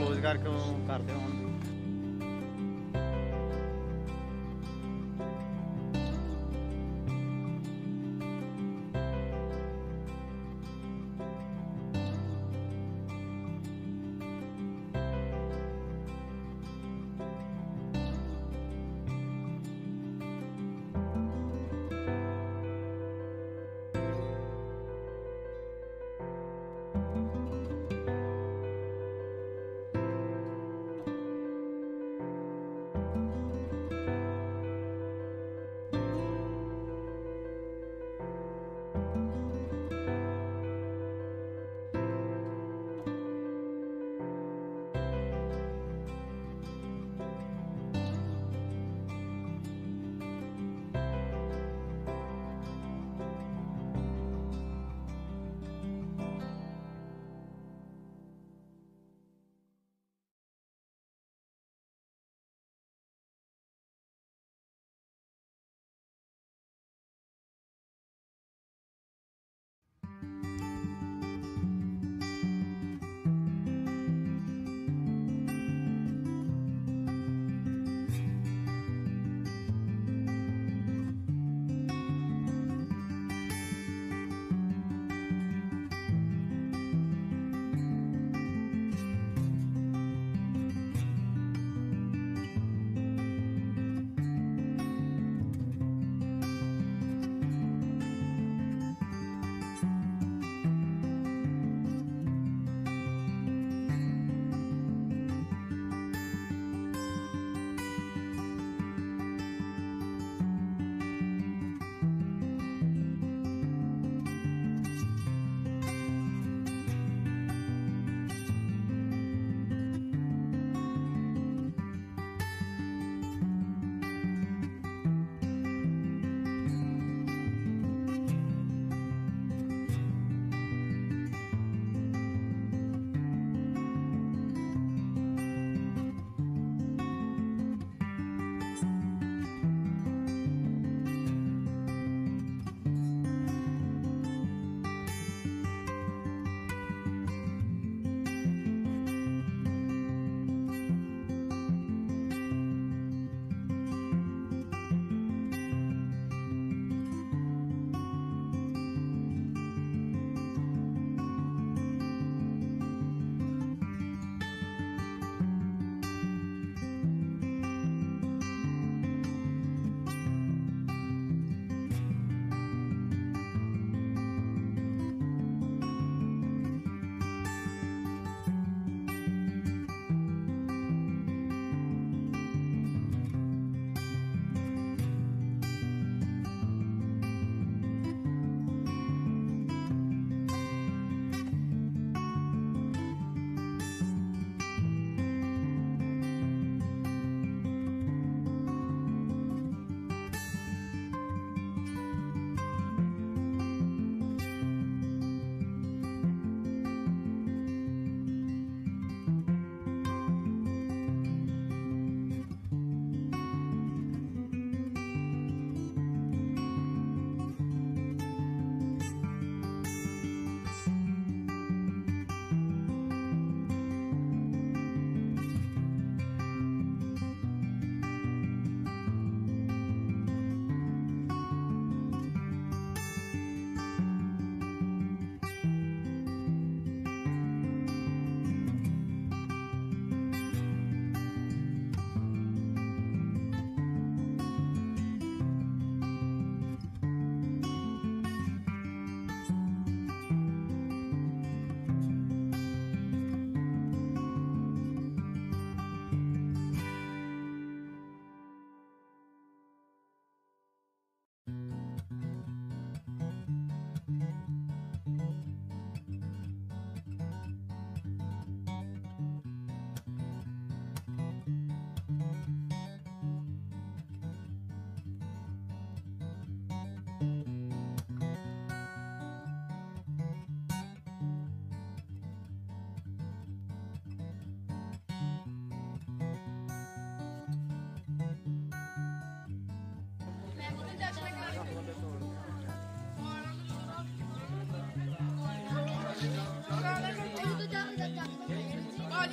close, cara.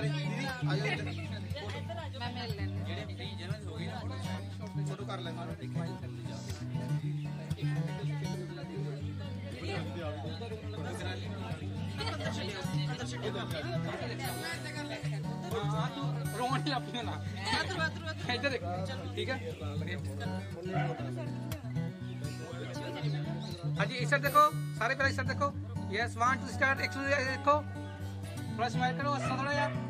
ਆਇਓ ਪਿੱਛੇ ਸਾਰੇ ਦੀਦੀ ਆਇਓ ਇੱਧਰ मैं मिल लेने ਜਿਹੜੇ ਫ੍ਰੀ ਜਨਰਲ ਹੋ ਗਈ ਨਾ ਫੋਟੋ ਕਰ ਲੈ ਮਾਰੋ ਹਾਂ ਤੂੰ ਰੋਣ ਨਹੀਂ ਲੱਗ ਨਾ ਇੱਧਰ ਦੇਖ ਠੀਕ ਹੈ ਹਾਂਜੀ ਇਸ ਸਾਈਡ ਦੇਖੋ ਸਾਰੇ ਪਹਿਲਾਂ ਇਸ ਸਾਈਡ ਦੇਖੋ ਯੈਸ 1 2 ਸਟਾਰਟ ਐਕਸ਼ਨ ਦੇਖੋ ਥੋੜਾ ਸਮਾਈਲ ਕਰੋ ਹੱਸੋ ਥੋੜਾ ਜਿਹਾ ਵੇਟ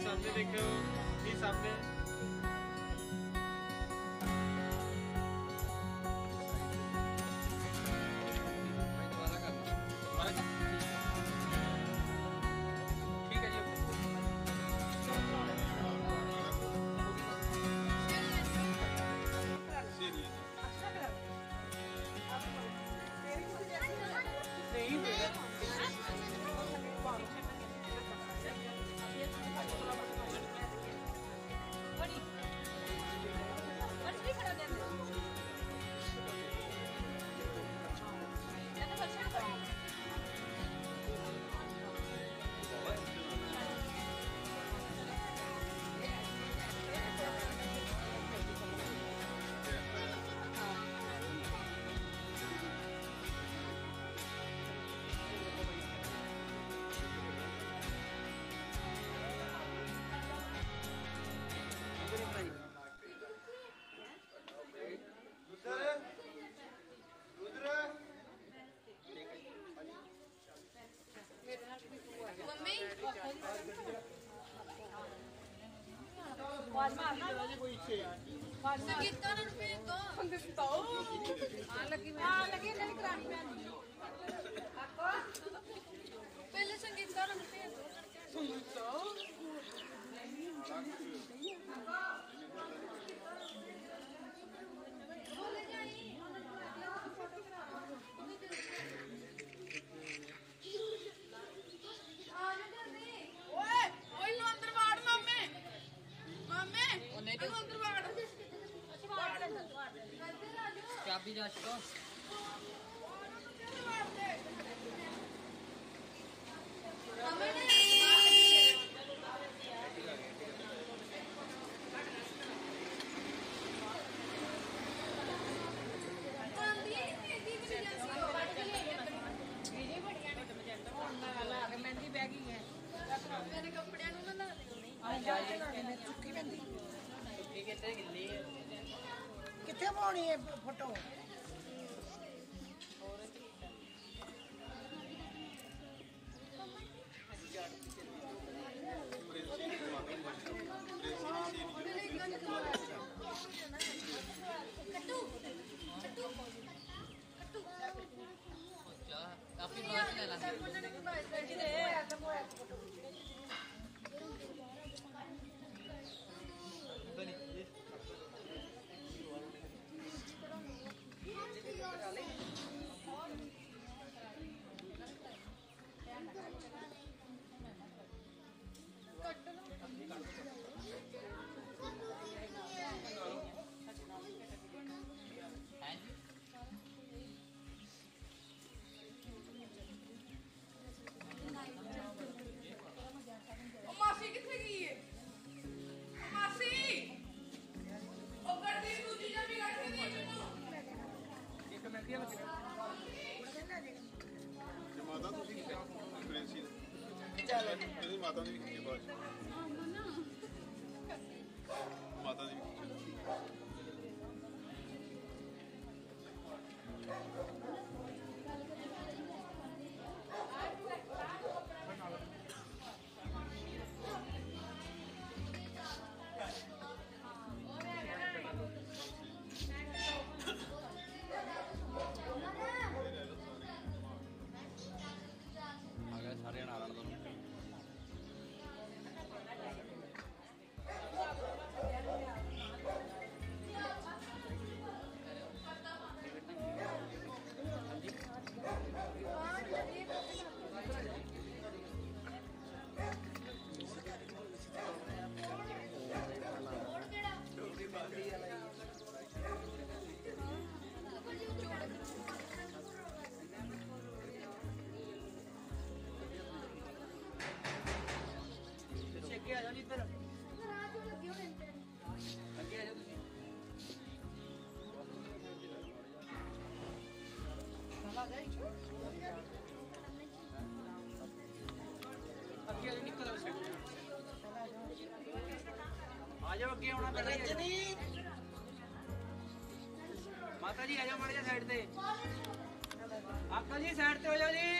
सामने देखो सामने ਸੰਗੀਤਾ ਨੂੰ ਭੇਜ ਦੋ ਸੰਗੀਤਾ ਆ ਲੱਗੀ ਮੈਂ। ਆ ਲੱਗੀ ਇਹਨਾਂ ਨੇ ਕਰਾਣੀ ਮੈਂ। Josh Goss. Tony. ਜਾਓ ਅੱਗੇ ਆਉਣਾ ਪੈਣਾ ਰਜਨੀ ਮਾਤਾ ਜੀ ਆ ਜਾਓ ਮੜ ਜਾ ਸਾਈਡ ਤੇ ਅੰਕਲ ਜੀ ਸਾਈਡ ਤੇ ਹੋ ਜਾਓ ਜੀ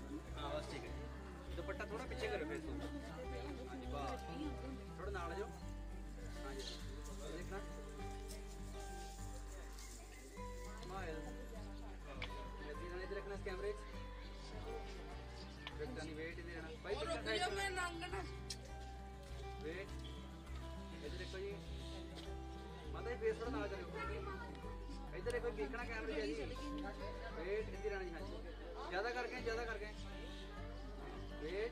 ਦੁਪੱਟਾ ਥੋੜਾ ਪਿੱਛੇ ਕਰੋ ਫਿਰ ਤੋਂ ਹਾਂਜੀ ਬਸ ਥੋੜਾ ਨਾਲ ਜਾਓ। ਹਾਂਜੀ। ਦੇਖਣਾ ਮਾਇਲ ਜੀ ਨਾਲ ਇੱਧਰ ਰੱਖਣਾ ਕੈਮਰੇ 'ਚ ਵਿਕਟਾ ਨਹੀਂ ਵੇਟ ਇਹਦੇ ਰਹਿਣਾ ਭਾਈ ਰੁਕ ਜਾ ਮੈਂ ਨੰਗਣਾ ਵੇਟ ਇੱਧਰ ਦੇਖੋ ਜੀ। ਮਾਤਾ ਜੀ ਫੇਸ ਥੋੜਾ ਨਾਲ ਕਰਿਓ। ਇੱਧਰ ਦੇਖੋ ਦੇਖਣਾ ਕੈਮਰੇ 'ਚ ਜੀ। ਵੇਟ ਇੱਧਰ ਰਹਿਣਾ ਜੀ ਹਾਂਜੀ। ਜ਼ਿਆਦਾ ਕਰਕੇ ਜ਼ਿਆਦਾ ਕਰਕੇ। bitch.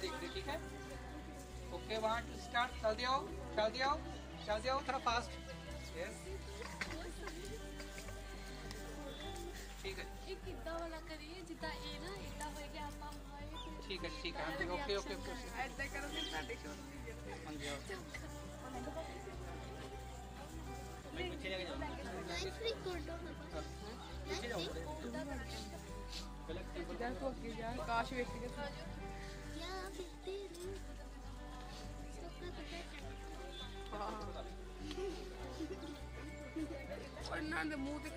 देख रहे ठीक है ओके वन टू स्टार्ट चल दियो चल दियो चल दियो थोड़ा फास्ट यस ठीक है ਇਹ ਕਿੱਦਾਂ ਵਾਲਾ ਕਰੀਏ ਜਿੱਦਾਂ ਇਹ ਨਾ ਇਦਾਂ ਹੋਏ ਕਿ ਆਪਾਂ ਹਾਏ ठीक है जी, ठीक है हाँ जी ओके ओके ओके ਐਦਾਂ ਕਰੋ ਤੇ ਸਾਡੇ ਸ਼ੋਰ ਦੀ हाँ जी आओ। ਜਾ ਤੂੰ ਅੱਗੇ ਜਾ ਕਾਸ਼ ਵੇਖ ਕੇ the movie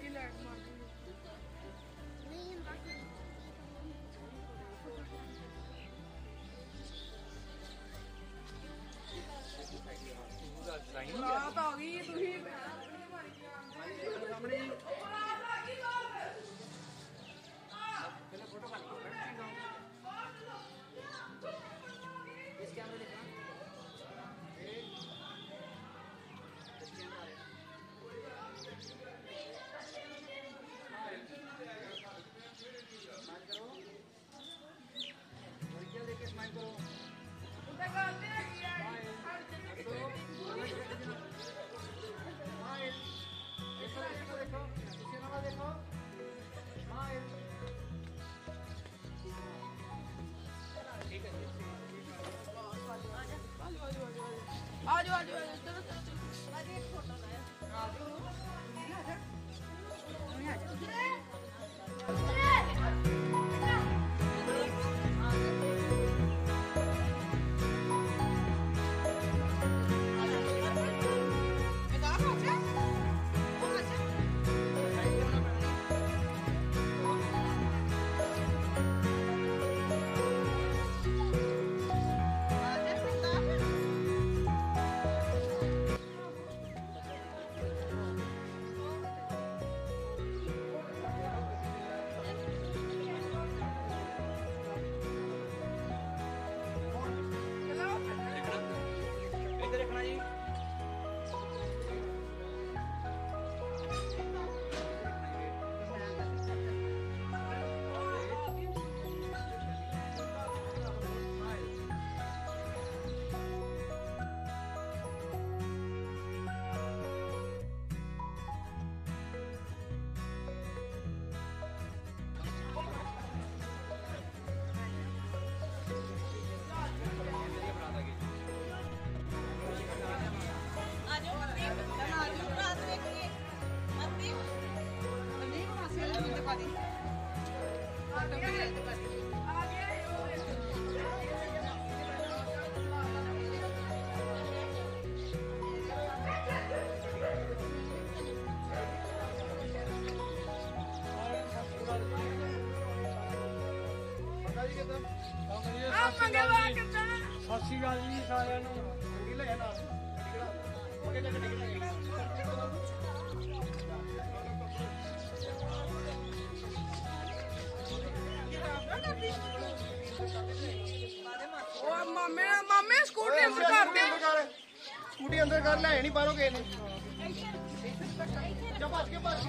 ਮੰਗੇ ਵਾ ਕਿੱਦਾਂ ਸਤਿ ਸ਼੍ਰੀ ਅਕਾਲ ਜੀ ਸਾਰਿਆਂ ਨੂੰ ਗੱਡੀ ਲੈ ਜਾ ਨਾਲ ਗੱਡੀ ਲੈ ਜਾ ਗੱਡੀ ਲੈ ਜਾ ਉਹ ਮਾਮੇ ਮਾਮੇ ਸਕੂਟੀ ਅੰਦਰ ਕਰ ਦੇ ਸਕੂਟੀ ਅੰਦਰ ਕਰ ਲੈ ਨਹੀਂ ਬਾਹਰੋਂ ਗਏ ਨੇ ਜਾ ਭੱਜ ਕੇ ਭੱਜ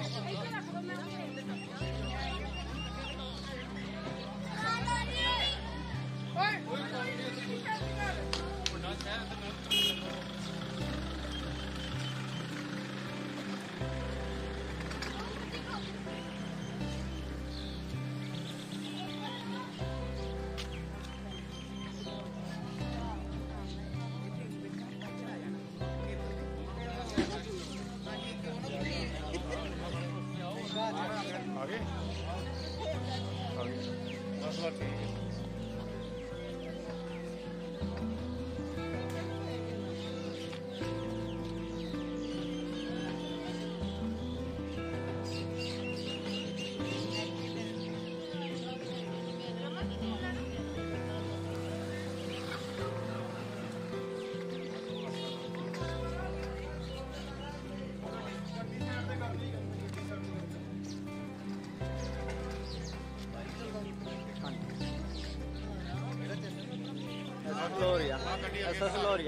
Eso es gloria.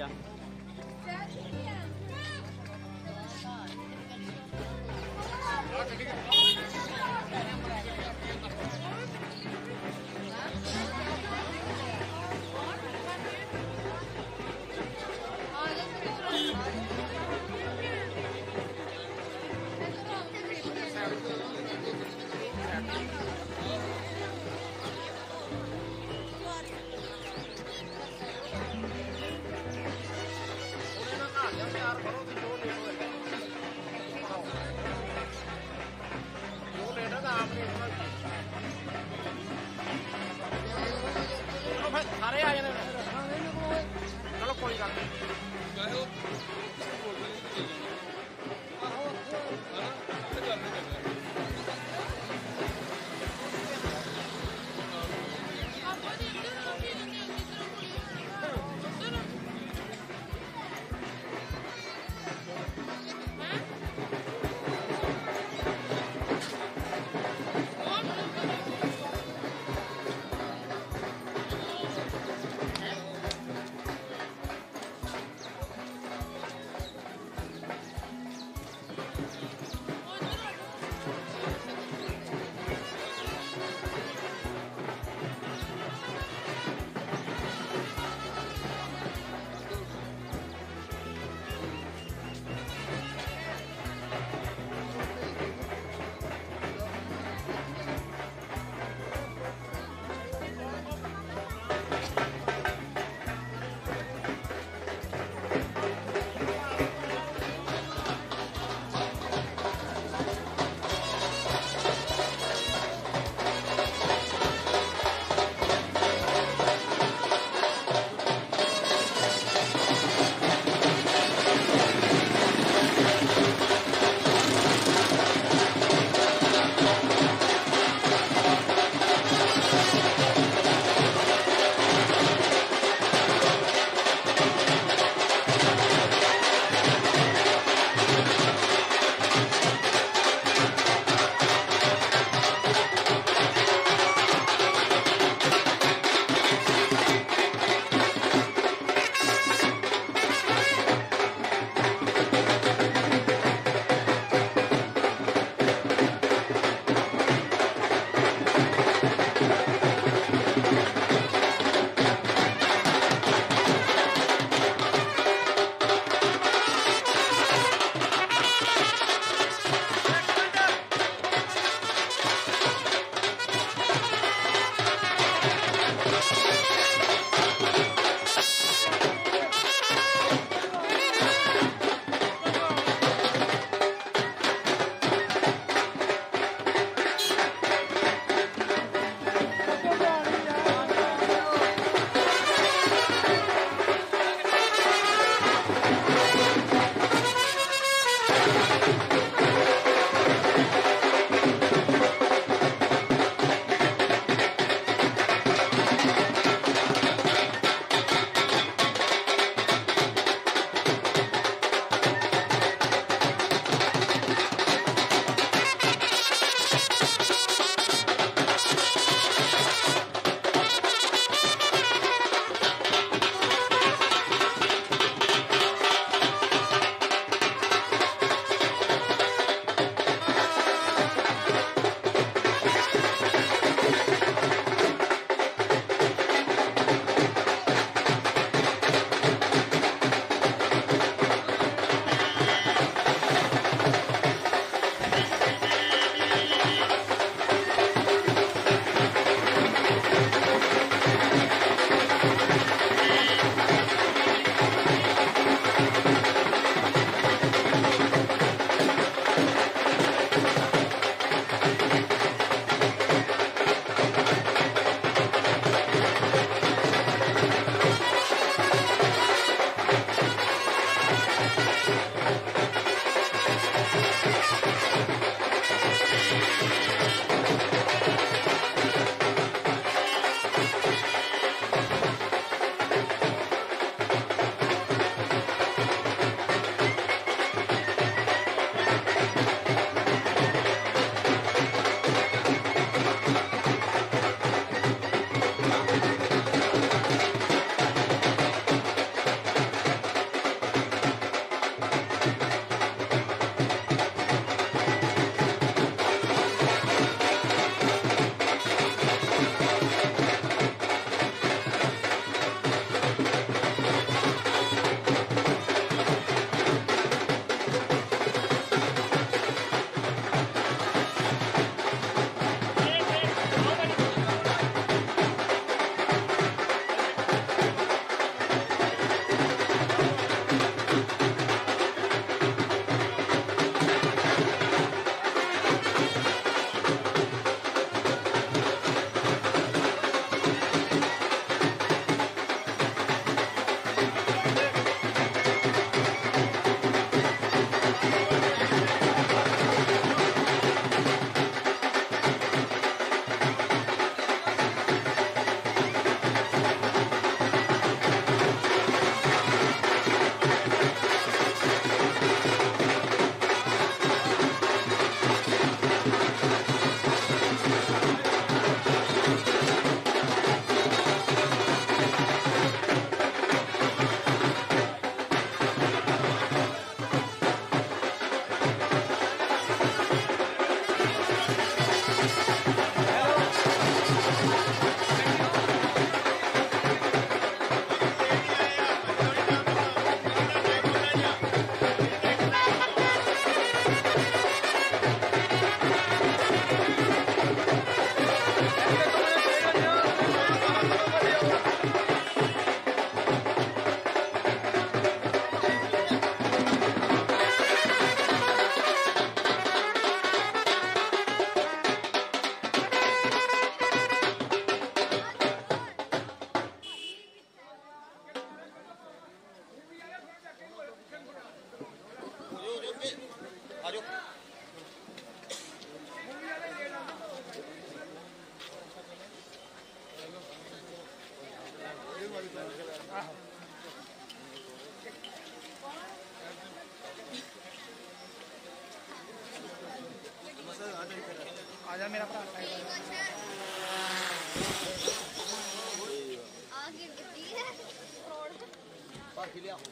afiliado.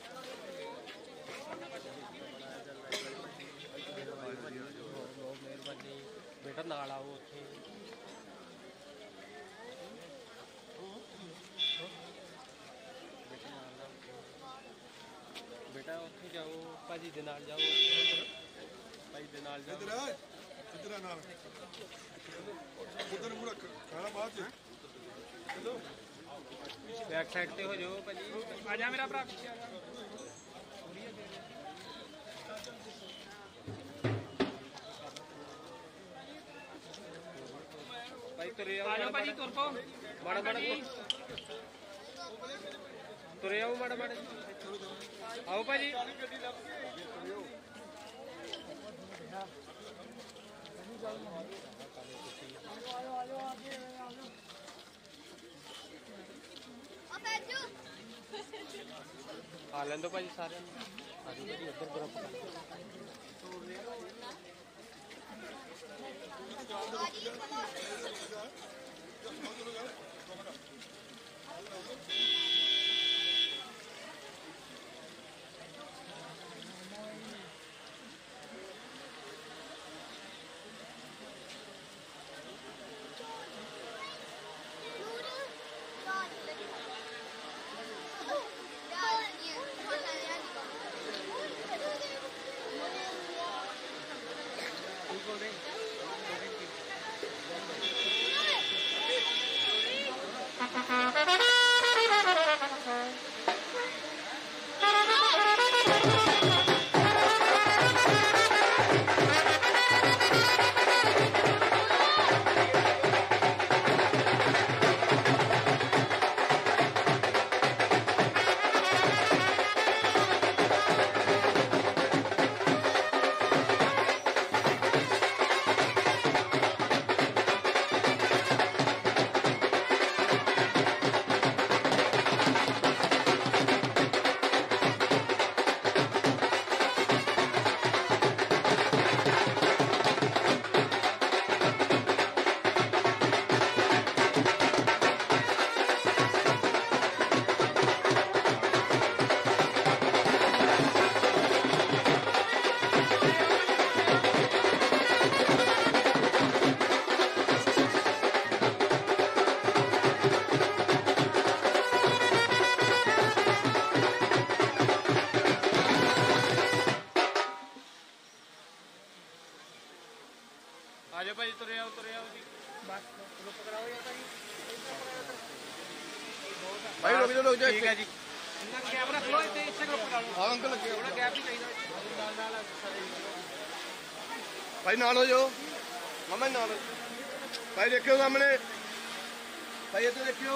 다른 अभी तो रुक जाओ ठीक है जी। कैमरा खोलो इससे इससे हाँ अंकल थोड़ा गैप भी चाहिए भाई नाल हो जाओ। मामा नाल भाई देखियो सामने। भाई इधर तो देखियो।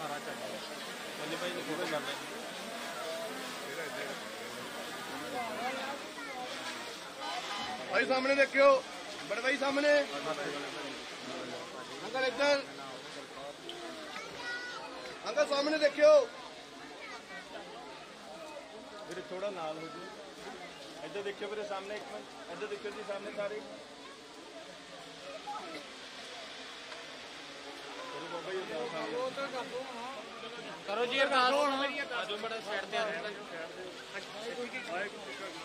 हरा चाहिए बोलिए भाई फ़ोटो कर ले भाई सामने देखियो। ਸਾਹਮਣੇ ਦੇਖਿਓ ਵੀਰੇ ਥੋੜਾ ਨਾਲ ਹੋ ਜੀ ਇੱਧਰ ਦੇਖਿਓ ਵੀਰੇ ਸਾਹਮਣੇ ਇੱਕ ਮਿੰਟ ਇੱਧਰ ਦੇਖਿਓ ਜੀ ਸਾਹਮਣੇ ਸਾਰੇ ਕਰੋ ਜੀ ਅਰਦਾਸ ਆਜੋ ਬੜਾ ਸਾਈਡ ਤੇ ਆਜੋ ਵਾਹਿਗੁਰੂ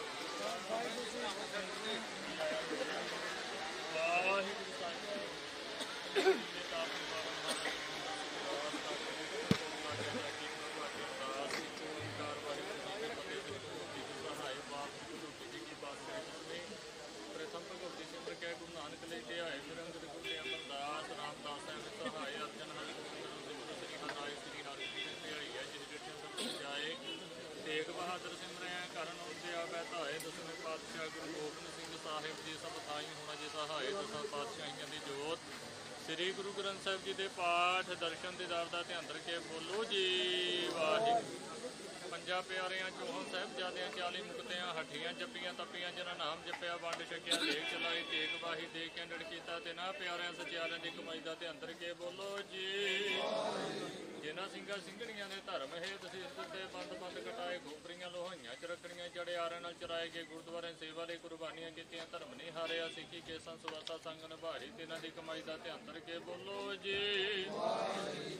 ਇਹਨਾਂ ਪਿਆਰਿਆਂ ਸਚਿਆਰਿਆਂ ਦੀ ਕਮਾਈ ਦਾ ਧਿਆਨ ਕੇ ਬੋਲੋ ਜੀ। ਜਿਨ੍ਹਾਂ ਸਿੰਘਾਂ ਸਿੰਘਣੀਆਂ ਦੇ ਧਰਮ ਹੈ ਤੁਸੀਂ ਦਿੱਤੇ ਬੰਦ ਬੰਦ ਕਟਾਏ, ਖੋਪਰੀਆਂ ਲੋਹਾਈਆਂ ਚ ਰੱਖਣੀਆਂ ਜੜੇ ਆਰੇ ਨਾਲ ਚਰਾਏ ਗਏ ਗੁਰਦੁਆਰੇ ਸੇਵਾ ਲਈ ਕੁਰਬਾਨੀਆਂ ਕੀਤੀਆਂ, ਧਰਮ ਨਹੀਂ ਹਾਰਿਆ, ਸਿੱਖੀ ਕੇਸਾਂ ਸੁਵਾਸਾ ਸੰਗ ਨਿਭਾਰੀ ਇਹਨਾਂ ਦੀ ਕਮਾਈ ਦਾ ਧਿਆਨ ਕੇ ਬੋਲੋ ਜੀ।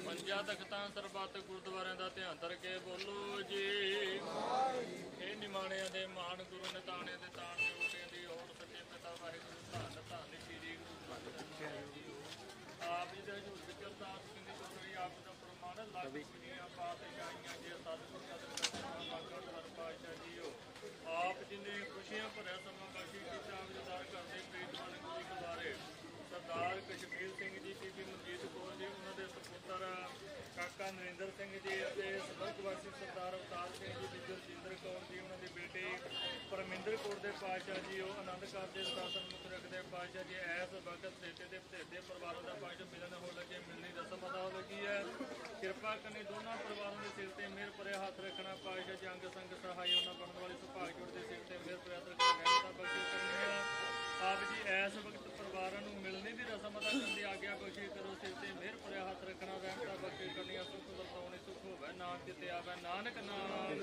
ਪੰਜਾ ਤਖਤਾਂ ਸਰਬੱਤ ਗੁਰਦੁਆਰਿਆਂ ਦਾ ਧਿਆਨ ਧਰ ਕੇ ਬੋਲੋ ਜੀ। ਇਹ ਨਿਮਾਣਿਆਂ ਦੇ ਮਾਨ ਗੁਰੂ ਨੇ ਤਾਣੇ ਦੇ ਤਾਣ ਦੇ ਦੀ ਹੋਰ ਸੱਚੇ ਪਿਤਾ ਵਾਹਿਗੁਰੂ ਧੰਨ ਧੰਨ ਆਪ ਜੀ ਦਾ ਹਜ਼ੂਰ ਵਿੱਚ ਅਰਦਾਸ ਕਿੰਨੀ ਚੋਰੀ ਆਪ ਦਾ ਪ੍ਰਮਾਣ ਲੱਗ ਦੁਨੀਆਂ ਪਾਤਸ਼ਾਹੀਆਂ ਜੇ ਸਤਿਗੁਰ ਕਦਰ ਕਰਨਾ ਮੰਗਲ ਹਰ ਪਾਤਸ਼ਾਹ ਜੀਓ ਆਪ ਜਿਨੇ ਖੁਸ਼ੀਆਂ ਭਰਿਆ ਸਮਾਂ ਬਖਸ਼ੀ ਕੀਤਾ ਅਵਤਾਰ ਕਰਦੇ ਪ੍ਰੀਤਵਾਨ ਗੁਰੂ ਜੀ ਸਰਦਾਰ ਕਸ਼ਮੀਰ ਸਿੰਘ ਜੀ ਬੀਬੀ ਮਨਜੀਤ ਕੌਰ ਜੀ, ਉਹਨਾਂ ਦੇ ਸੁਪੁੱਤਰ ਕਾਕਾ ਨਰਿੰਦਰ ਸਿੰਘ ਜੀ ਅਤੇ ਸਵਰਗਵਾਸੀ ਸਰਦਾਰ ਅਵਤਾਰ ਸਿੰਘ ਜੀ ਬੀਬੀ ਰਜਿੰਦਰ ਕੌਰ ਜੀ, ਉਹਨਾਂ ਦੀ ਬੇਟੀ ਪਰਮਿੰਦਰ ਕੌਰ ਦੇ ਪਾਤਸ਼ਾਹ ਜੀ, ਉਹ ਆਨੰਦ ਕਾਰ ਦੇ ਸਾਸਨ ਮੁਖ ਰੱਖਦੇ ਪਾਤਸ਼ਾਹ ਜੀ, ਐਸ ਵਕਤ ਸੇਤੇ ਦੇ ਭਤੇਦੇ ਪਰਿਵਾਰਾਂ ਦਾ ਪਾਤਸ਼ਾਹ ਮਿਲਣ ਹੋ ਲੱਗੇ। ਮਿਲਣੀ ਰਸਮ ਅਦਾ ਹੋ ਲੱਗੀ ਹੈ। ਕਿਰਪਾ ਕਰਨੀ ਦੋਨਾਂ ਪਰਿਵਾਰਾਂ ਦੇ ਸਿਰ ਤੇ ਮਿਹਰ ਭਰੇ ਹੱਥ ਰੱਖਣਾ। ਪਾਤਸ਼ਾਹ ਜੀ, ਅੰਗ ਸੰਗ ਸਹਾਈ ਉਹਨਾਂ ਬਣਨ ਵਾਲੀ ਸੁਭਾਗ ਜੁੜ ਦੇ ਸਿਰ ਤੇ ਮਿਹਰ ਭਰੇ ਹੱਥ ਰੱਖਣਾ। ਰਹਿਮਤਾਂ ਬਖਸ਼ੀ ਕਰਨੀ ਹੈ। ਆਪ ਜੀ, ਐਸ ਵਕਤ ਪਰਿਵਾਰਾਂ ਨੂੰ ਮਿਲਣੀ ਦੀ ਰਸਮ ਅਦਾ ਕਰਨ ਦੀ ਆਗਿਆ ਬਖਸ਼ੀ ਕਰੋ ਸਿਰ ਤੇ ਮਿਹਰ ਭਰੇ ਹੱਥ ਰੱਖਣਾ ਰਹਿਮਤਾਂ ਬਖਸ਼ੀ ਕਰਨੀਆਂ ਸੁਖ ਵਰਤਾਉਣੀ ਸੁਖ ਹੋਵੇ ਨਾਮ ਕਿਤੇ ਆਵੇ ਨਾਨਕ ਨਾਮ।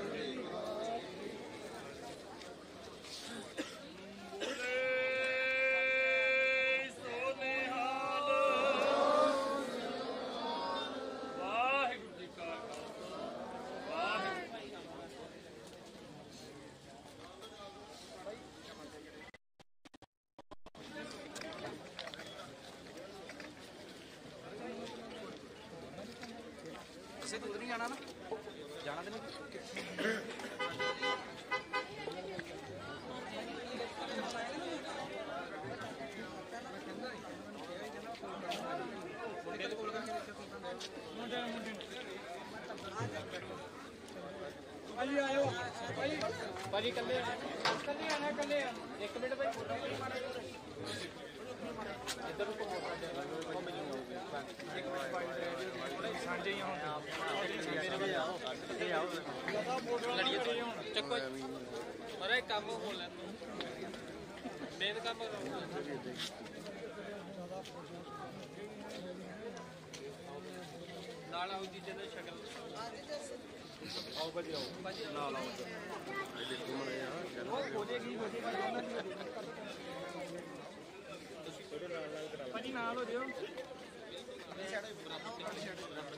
ਬੋਲੇ। ਚੱਕੋ ਅਰੇ ਕੰਮ ਹੋ ਲੈ ਤੂੰ ਮੇਰ ਕੰਮ ਨਾਲ ਆਉ ਜੀ ਜਿਹਦੇ ਸ਼ਕਲ ਆਓ ਭਾਜੀ ਆਓ ਨਾਲ ਆਓ ਇਹ ਦੇਖੋ ਮਰੇ ਯਾਰ ਹੋ ਜੇਗੀ ਹੋ ਜੇਗੀ ਤੁਸੀਂ ਥੋੜੇ ਨਾਲ ਨਾਲ ਕਰਾ ਭਾਜੀ ਨਾਲ ਹੋ ਜਿਓ। ਇਹ ਸ਼ੈਡੋ ਬਰਾਬਰ ਸ਼ੈਡੋ ਬਰਾਬਰ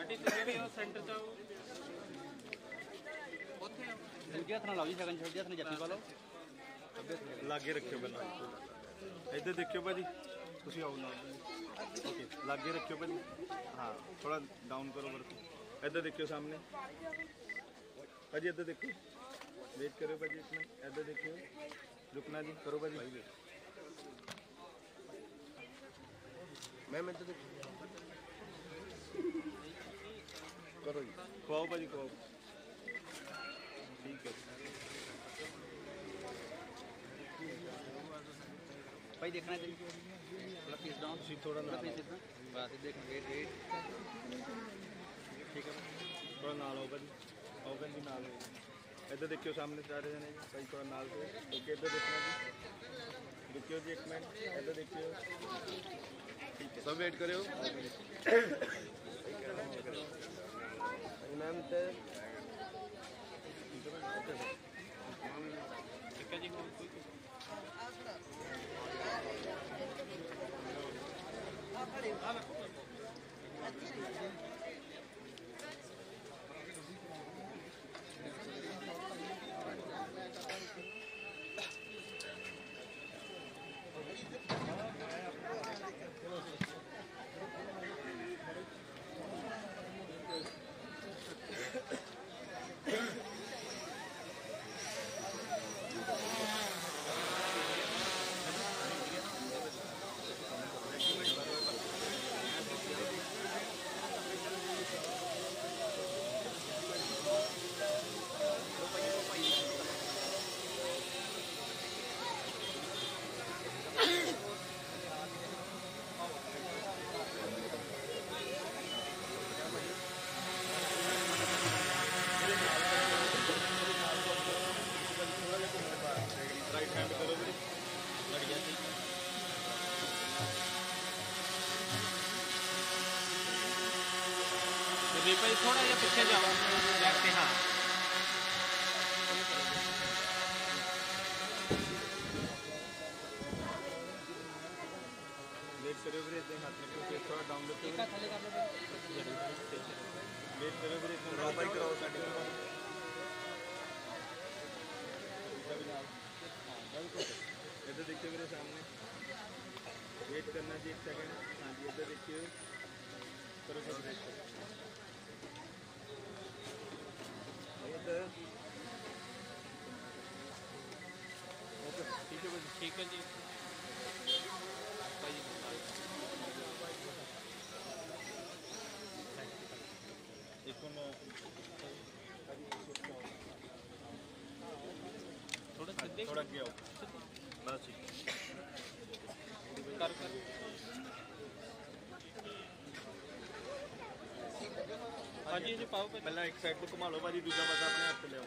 ਗੱਡੀ ਤੁਸੀਂ ਵੀ ਉਹ ਸੈਂਟਰ ਚ ਆਓ ਦੂਜੇ ਹੱਥ ਨਾਲ ਲਾਓ ਜੀ ਸ਼ਗਨ ਛੱਡ ਹੱਥ ਨਾਲ ਜੱਫੀ ਪਾ ਲਓ ਲਾਗੇ ਰੱਖਿਓ ਪਹਿਲਾਂ ਇੱਧਰ ਦੇਖਿਓ ਭਾਜੀ ਤੁਸੀਂ ਆਓ ਨਾਲ ਓਕੇ ਲਾਗੇ ਰੱਖਿਓ ਭਾਜੀ ਹਾਂ ਥੋੜਾ ਡਾਊਨ ਕਰੋ ਵਰਕ ਇੱਧਰ ਦੇਖਿਓ ਸਾਹਮਣੇ ਭਾਜੀ ਇੱਧਰ ਦੇਖੋ ਵੇਟ ਕਰਿਓ ਭਾਜੀ ਇੱਕ ਮਿੰਟ ਇੱਧਰ ਦੇਖਿਓ ਰੁਕਣਾ ਜੀ ਕਰੋ ਭਾਜੀ ਮੈਂ ਮੈਂ ਇੱਧਰ ਦੇਖੋ ਕਰੋ ਜੀ ਖਵਾਓ ਭਾਜੀ ਖਵਾਓ ਠੀਕ ਹੈ ਭਾਈ ਦੇਖਣਾ ਤੇ ਥੋੜਾ ਪੀਸ ਡਾਊਨ ਤੁਸੀਂ ਥੋੜਾ ਥੋੜਾ ਨਾਲ ਪੀਸ ਇਦਾਂ ਬਸ ਦੇਖ ਵੇਟ ਵੇਟ ਠੀਕ ਹੈ ਥੋੜਾ ਨਾਲ ਆਓ ਭਾਜੀ ਆਓ ਭਾਜੀ ਨਾਲ ਆਓ ਇੱਧਰ ਦੇਖਿਓ ਸਾਹਮਣੇ ਸਾਰੇ ਜਣੇ ਜੀ ਭਾਈ ਥੋੜਾ ਨਾਲ ਤੇ ਓਕੇ ਇੱਧਰ ਦੇਖਣਾ ਜੀ ਰੁਕਿਓ ਜੀ ਇੱਕ ਮਿੰਟ ਇੱਧਰ ਦੇਖਿਓ ਠੀਕ ਹੈ ਸਭ ਵੇਟ ਕਰਿਓ impresionante. ठीक है जी थोड़ा थोड़ा गया बस ठीक कर कर ਹਾਂਜੀ ਜੀ ਪਾਓ ਪਹਿਲਾਂ ਇੱਕ ਸਾਈਡ ਤੋਂ ਘੁਮਾ ਲਓ ਭਾਜੀ ਦੂਜਾ ਪਾਸਾ ਆਪਣੇ ਹੱਥ ਤੇ ਲਿਆਓ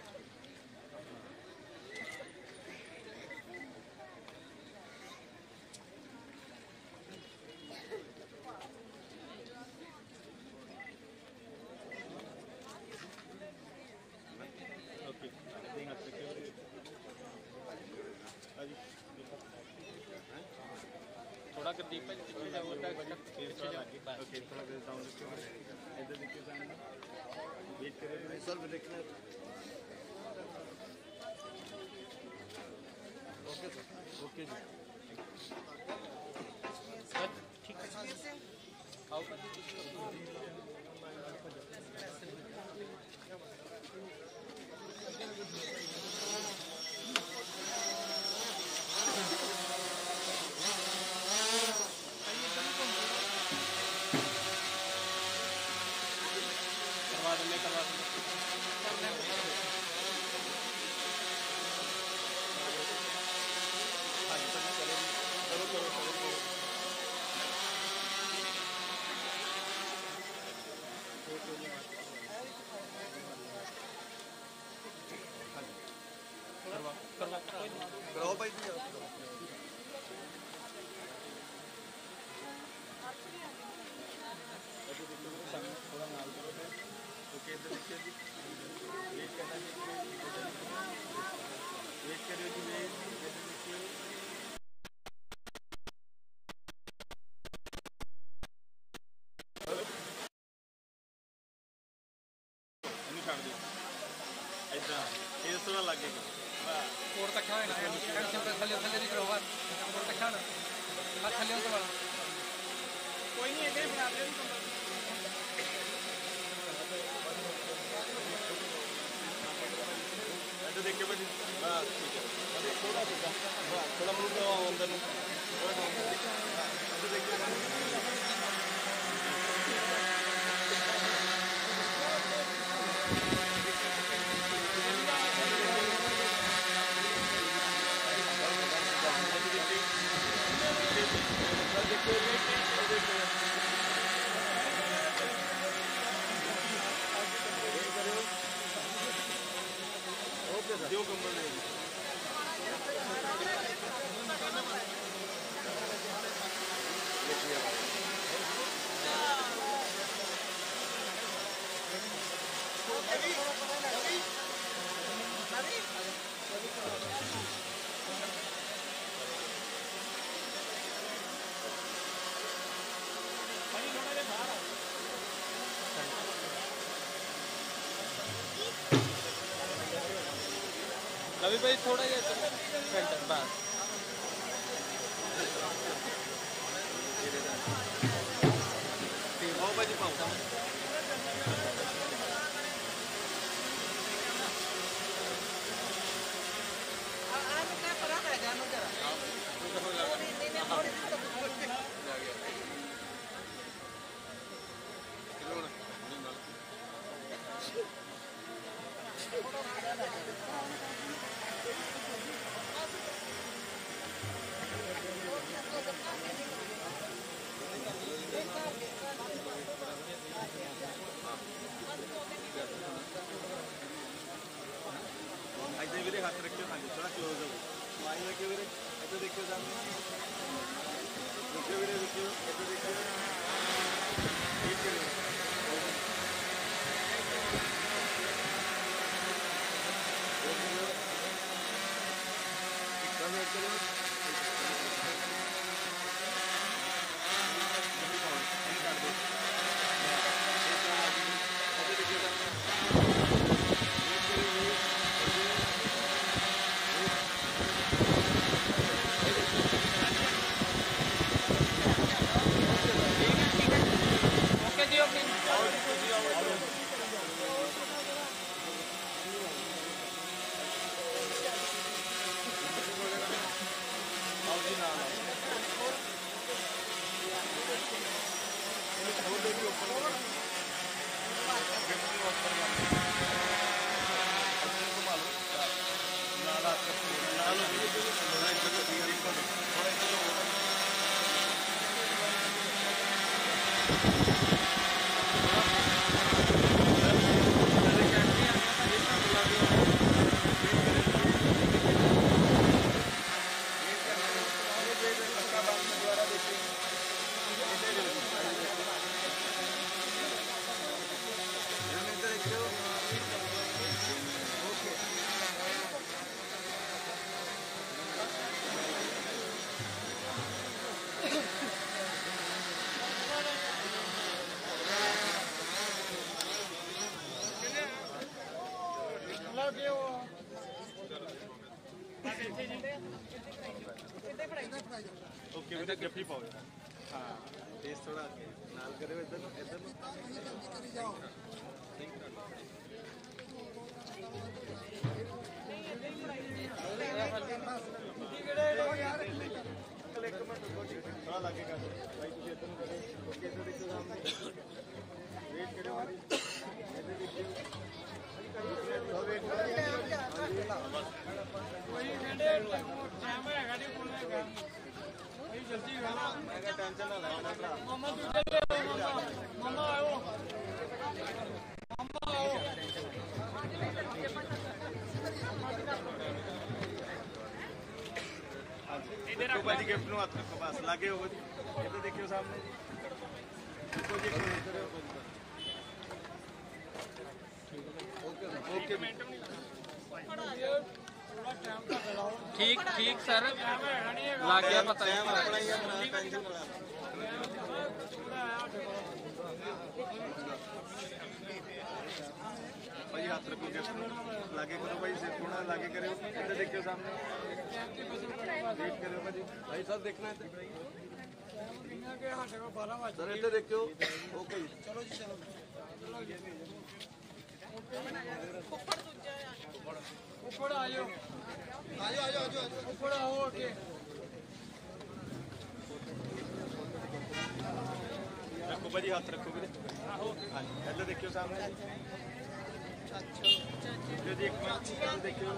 भाई थोड़ा जैसा आगे होगा जी। इधर तो देखियो सामने। तो ओके। ठीक ठीक सर। ला गया बताया भाई हाथ रखो लागे करो भाई से थोड़ा लागे करो। तो इधर देखियो सामने। ਆਪਣਾ ਟੈਨਸ਼ਨ ਨਾ ਲੈ ਭਾਈ ਹੱਥ ਰੱਖੋ ਗਿਫਟ ਨੂੰ ਲਾਗੇ ਕਰੋ ਭਾਈ ਸਿਰ ਥੋੜਾ ਲਾਗੇ ਕਰਿਓ ਇੱਧਰ ਦੇਖਿਓ ਸਾਹਮਣੇ ਵੇਟ ਕਰਿਓ ਭਾਜੀ ਭਾਈ ਸਭ ਦੇਖਣਾ ਇੱਧਰ ਕਿ ਸਾਡੇ ਕੋਲ 12 ਵਜੇ ਸਰ ਇੱਧਰ ਦੇਖਿਓ ਓਕੇ ਜੀ ਉੱਪਰ ਆਇਓ ਆਇਓ ਆਇਓ ਆਇਓ ਉੱਪਰ ਆਓ ਅੱਗੇ ਰੱਖੋ ਭਾਜੀ ਹੱਥ ਰੱਖੋ ਵੀਰੇ ਹਾਂਜੀ ਇੱਧਰ ਦੇਖਿਓ ਸਾਹਮਣੇ ਅੱਛਾ ਜੀ ਇੱਕ ਮਿੰਟ ਇੱਧਰ ਦੇਖਿਓ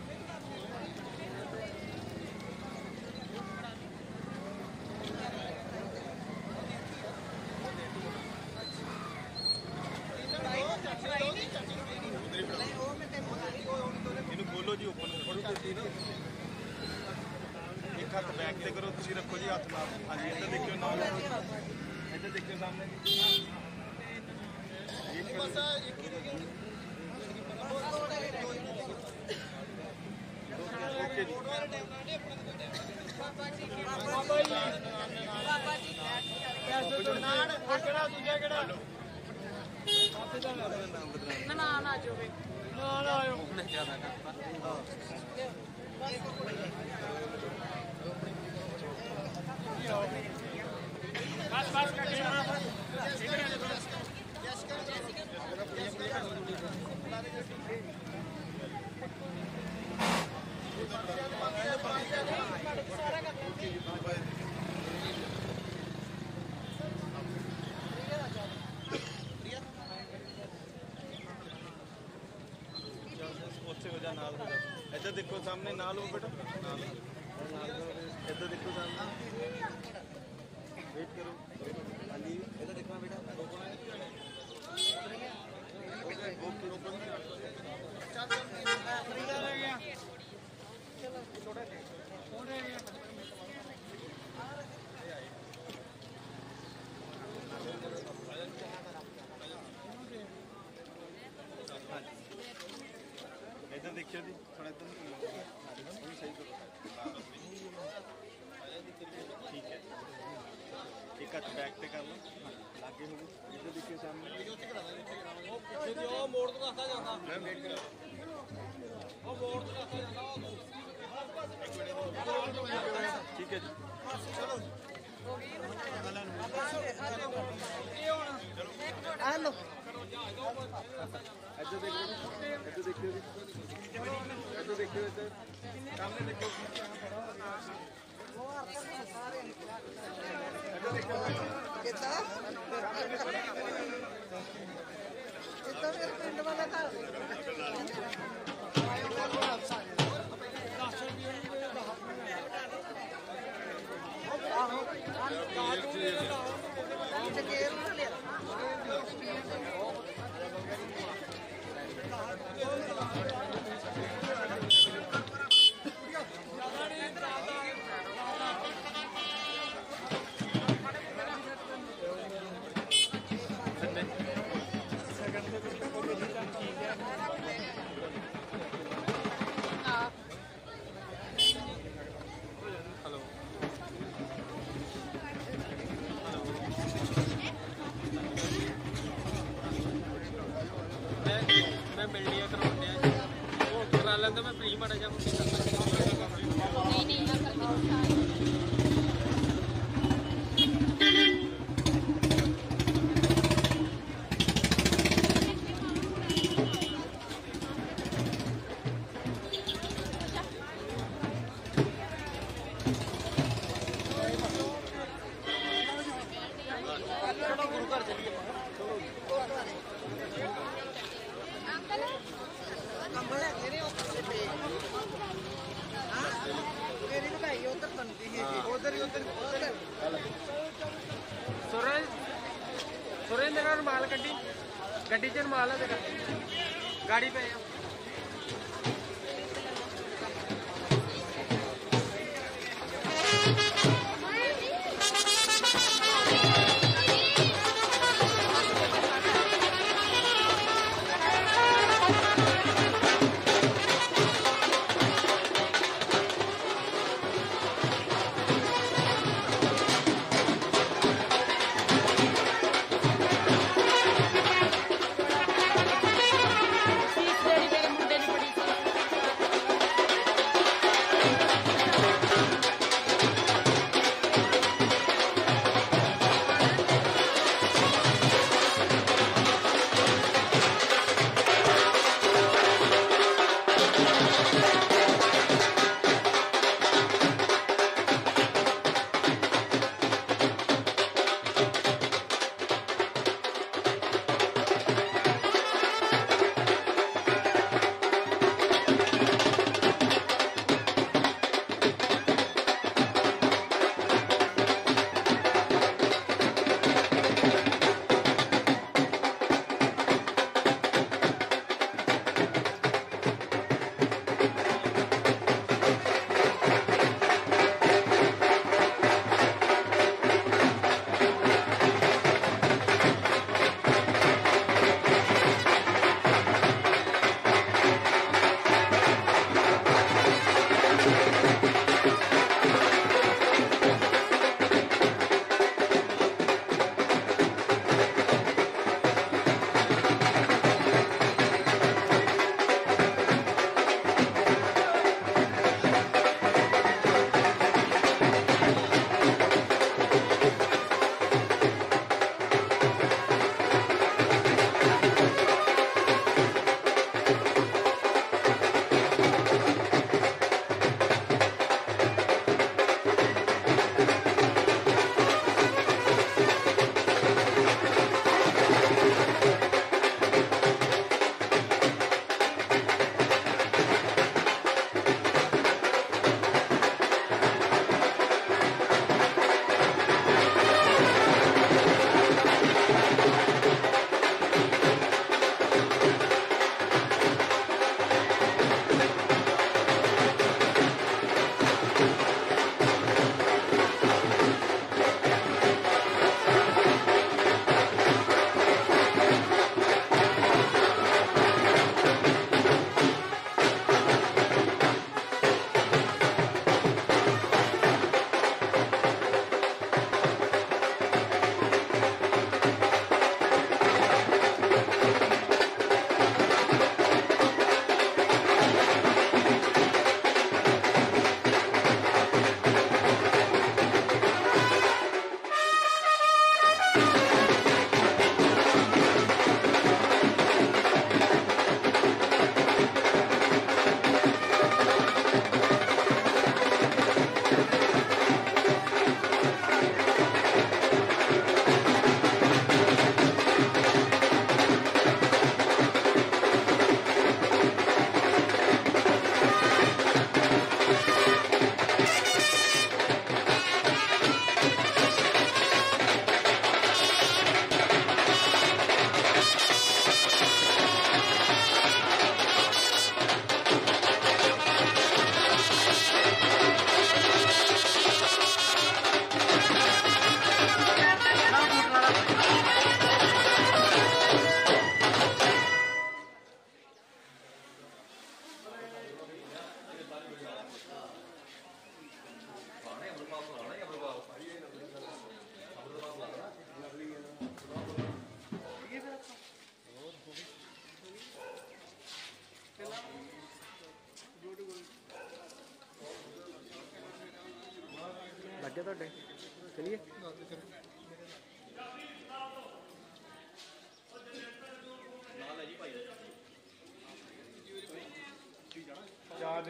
में ना लो बेटा बैक पे कर लो आगे हो इधर देखिए सामने मोड़ तो आता जाता मैं वेट कर वो मोड़ तो आता जाता वो ठीक है जी चलो हेलो ऐसे देखो। ऐसे देखिए ऐसे देखिए सामने देखो वो आपका सारे कितना कितना मेरे पिंड वाला था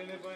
available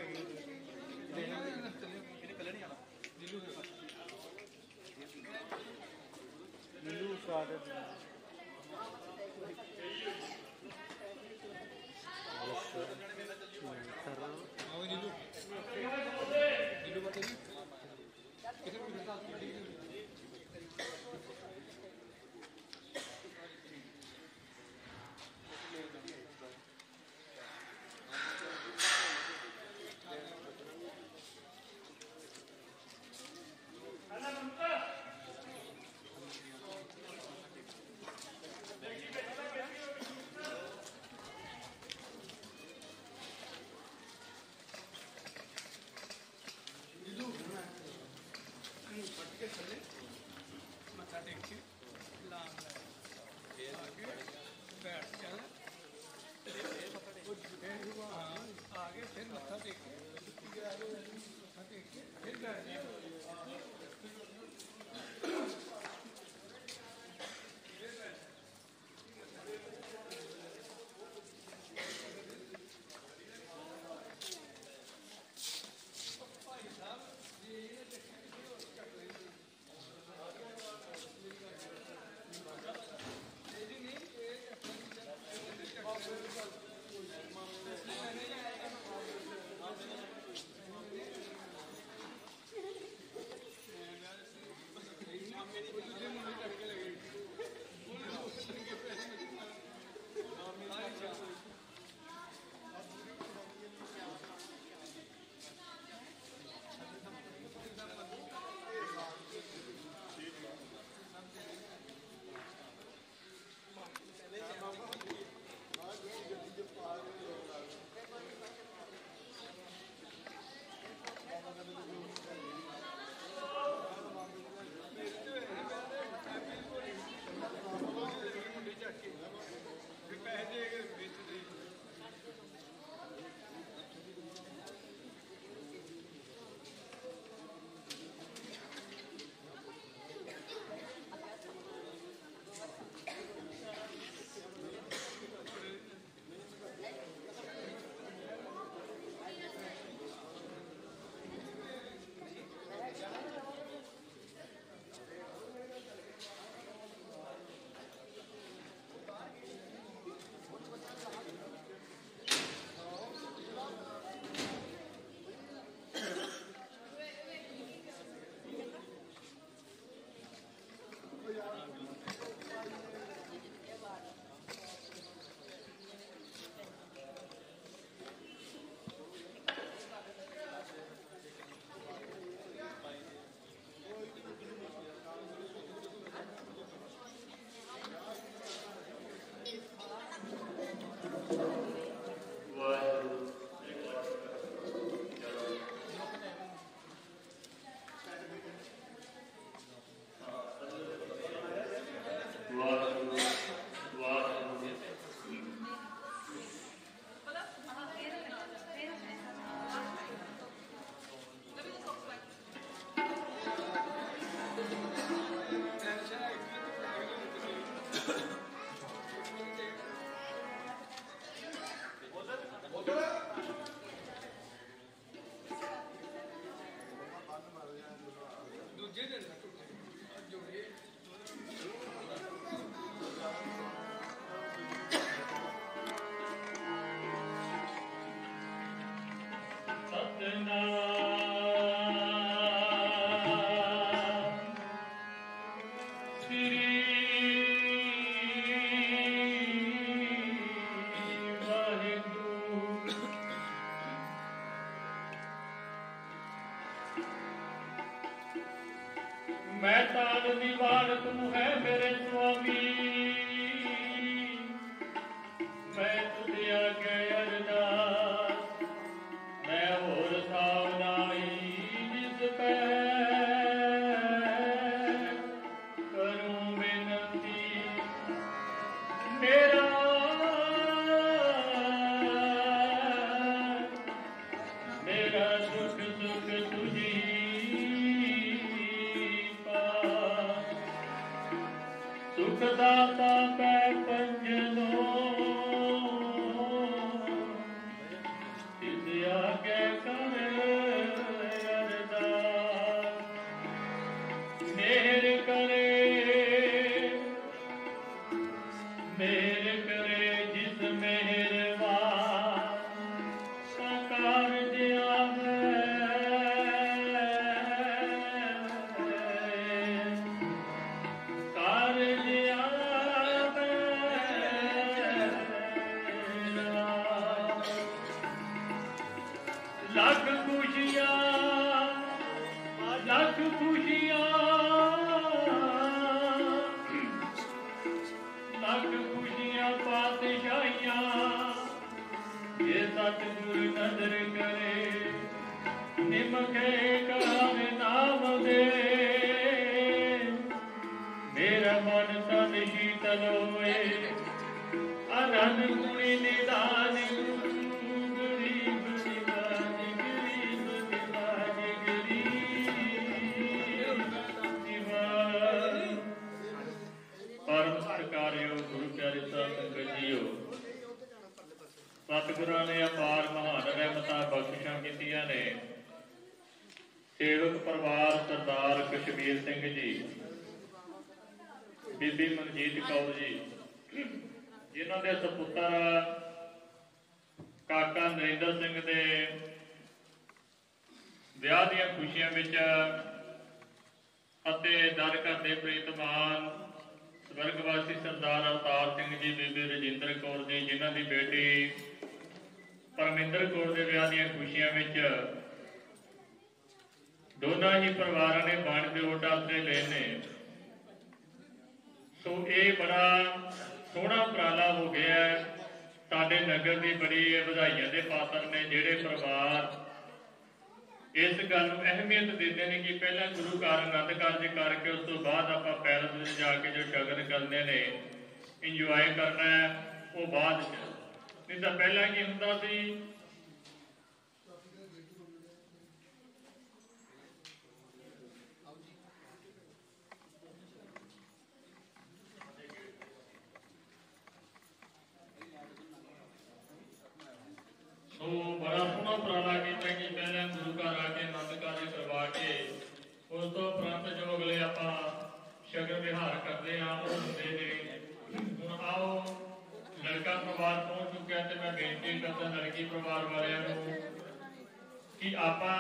ਹੋਏ ਅਨੰਦ ਗੁਣੀ ਨਿਦਾਨ ਗਰੀਬ ਨਿਵਾਜ ਗਰੀਬ ਨਿਵਾਜ ਗਰੀਬ ਪਰਮ ਸਤਿਕਾਰਯੋਗ ਗੁਰੂ ਪਿਆਰੇ ਸਾਹਿਬ ਸੰਗਤ ਜੀਓ, ਸਤਿਗੁਰਾਂ ਨੇ ਅਪਾਰ ਮਹਾਨ ਰਹਿਮਤਾਂ ਬਖਸ਼ਿਸ਼ਾਂ ਕੀਤੀਆਂ ਨੇ। ਸੇਵਕ ਪਰਿਵਾਰ ਸਰਦਾਰ ਕਸ਼ਮੀਰ ਸਿੰਘ ਜੀ, ਬੀਬੀ ਮਨਜੀਤ ਕੌਰ ਜੀ ਜਿਨ੍ਹਾਂ ਦੇ ਸੁਪੁੱਤਰ ਕਾਕਾ ਨਰਿੰਦਰ ਸਿੰਘ ਦੇ ਵਿਆਹ ਦੀਆਂ ਖੁਸ਼ੀਆਂ ਵਿੱਚ ਅਤੇ ਦਰ ਘਰ ਦੇ ਪ੍ਰੀਤਮਾਨ ਸਵਰਗਵਾਸੀ ਸਰਦਾਰ ਅਵਤਾਰ ਸਿੰਘ ਜੀ, ਬੀਬੀ ਰਜਿੰਦਰ ਕੌਰ ਜੀ, ਜਿਨ੍ਹਾਂ ਦੀ ਬੇਟੀ ਪਰਮਿੰਦਰ ਕੌਰ ਦੇ ਵਿਆਹ ਦੀਆਂ ਖੁਸ਼ੀਆਂ ਵਿੱਚ ਦੋਨਾਂ ਹੀ ਪਰਿਵਾਰਾਂ ਨੇ ਬਣ ਦੇ ਉਡਾਸਰੇ ਲਏ ਨੇ। ਸੋ ਇਹ ਬੜਾ ਸੋਹਣਾ ਉਪਰਾਲਾ ਹੋ ਗਿਆ ਸਾਡੇ ਨਗਰ ਦੀ ਬੜੀ ਵਧਾਈਆਂ ਦੇ ਪਾਤਰ ਨੇ ਜਿਹੜੇ ਪਰਿਵਾਰ ਇਸ ਗੱਲ ਨੂੰ ਅਹਿਮੀਅਤ ਦਿੰਦੇ ਨੇ ਕਿ ਪਹਿਲਾਂ ਗੁਰੂ ਘਰ ਆਨੰਦ ਕਾਰਜ ਕਰਕੇ ਉਸ ਤੋਂ ਬਾਅਦ ਆਪਾਂ ਪੈਲਸ ਵਿੱਚ ਜਾ ਕੇ ਜੋ ਸ਼ਗਨ ਕਰਦੇ ਨੇ ਇੰਜੋਏ ਕਰਨਾ ਉਹ ਬਾਅਦ ਚ। ਨਹੀਂ ਤਾਂ ਪਹਿਲਾਂ ਕੀ ਹੁੰਦਾ ਸੀ ਸੋ ਬੜਾ ਸੋਹਣਾ ਉਪਰਾਲਾ ਕੀਤਾ ਕਿ ਪਹਿਲਾਂ ਗੁਰੂ ਘਰ ਆ ਕੇ ਆਨੰਦ ਕਾਰਜ ਕਰਵਾ ਕੇ ਉਸ ਤੋਂ ਉਪਰੰਤ ਜੋ ਅਗਲੇ ਆਪਾਂ ਸ਼ਗਨ ਵਿਹਾਰ ਕਰਦੇ ਆ ਉਹ ਹੁੰਦੇ ਨੇ। ਹੁਣ ਆਓ, ਲੜਕਾ ਪਰਿਵਾਰ ਪਹੁੰਚ ਚੁੱਕਿਆ ਤੇ ਮੈਂ ਬੇਨਤੀ ਕਰਦਾ ਲੜਕੀ ਪਰਿਵਾਰ ਵਾਲਿਆਂ ਨੂੰ ਕਿ ਆਪਾਂ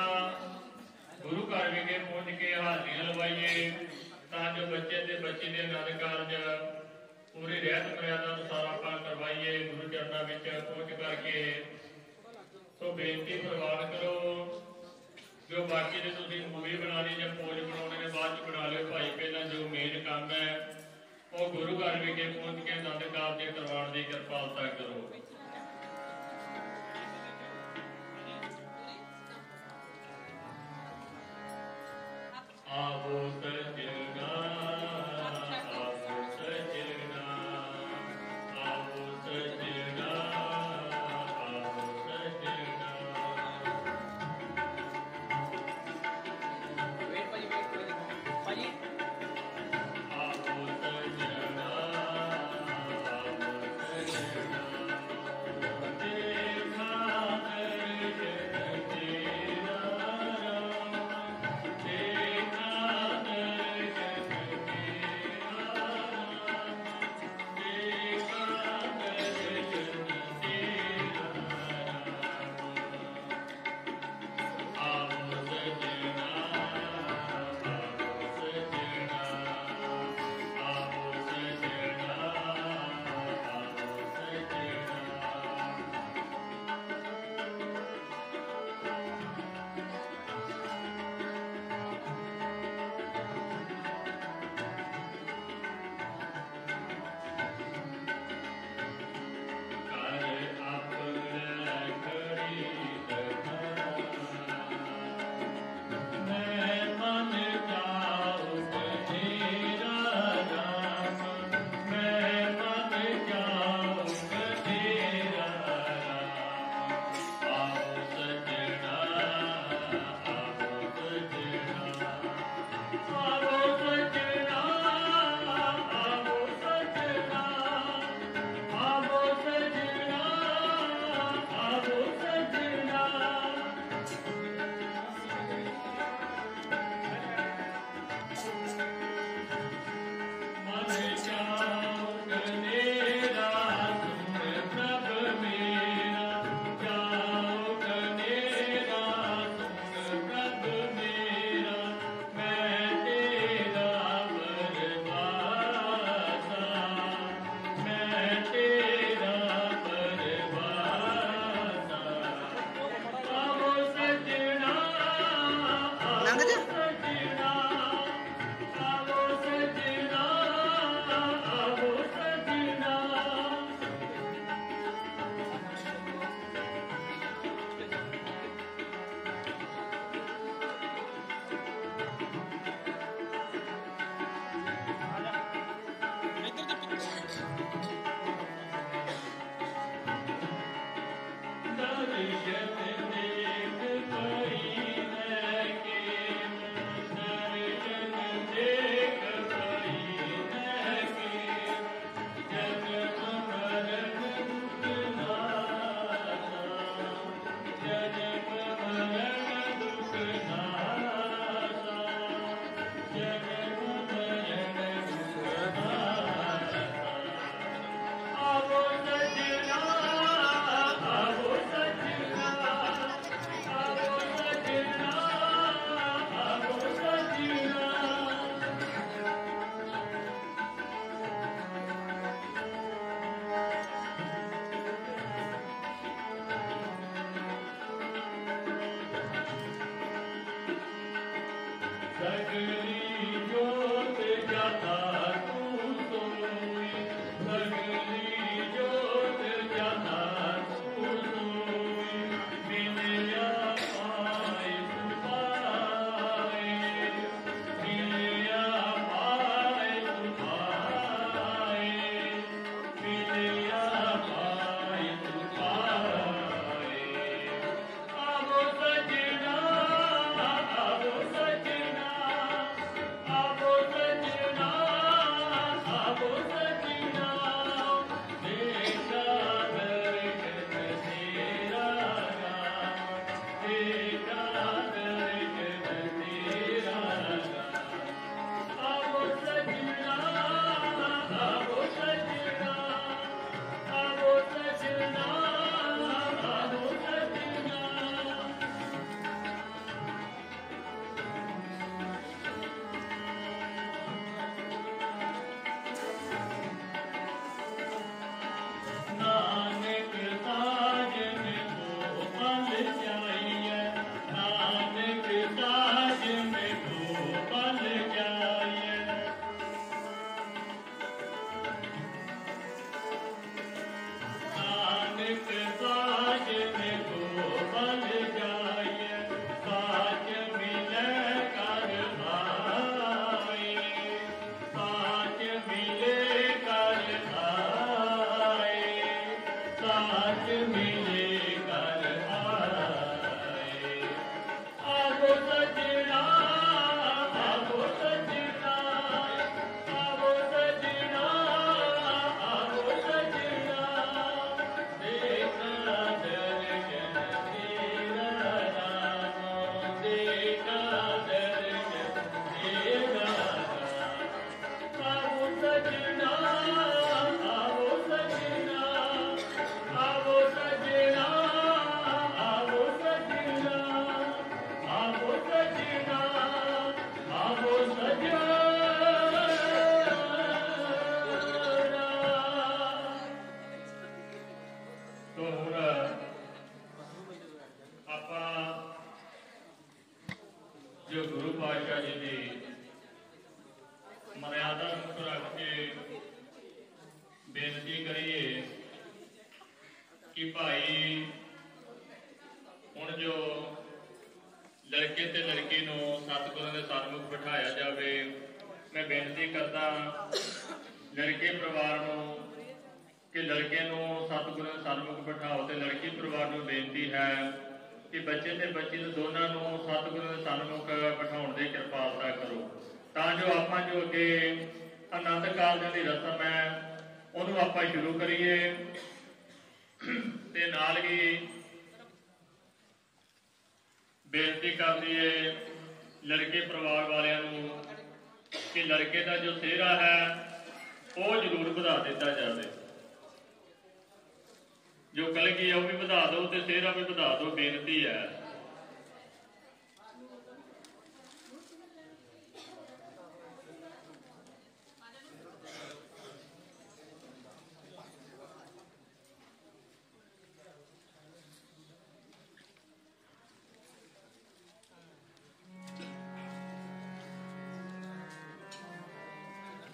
ਗੁਰੂ ਘਰ ਵਿਖੇ ਪਹੁੰਚ ਕੇ ਹਾਜ਼ਰੀਆਂ ਲਵਾਈਏ ਤਾਂ ਜੋ ਬੱਚੇ ਤੇ ਬੱਚੀ ਦੇ ਆਨੰਦ ਕਾਰਜ ਪੂਰੀ ਰਹਿਤ ਮਰਿਆਦਾ ਅਨੁਸਾਰ ਆਪਾਂ ਕਰਵਾਈਏ, ਗੁਰੂ ਚਰਨਾਂ ਵਿੱਚ ਪਹੁੰਚ ਕਰਕੇ ਸੋ ਬੇਨਤੀ ਪ੍ਰਵਾਨ ਕਰੋ। ਜੋ ਬਾਕੀ ਦੇ ਤੁਸੀਂ ਮੂਵੀ ਬਣਾ ਜਾਂ ਪੋਜ ਬਣਾਉਣੇ ਨੇ, ਬਾਅਦ ਚ ਬਣਾ ਲਿਓ। ਭਾਈ ਪਹਿਲਾਂ ਜੋ ਮੇਨ ਕੰਮ ਹੈ, ਉਹ ਗੁਰੂ ਘਰ ਵਿਖੇ ਪਹੁੰਚ ਕੇ ਆਨੰਦ ਦੇ ਕਰਵਾਉਣ ਦੀ ਕਿਰਪਾਲਤਾ ਕਰੋ। ਆਵੋ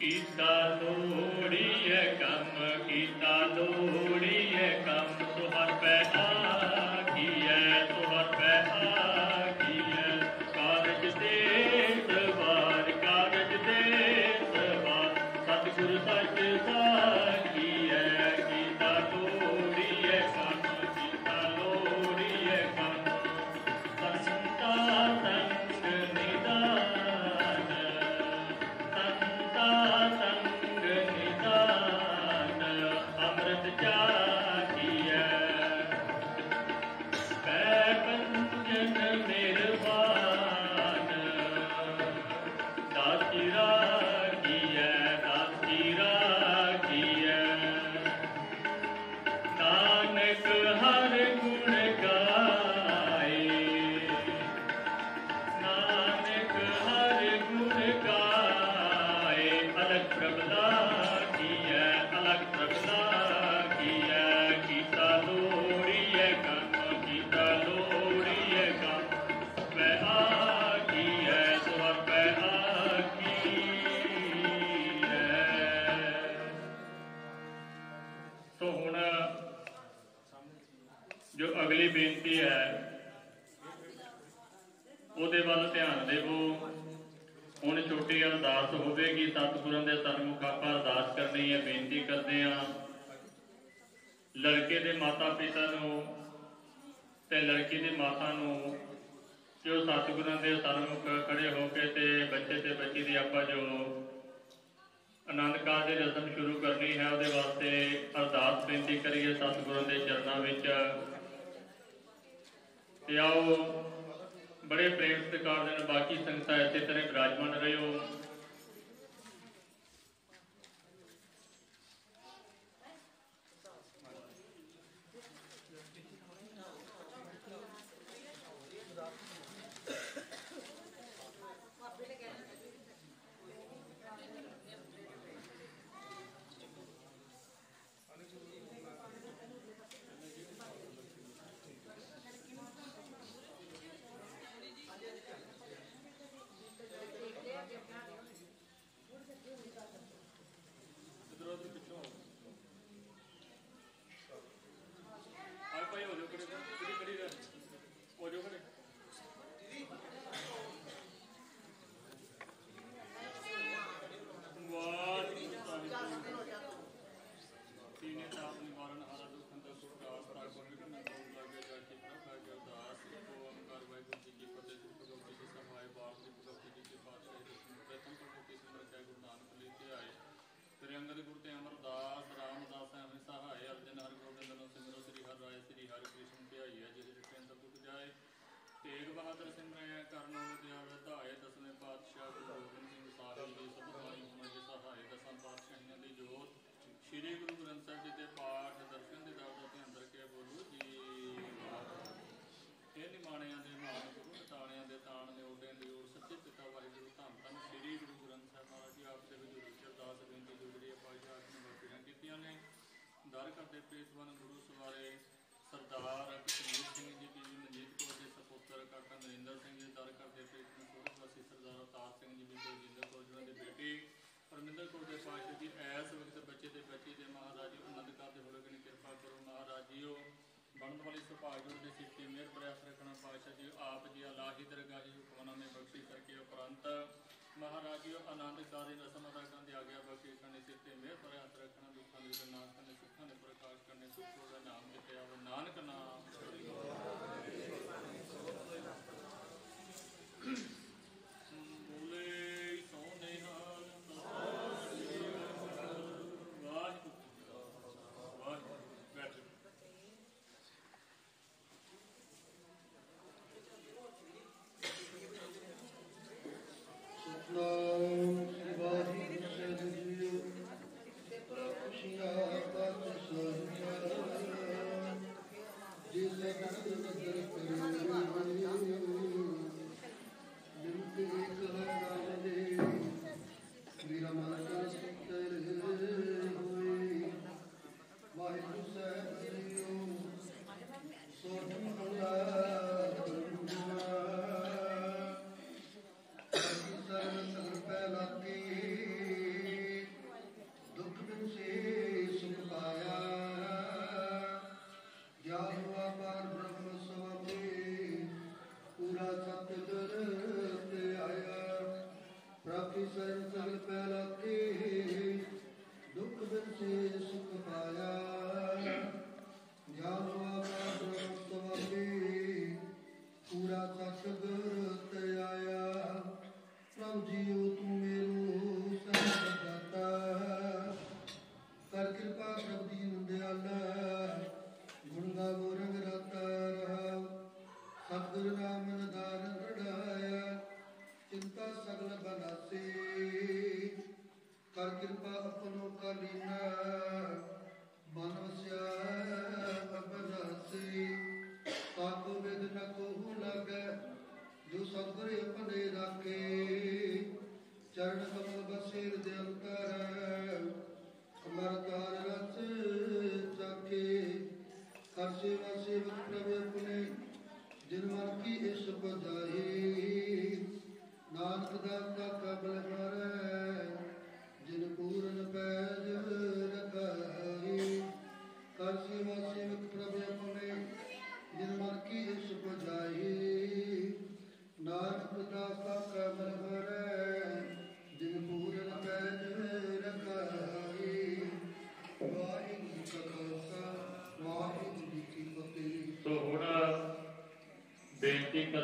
ಇದ್ದ ನೋಡಿಯ ಕಾ ਆਨੰਦ ਮਿਹਰ ਪ੍ਰਿਆਸ ਰੱਖਣਾ ਪਾਸ਼ਾ ਜੀ, ਆਪ ਜੀ, ਅਲਾਹੀ ਦਰਗਾਹੀ ਨੇ ਕਰਕੇ ਉਪਰੰਤ ਮਹਾਰਾਜਿਓ ਆਨੰਦ ਸਾਰੇ ਰਸਮ ਅਦਾ ਕਰਨ ਦੀ ਆਗਿਆ ਸੁੱਖਾਂ ਦੇ ਪ੍ਰਕਾਸ਼ ਕਰਨੇ, ਸੁਖੋ ਦਾ ਨਾਮ ਦਿੱਤੇ ਆਵੋ ਨਾਨਕ ਨਾਮ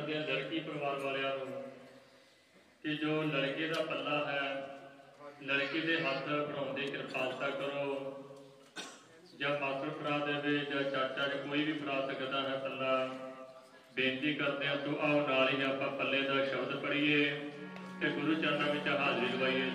ਕਰਦੇ ਲੜਕੀ ਪਰਿਵਾਰ ਵਾਲਿਆਂ ਨੂੰ ਕਿ ਜੋ ਲੜਕੇ ਦਾ ਪੱਲਾ ਹੈ, ਲੜਕੇ ਦੇ ਹੱਥ ਫੜਾਉਂਦੇ ਕਿਰਪਾਲਤਾ ਕਰੋ। ਜਾਂ ਪਾਤਰ ਫੜਾ ਦੇਵੇ ਜਾਂ ਚਾਚਾ ਜਾਂ ਕੋਈ ਵੀ ਫੜਾ ਸਕਦਾ ਹੈ ਪੱਲਾ, ਬੇਨਤੀ ਕਰਦੇ ਹਾਂ ਤੋਂ ਆਓ ਨਾਲ ਹੀ ਆਪਾਂ ਪੱਲੇ ਦਾ ਸ਼ਬਦ ਪੜ੍ਹੀਏ ਤੇ ਗੁਰੂ ਚਰਨਾਂ ਵਿੱਚ ਹਾਜ਼ਰੀ ਲਵਾਈਏ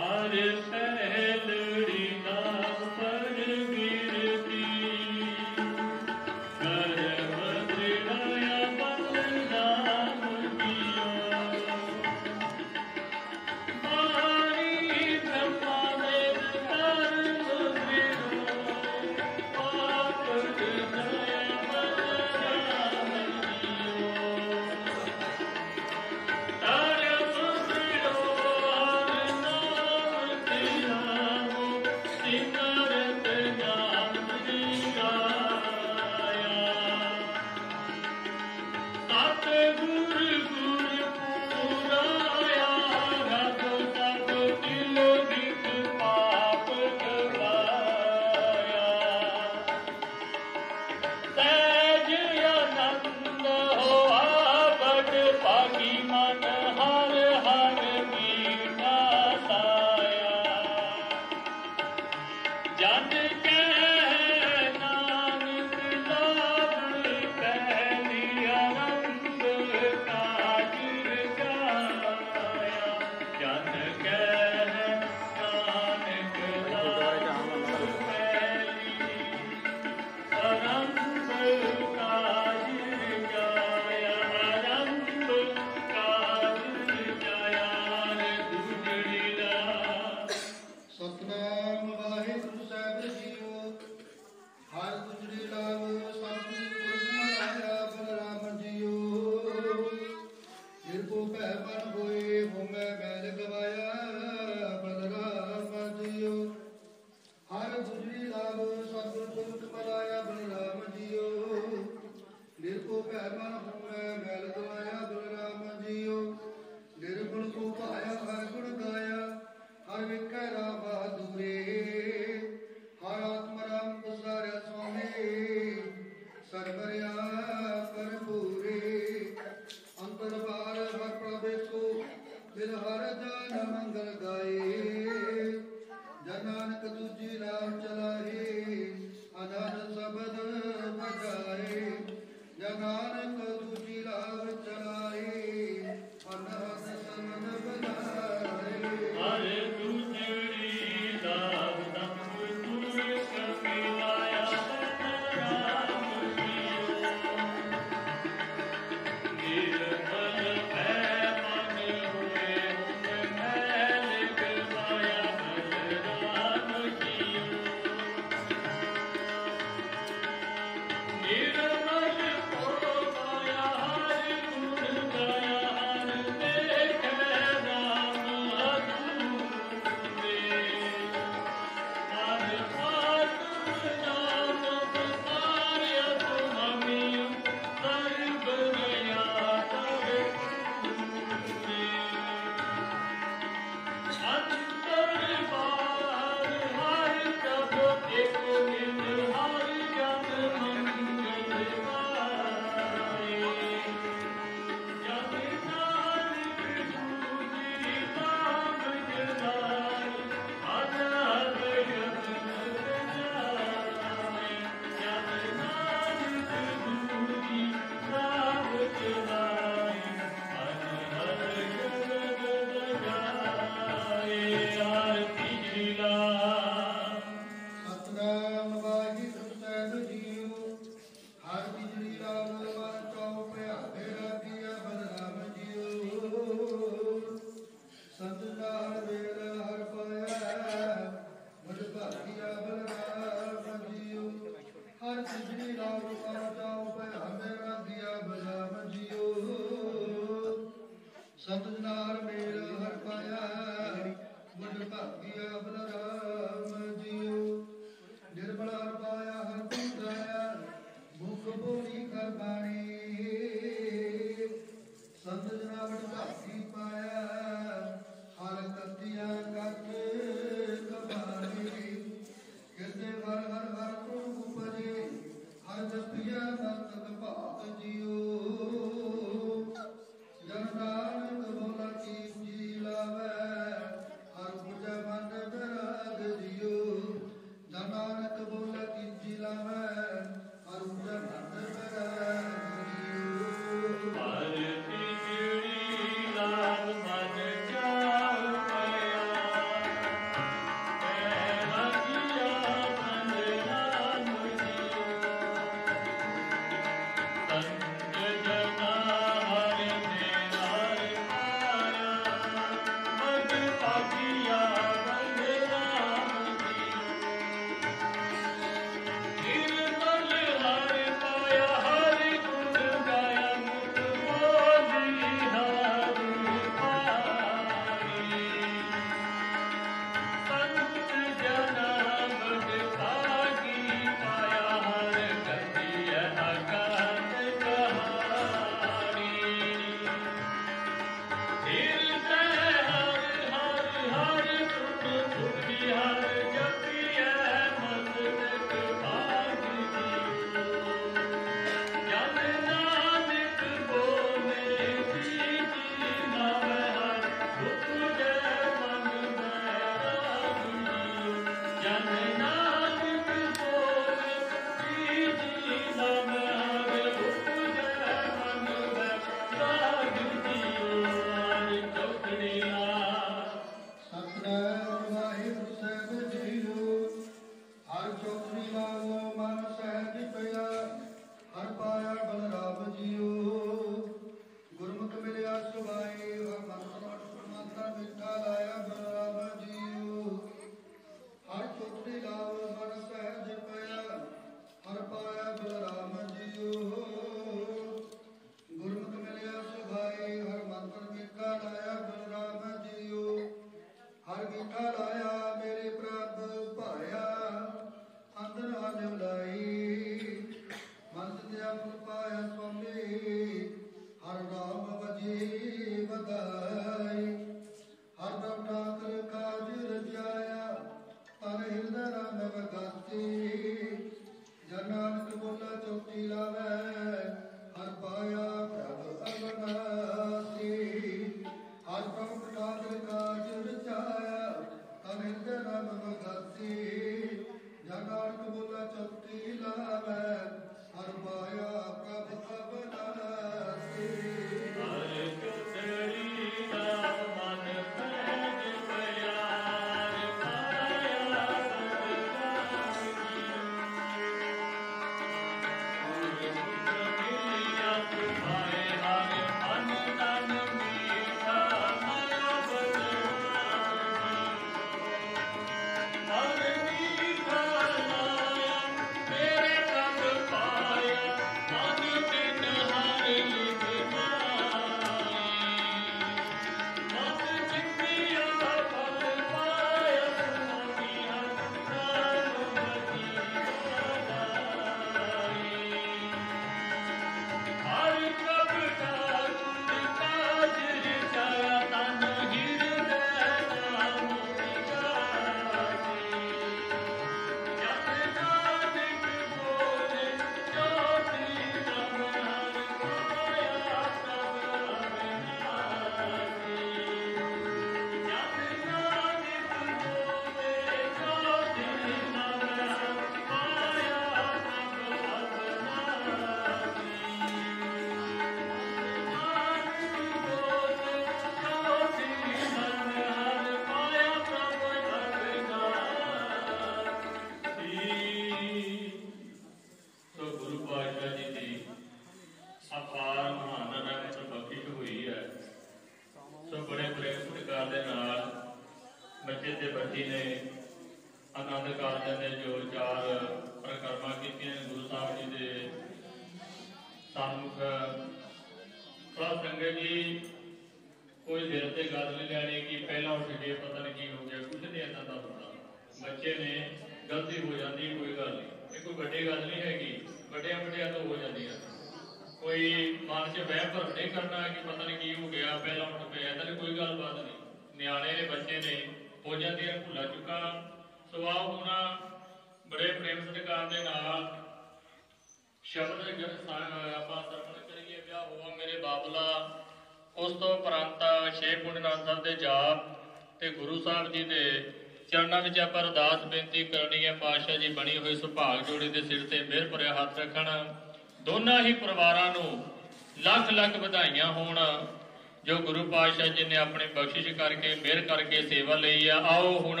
ਜੋ ਗੁਰੂ ਪਾਤਸ਼ਾਹ ਜੀ ਨੇ ਆਪਣੀ ਬਖਸ਼ਿਸ਼ ਕਰਕੇ ਮਿਹਰ ਕਰਕੇ ਸੇਵਾ ਲਈ ਆ ਆਓ ਹੁਣ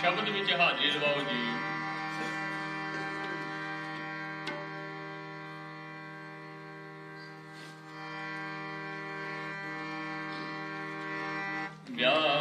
ਸ਼ਬਦ ਵਿੱਚ ਹਾਜ਼ਰੀ ਲਵਾਓ ਜੀ Yeah.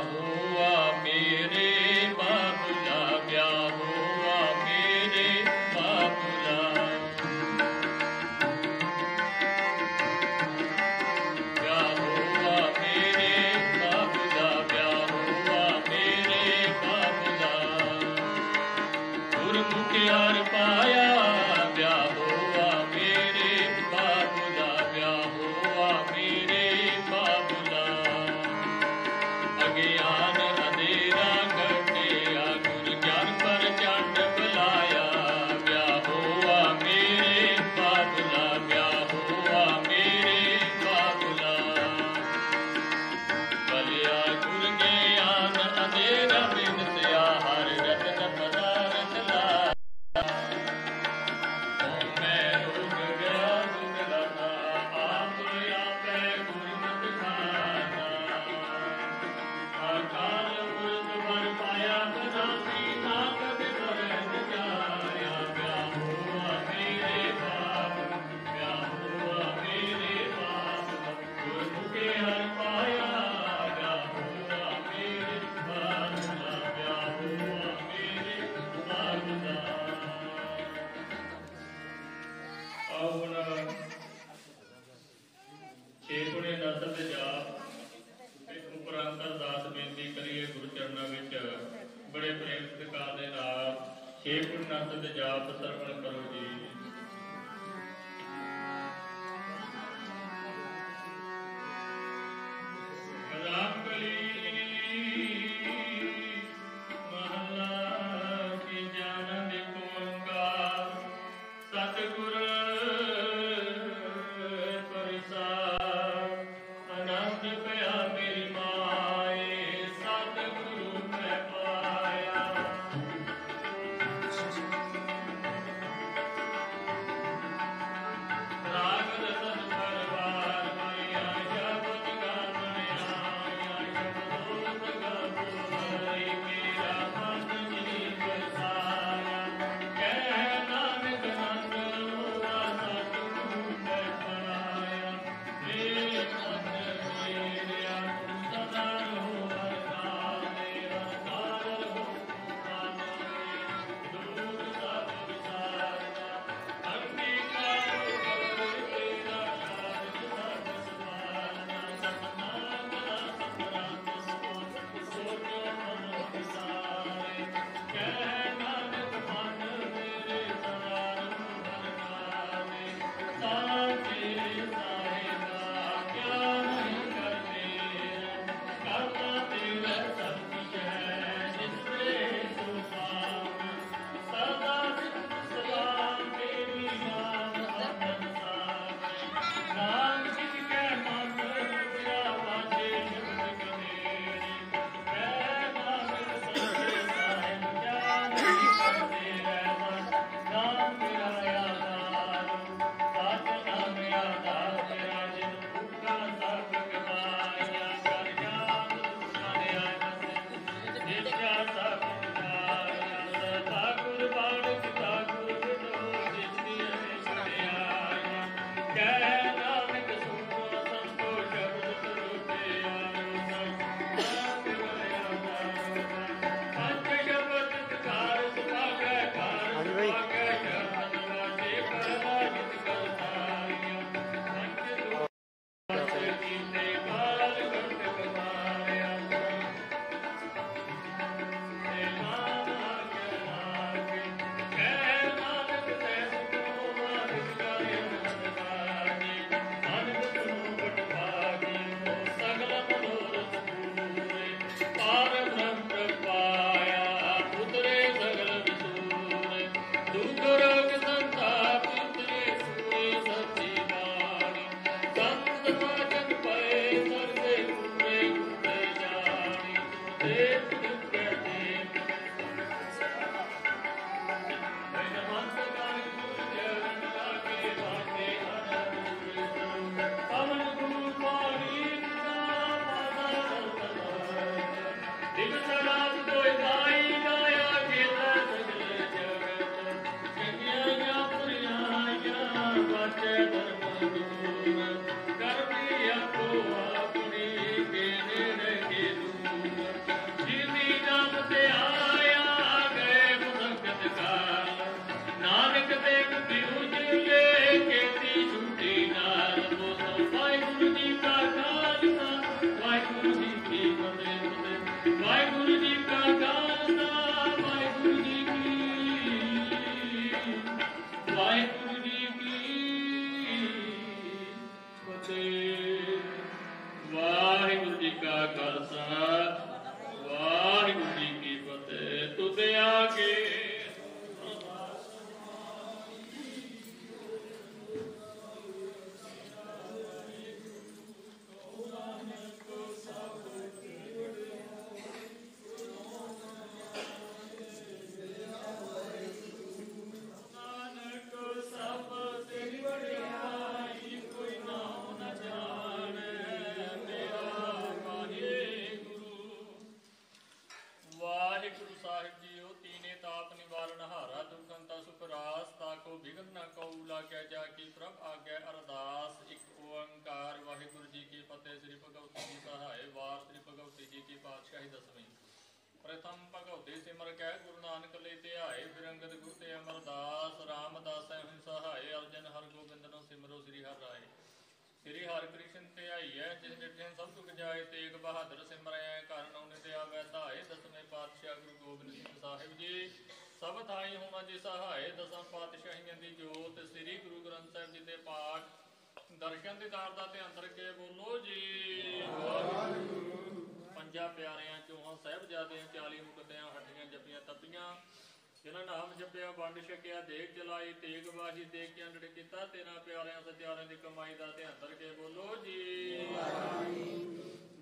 ਤੇਗ ਬਾਜੀ ਦੇਖ ਕੇ ਅੰਡੜ ਕੀਤਾ, ਤੇਰਾ ਪਿਆਰਿਆਂ ਸਚਿਆਰਿਆਂ ਦੀ ਕਮਾਈ ਦਾ ਧਿਆਨ ਕਰਕੇ ਬੋਲੋ ਜੀ।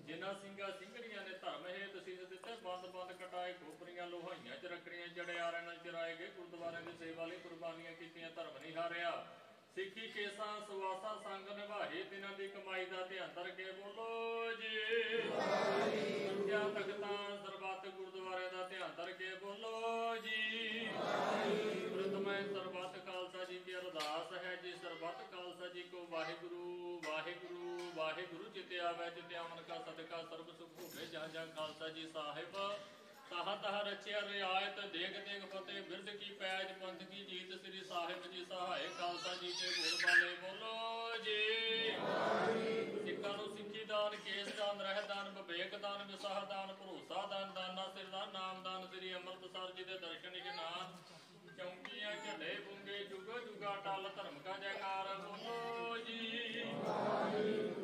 ਜਿਨ੍ਹਾਂ ਸਿੰਘਾਂ ਸਿੰਘੜੀਆਂ ਨੇ ਧਰਮ ਹੇਤ ਸੀਸ ਦਿੱਤੇ, ਬੰਦ ਬੰਦ ਕਟਾਏ ਖੋਪਰੀਆਂ, ਲੋਹਾਈਆਂ ਚ ਰੱਖੜੀਆਂ ਜੜਿਆਰਿਆਂ ਨਾਲ ਚਰਾਏ ਗਏ, ਗੁਰਦੁਆਰਿਆਂ ਦੀ ਸੇਵਾ ਲਈ ਕੁਰਬਾਨੀਆਂ ਕੀਤੀਆਂ, ਧਰਮ ਨਹੀਂ ਹਾਰਿਆ। ਸਿੱਖੀ, ਕੇਸਾਂ, ਸੁਵਾਸਾ, ਸੰਗ ਨਿਭਾਏ ਦਿਨਾਂ ਦੀ ਕਮਾਈ ਦਾ ਧਿਆਨ ਧਰ ਕੇ ਬੋਲੋ ਜੀ। ਪੰਜਾਂ ਤਖਤਾਂ, ਸਰਬੱਤ, ਗੁਰਦੁਆਰਿਆਂ ਦਾ ਧਿਆਨ ਧਰ ਕੇ ਬੋਲੋ ਜੀ। ਪ੍ਰਥਮੇ ਸਰਬੱਤ ਖਾਲਸਾ ਜੀ ਕੀ ਅਰਦਾਸ ਹੈ ਜੀ ਸਰਬੱਤ ਖਾਲਸਾ ਜੀ ਕੋ ਵਾਹਿਗੁਰੂ ਵਾਹਿਗੁਰੂ, ਜਿਤੇ ਆਵੈ, ਜਿਤੇ ਅਮਨ ਕਾ ਸਦਕਾ, ਸਰਬ ਸੁਖ ਹੋਵੇ ਜਹਾਂ ਜਹਾਂ ਖਾਲਸਾ ਜੀ ਸਾਹਿਬ। ਤਾਹ ਤਾਹ ਰਚਿਆ ਰਿਆਇਤ ਦੇਖ ਦੇਖ ਫਤਿਹ ਬਿਰਦ ਕੀ ਪੈਜ, ਪੰਥ ਕੀ ਜੀਤ, ਸ੍ਰੀ ਸਾਹਿਬ ਜੀ ਸਹਾਏ ਖਾਲਸਾ ਜੀ ਕੇ ਬੋਲ ਬਾਲੇ ਬੋਲੋ ਜੀ। ਸਿੱਖਾਂ ਨੂੰ ਸਿੱਖੀ ਦਾਨ, ਕੇਸ ਦਾਨ, ਰਹਿ ਦਾਨ, ਵਿਵੇਕ ਦਾਨ, ਵਿਸਾਹ ਦਾਨ, ਭਰੋਸਾ ਦਾਨ, ਦਾਨਾ ਸਿਰ ਦਾਨ ਨਾਮ ਦਾਨ, ਸ੍ਰੀ ਅੰਮ੍ਰਿਤਸਰ ਜੀ ਦੇ ਦਰਸ਼ਨ ਇਸ਼ਨਾਨ ਚੌਂਕੀਆਂ ਝੰਡੇ ਬੁੰਗੇ, ਜੁਗ ਜੁਗਾ, ਟਾਲ ਧਰਮ ਕਾ ਜੈਕਾਰ, ਬੋਲੋ ਜੀ। ਸਿੱਖਾਂ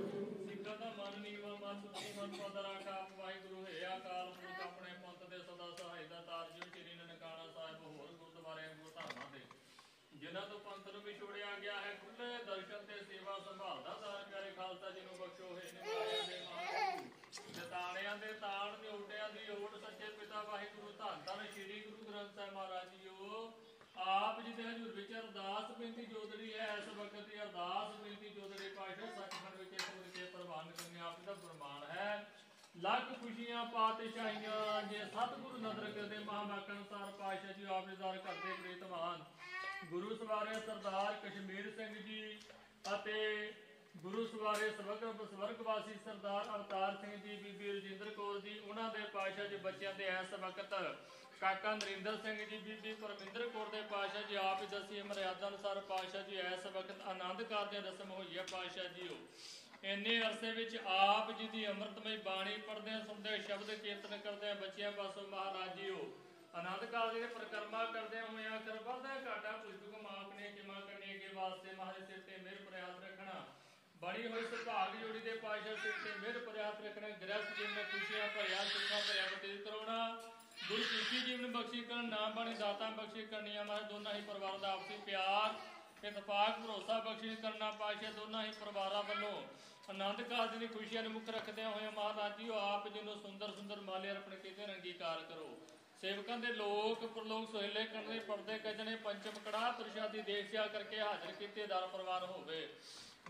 ਮਨ ਨੀਵਾ ਮਨ ਸੁਣੀ ਮਨ ਪਦ ਰਾਖਾ ਵਾਹਿਗੁਰੂ, ਹੈ ਅਕਾਲ ਪੁਰਖ, ਆਪਣੇ ਪੰਥ ਦੇ ਸਦਾ ਸਹਾਇ ਦਾ ਤਾਰਜੂ ਸ੍ਰੀ ਨਨਕਾਣਾ ਸਾਹਿਬ ਹੋਰ ਗੁਰਦੁਆਰੇ ਗੁਰੂ ਧਾਮਾਂ ਦੇ। ਜਿਨ੍ਹਾਂ ਤੋਂ ਪੰਥ ਨੂੰ ਵਿਛੋੜਿਆ ਗਿਆ ਹੈ ਖੁੱਲੇ ਦਰਸ਼ਨ ਤੇ ਸੇਵਾ ਸੰਭਾਲਦਾ ਦਾਨ ਪਿਆਰੇ ਖਾਲਸਾ ਜੀ ਨੂੰ ਬਖਸ਼ੋ, ਹੈ ਨਿਭਾਇਆ ਦੇ ਮਾਨ ਜਤਾਣਿਆਂ ਦੇ ਤਾਣ ਦੇ ਓਟਿਆਂ ਦੀ ਓਟ ਸੱਚੇ ਪਿਤਾ ਵਾਹਿਗੁਰੂ, ਧੰਨ ਧੰਨ ਸ੍ਰੀ ਗੁਰੂ ਗ੍ਰੰਥ ਸਾਹਿਬ ਮਹਾਰਾਜ ਜੀਓ। ਆਪ ਜੀ ਦੇ ਹਜ਼ੂਰ ਵਿੱਚ ਅਰਦਾਸ ਬੇਨਤੀ ਜੋਦੜੀ ਹੈ, ਇਸ ਵਕਤ ਦੀ ਅਰਦਾਸ ਬੇਨਤੀ ਜੋਦੜੀ ਪਾਸ਼ਾ ਸੱਚਖੰਡ ਵਿੱਚ ਪੂਰ ਕੇ ਕਰਨੇ ਆਪ ਦਾ ਫਰਮਾਨ ਹੈ। ਲੱਖ ਖੁਸ਼ੀਆਂ ਪਾਤਸ਼ਾਹੀਆਂ ਜੇ ਸਤਿਗੁਰੂ ਨਦਰ ਕਰਦੇ ਮਹਾਵਾਕ ਅਨੁਸਾਰ ਪਾਸ਼ਾ ਜੀ ਆਪ ਜੀ ਕਰਦੇ ਪ੍ਰੀਤਮਾਨ ਗੁਰੂ ਸਵਾਰੇ ਸਰਦਾਰ ਕਸ਼ਮੀਰ ਸਿੰਘ ਜੀ ਅਤੇ ਗੁਰੂ ਸਵਾਰੇ ਸਵਰਗ ਸਵਰਗਵਾਸੀ ਸਰਦਾਰ ਅਵਤਾਰ ਸਿੰਘ ਜੀ, ਬੀਬੀ ਰਜਿੰਦਰ ਕੌਰ ਜੀ, ਉਹਨਾਂ ਦੇ ਪਾਸ਼ਾ ਜੀ ਬੱਚਿਆਂ ਦੇ ਇਸ ਵਕਤ ਕਾਕਾ ਨਰਿੰਦਰ ਸਿੰਘ ਜੀ, ਬੀਬੀ ਪਰਮਿੰਦਰ ਕੌਰ ਦੇ ਪਾਸ਼ਾ ਜੀ ਆਪ ਹੀ ਦਸੀ ਮਰਿਆਦਾ ਅਨੁਸਾਰ ਪਾਸ਼ਾ ਜੀ ਇਸ ਵਕਤ ਆਨੰਦ ਕਾਰਜ ਰਸਮ ਹੋਈ ਹੈ ਪਾਸ਼ਾ ਜੀਓ। ਇੰਨੇ ਅਰਸੇ ਵਿੱਚ ਆਪ ਜੀ ਦੀ ਅੰਮ੍ਰਿਤਮਈ ਬਾਣੀ ਪੜ੍ਹਦੇ ਸੁਣਦੇ ਸ਼ਬਦ ਕੀਰਤਨ ਕਰਦੇ ਬੱਚਿਆਂ ਪਾਸੋਂ ਮਹਾਰਾਜ ਜੀਓ। ਆਨੰਦ ਕਾਰਜ ਦੇ ਪ੍ਰਕਰਮਾ ਕਰਦੇ ਹੋਇਆ ਕਰਬਲ ਦਾ ਘਾਟਾ ਪੁਸਤਕ ਮਾਫ ਕਿਮਾ ਕਰਨੇ ਕੇ ਵਾਸਤੇ ਮਹਾਰਾਜ ਸਿਰ ਤੇ ਮਿਹਰ ਪ੍ਰਯਾਸ ਰੱਖਣਾ। ਬਣੀ ਹੋਈ ਸੁਭਾਗ ਜੋੜੀ ਦੇ ਪਾਸ਼ਾ ਸਿਰ ਤੇ ਮਿਹਰ ਪ੍ਰਯਾਸ ਰੱਖਣਾ ਗ੍ਰਸਤ ਜੀਵਨ ਵਿੱਚ ਖੁਸ਼ੀਆਂ ਭਰਿਆ, ਸੁੱਖਾਂ ਭਰਿਆ, ਬਤੀਤ ਕਰਾਉਣਾ। ਗੁਰੂ ਕੀ ਜੀਵਨ ਬਖਸ਼ੀ ਕਰਨ ਨਾਮ ਬਾਣੀ ਦਾਤਾ ਬਖਸ਼ੀ ਕਰਨੀਆਂ ਮਾ ਦੋਨਾਂ ਹੀ ਪਰਿਵਾਰ ਦਾ ਆਪਸੀ ਪਿਆਰ ਇਤਫਾਕ ਭਰੋਸਾ ਬਖਸ਼ੀ ਕਰਨਾ ਪਾਸ਼ਾ ਦੋਨਾਂ ਹੀ ਪਰਿਵਾਰਾਂ ਵੱਲੋਂ ਆਨੰਦ ਕਾਰਜ ਦੀ ਖੁਸ਼ੀਆਂ ਨੂੰ ਮੁੱਖ ਰੱਖਦਿਆਂ ਹੋਏ ਮਹਾਰਾਜ ਜੀਓ ਆਪ ਜੀ ਨੂੰ ਸੁੰਦਰ ਸੁੰਦਰ ਮਾਲੇ ਅਰਪਣ ਕੀਤੇ ਰੰਗੀਕਾਰ ਕਰੋ। ਸੇਵਕਾਂ ਦੇ ਲੋਕ ਪ੍ਰਲੋਕ ਸੁਹੇਲੇ ਕਰਨੇ ਪਰਦੇ ਕਜਣੇ, ਪੰਚਮ ਕੜਾ ਪ੍ਰਸ਼ਾਦੀ ਦੇਖਿਆ ਕਰਕੇ ਹਾਜ਼ਰ ਕੀਤੇ, ਦਰ ਪ੍ਰਵਾਨ ਹੋਵੇ।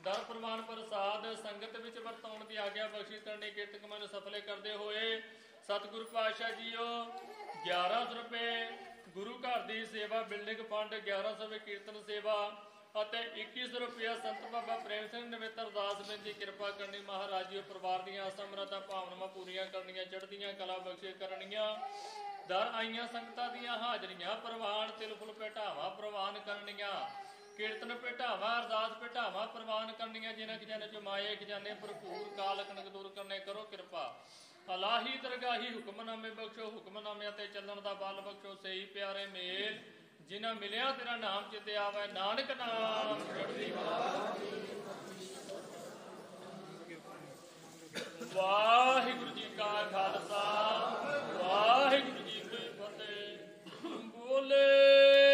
ਦਰ ਪ੍ਰਵਾਨ ਪ੍ਰਸਾਦ ਸੰਗਤ ਵਿੱਚ ਵਰਤਾਉਣ ਦੀ ਆਗਿਆ ਬਖਸ਼ਿਸ਼ ਕਰਨੀ ਕੀਰਤਕ ਮਨ ਸਫਲੇ ਕਰਦੇ ਹੋਏ ਸਤਿਗੁਰੂ ਪਾਤਸ਼ਾਹ ਜੀਓ 1100 ਰੁਪਏ ਗੁਰੂ ਘਰ ਦੀ ਸੇਵਾ, ਬਿਲਡਿੰਗ ਫੰਡ 1100 ਰੁਪਏ ਕੀਰਤਨ ਸੇਵਾ ਅਤੇ 2100 ਰੁਪਇਆ ਸੰਤ ਬਾਬਾ ਪ੍ਰੇਮ ਸਿੰਘ ਨਵੇਤਰ ਦਾਸ ਬੇਨਤੀ ਕਿਰਪਾ ਕਰਨੀ ਮਹਾਰਾਜ ਜੀ ਪਰਿਵਾਰ ਦੀਆਂ ਅਸਮਰਤਾ ਭਾਵਨਾਵਾਂ ਪੂਰੀਆਂ ਕਰਨੀਆਂ, ਚੜ੍ਹਦੀਆਂ ਕਲਾ ਬਖਸ਼ੇ ਕਰਨੀਆਂ। ਦਰ ਆਈਆਂ ਸੰਗਤਾਂ ਦੀਆਂ ਹਾਜ਼ਰੀਆਂ, ਪ੍ਰਵਾਨ ਤਿਲ ਫੁਲ ਭੇਟਾਵਾਂ ਪ੍ਰਵਾਨ ਕਰਨੀਆਂ। ਕੀਰਤਨ ਭੇਟਾਵਾਂ ਅਰਦਾਸ ਭੇਟਾਵਾਂ ਪ੍ਰਵਾਨ ਕਰਨੀਆਂ, ਜਿਨ੍ਹਾਂ ਖਜ਼ਾਨੇ ਚ ਮਾਏ ਖਜ਼ਾਨੇ ਭਰਪੂਰ ਕਾਲ ਕਣਕ ਦੂਰ ਕਰਨੇ, ਕਰੋ ਕਿਰਪਾ। ਸਲਾਹੀ ਦਰਗਾਹੀ ਹੁਕਮਨਾਮੇ ਬਖਸ਼ੋ, ਹੁਕਮਨਾਮਿਆਂ ਤੇ ਚੱਲਣ ਦਾ ਬਲ ਬਖਸ਼ੋ, ਸਹੀ ਪਿਆਰੇ ਮੇਲ। ਜਿਨ੍ਹਾਂ ਮਿਲਿਆ ਤੇਰਾ ਨਾਮ ਜਿਤੇ ਆਵੇ, ਨਾਨਕ ਨਾਮ। ਵਾਹਿਗੁਰੂ ਜੀ ਕਾ ਖਾਲਸਾ, ਵਾਹਿਗੁਰੂ ਜੀ ਕੀ ਫਤਿਹ। ਬੋਲੇ।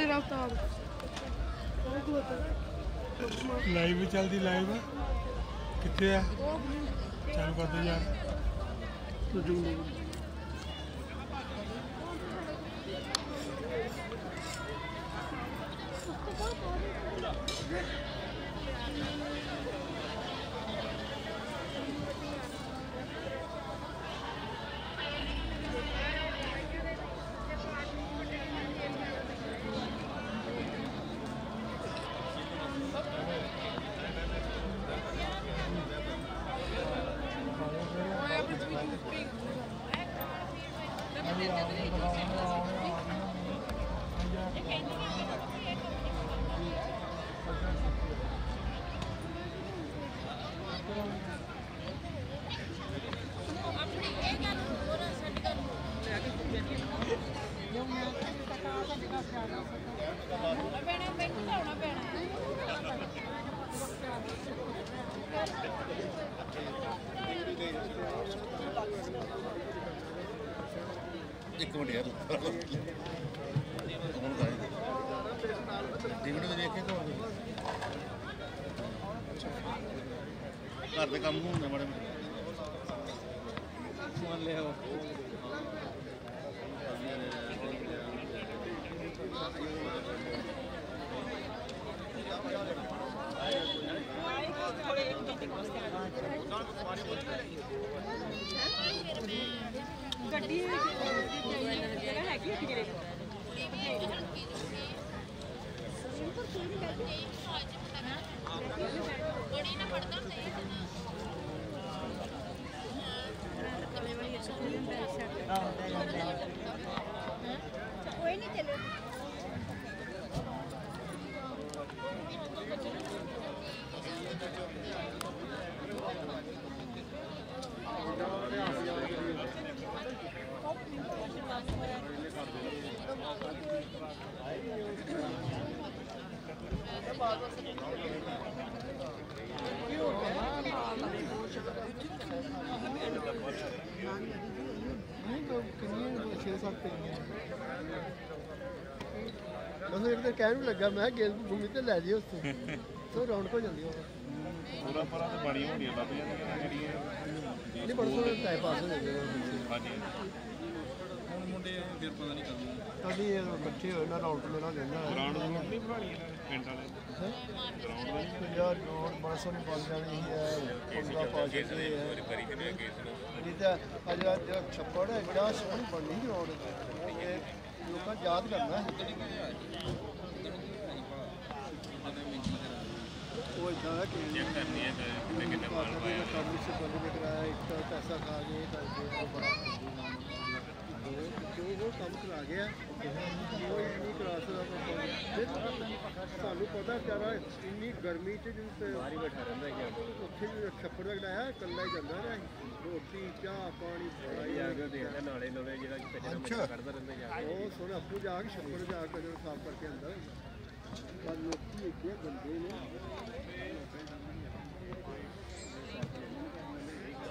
ਤੇਰਾ ਉਤਾਰ। ਲਾਈਵ ਚੱਲਦੀ ਲਾਈਵ ਕਿੱਥੇ ਆ? ਚਾਲੂ ਕਰ ਦੇ ਯਾਰ ਤੂੰ ਕਹਿਣ ਨੂੰ ਲੱਗਾ ਮੈਂ ਕਿਹਾ ਗੇਲ ਭੂਮੀ ਤੇ ਲੈ ਜਿਓ ਉੱਥੇ। ਸੋ ਰੌਣਕ ਹੋ ਜਾਂਦੀ ਉਹ ਪੂਰਾ ਪਰਾਂ ਤੇ ਬਣੀ ਹੋਣੀਆਂ ਲੱਭ ਜਾਂਦੀਆਂ ਨੇ ਜਿਹੜੀਆਂ। ਨਹੀਂ ਬੜਾ ਸੋਹਣਾ ਟਾਈਮ ਪਾਸ ਹੋ ਜਾਂਦਾ ਹਾਂਜੀ। ਹੁਣ ਮੁੰਡੇ ਫਿਰ ਪਤਾ ਨਹੀਂ ਕਦੋਂ ਕਦੀ ਇਹ ਇਕੱਠੇ ਹੋਏ ਨਾ ਰੌਣਕ ਮੇਲਾ ਲੈਂਦਾ ਗਰਾਊਂਡ ਗਰਾਊਂਡ ਨਹੀਂ ਬਣਾਣੀ ਇਹਨਾਂ ਨੇ ਪਿੰਡ ਵਾਲੇ। ਪੰਜਾਹ ਰੋਡ ਬੜਾ ਸੋਹਣੀ ਬਣ ਜਾਣੀ ਹੈ ਪੰਗਾ ਪਾ ਕੇ ਤੇ ਕਰੀ ਤੇ ਲੈ ਕੇ ਨਹੀਂ ਤਾਂ ਅੱਜ ਦਾ ਜਿਹੜਾ ਛੱਪੜ ਹੈ ਬੜਾ ਸੋਹਣੀ ਬਣਨੀ ਰੋਡ ਇਹ ਲੋਕਾਂ ਯਾਦ ਕਰਨਾ ਹੈ। कोई था कि लेकिन पब्लिक से पहले लेकर आया एक तो पैसा खा गए जो वो काम करा गया। कोई नहीं करा सकता सानू पता बेचारा इन्नी गर्मी च उत्थे छप्पर तक लाया कल्ला ही जाता रहा। रोटी चाह पानी बहुत सोना आपू जाग छप्पर जाग कर साफ़ करके अंदर पर लोग इतने गंदे ने।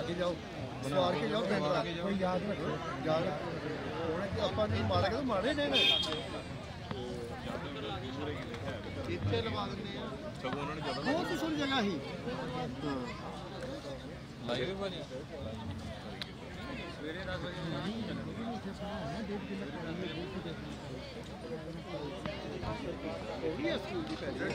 ਬਣਾ ਕੇ ਜਾਓ ਸਵਾਰ ਕੇ ਜਾਓ ਟੈਂਡਰ ਕੋਈ ਯਾਦ ਰੱਖੋ ਯਾਦ ਹੁਣ ਕਿ ਆਪਾਂ ਨਹੀਂ ਮਾਰੇ ਕਿ ਮਾਰੇ ਨੇ ਇੱਥੇ ਲਵਾ ਦਿੰਦੇ ਆ। ਸਗੋਂ ਉਹਨਾਂ ਨੇ ਜ਼ਿਆਦਾ ਬਹੁਤ ਸੁਣ ਜਗ੍ਹਾ ਹੀ। ਲਾਈਵ ਬਣੀ ਸਵੇਰੇ 10 ਵਜੇ। ਨਹੀਂ ਚੱਲਣਾ ਇੱਥੇ ਸਾਰਾ ਡੇਢ ਕਿਲੋ ਪਾਣੀ ਦੇਖਣਾ ਉਹ ਵੀ ਸਕੂਲ ਦੀ ਪਹਿਲੇ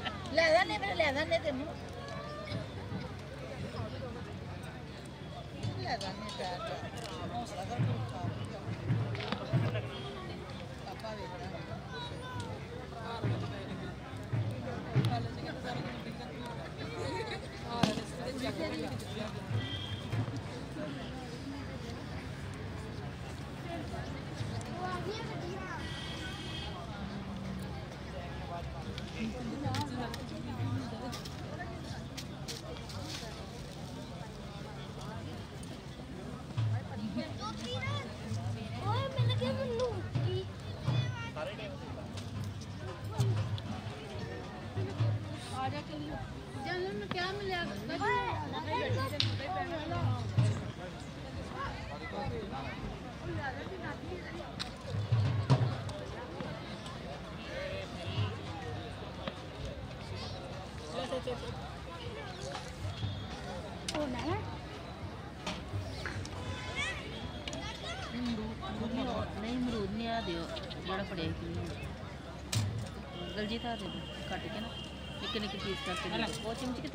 La dan pero la dan de mu. La dan de tiene que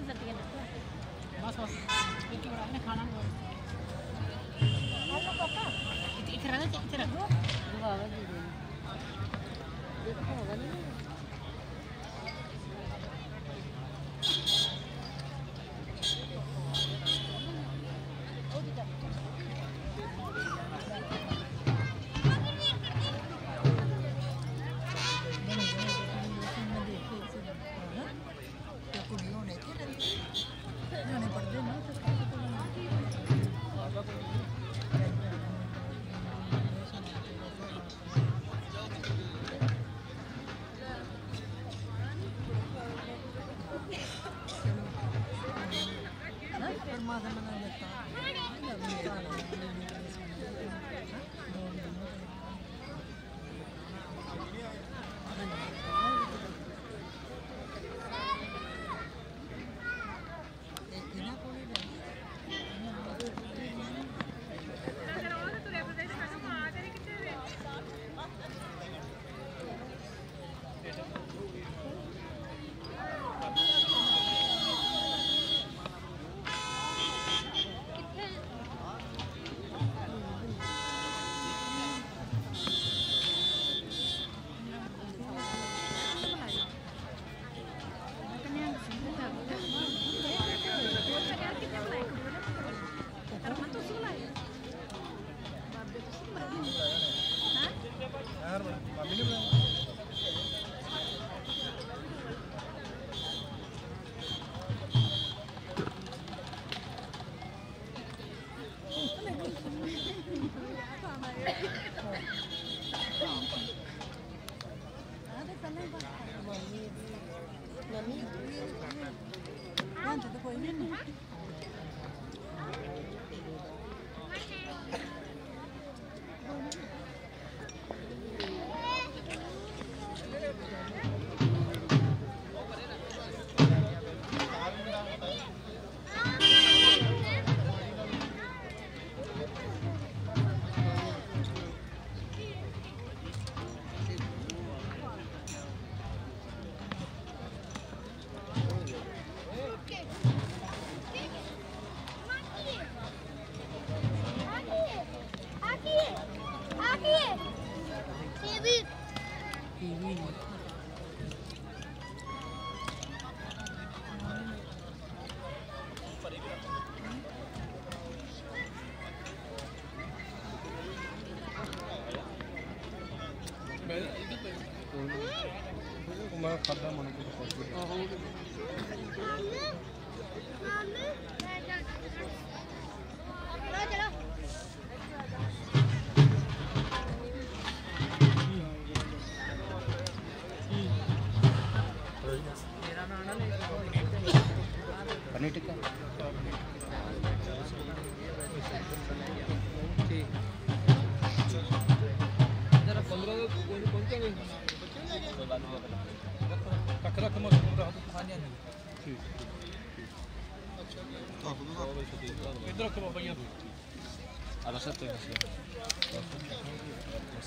सकते हैं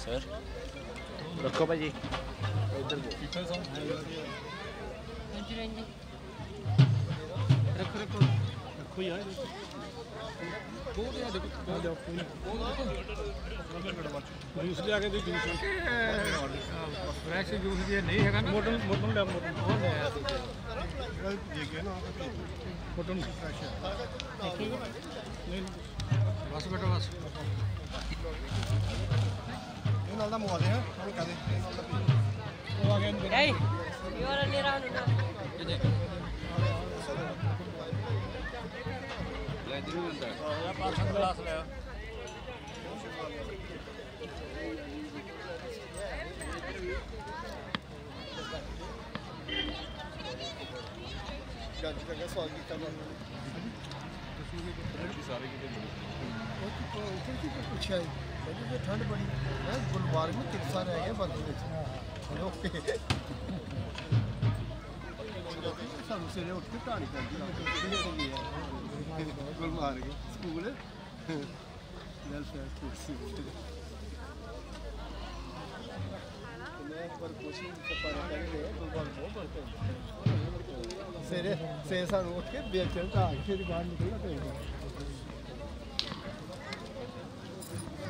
सर रखो भाई इधर रखो रखो रखो यार जूस लिया ਬਸ ਬੇਟਾ ਬਸ। ਇਹ ਨਾਲ ਦਾ ਮੁਆਦੇ ਹੈ ਉਹ ਕਹਦੇ ਉਹ ਆ ਗਿਆ ਨਹੀਂ ਇਹ ਵਾਲਾ ਲੈ ਰਹਾ ਨੂੰ ਨਾ ਦੇ ਲੈ ਦੇ ਨੂੰ ਅੰਦਰ ਆ ਪਾਸ ਗਲਾਸ ਲੈ ਆ ਗੰਜ ਦਾ ਗਸਵਾਲ ਕੀਤਾ ਮੈਂ। ਤੁਸੀਂ ਸਾਰੇ ਕਿਤੇ ਮਿਲੋ। तो इधर की तो कुछ आई मैंने तो ठंड बड़ी है गुलमार्ग में तिरसा रह गया बंद सानू सवेरे उठ के ढानी पड़ती गुलमार्ग स्कूल वेलफेयर स्कूल मैं एक बार कोशिश कर पा रहा था सवेरे सवेरे सानू उठ के बेचन ढाक के बाहर निकलना पेगा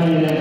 Gracias.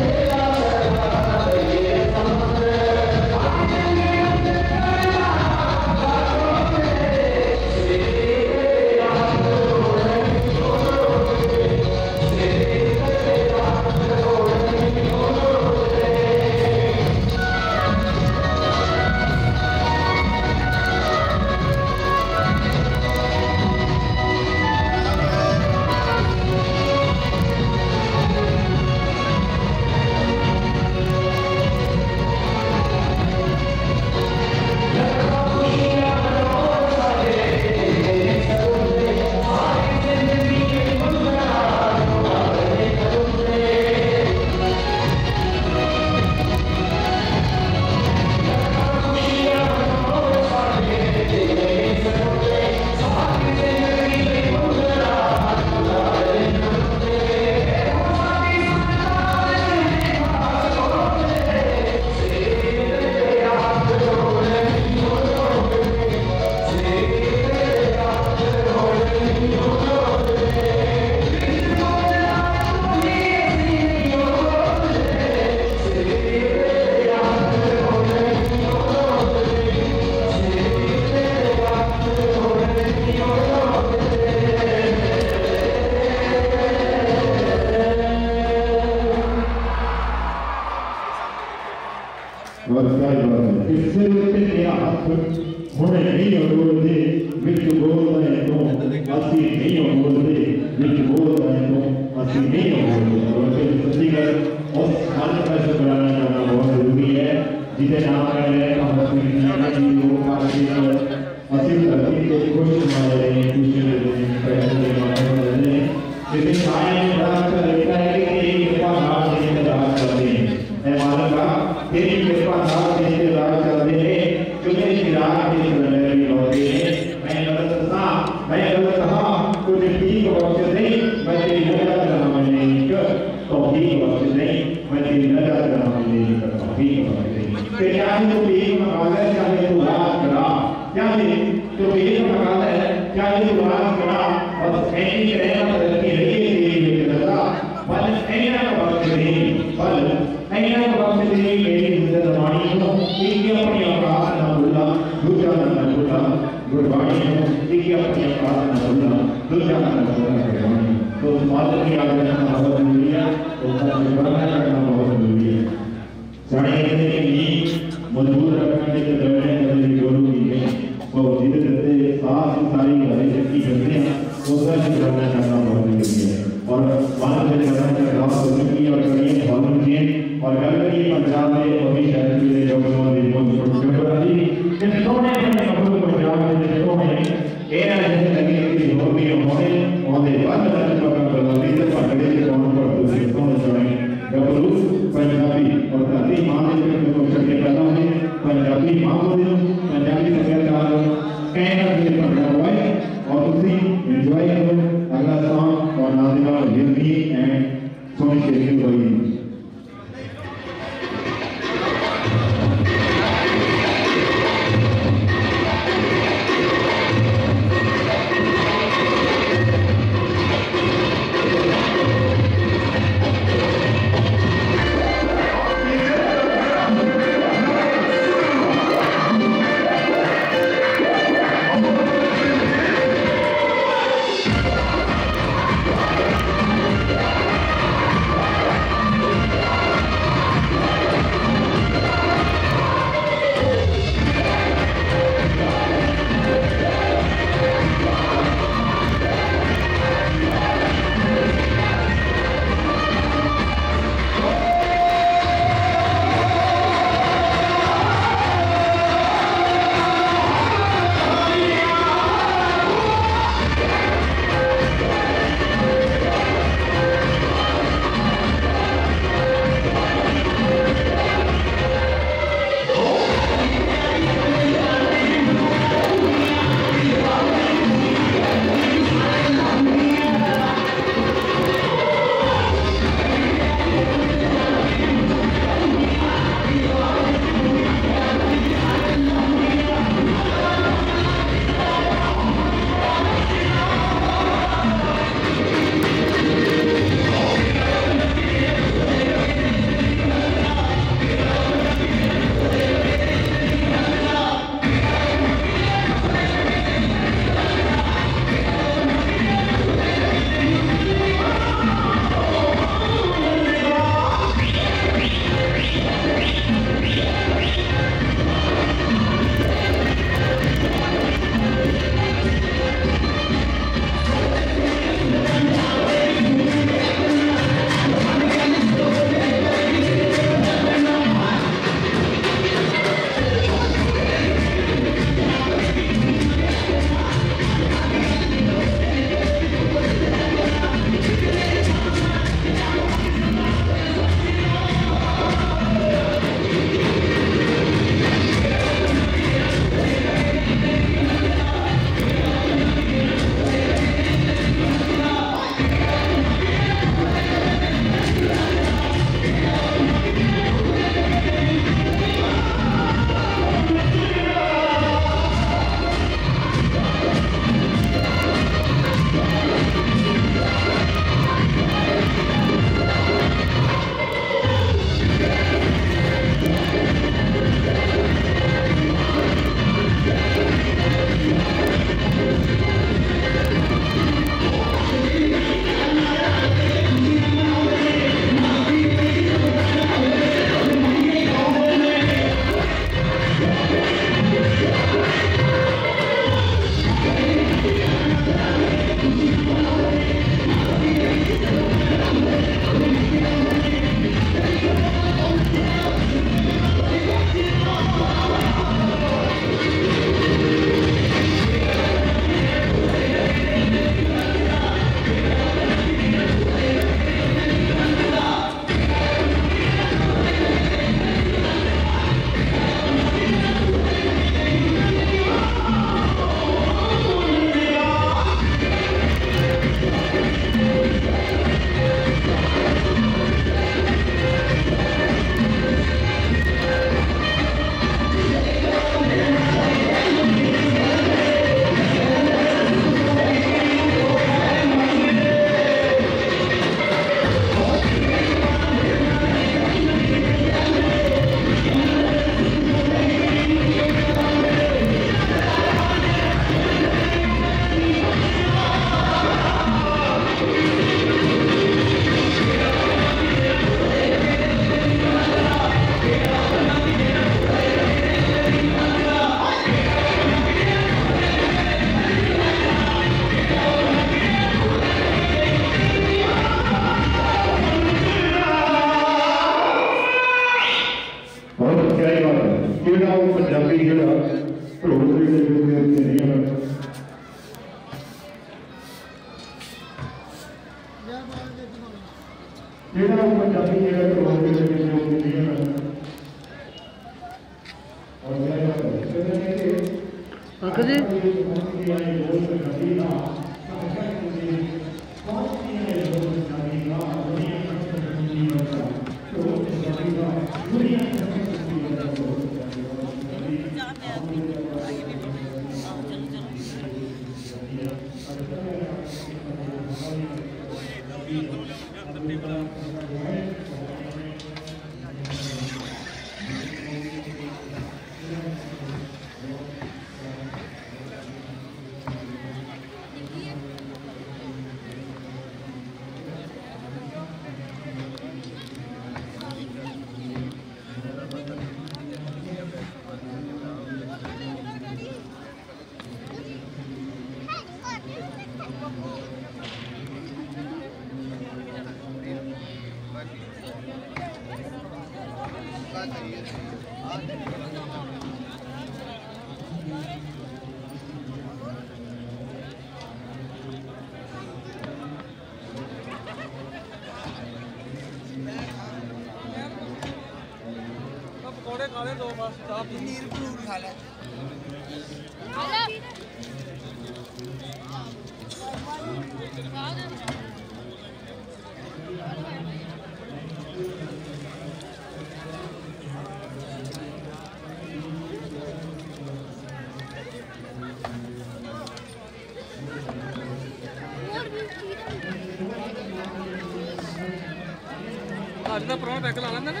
ਅੱਜ ਦਾ ਪਰੌਣਾ ਪੈਕ ਲਾ ਲੈਂਦਾ ਨਾ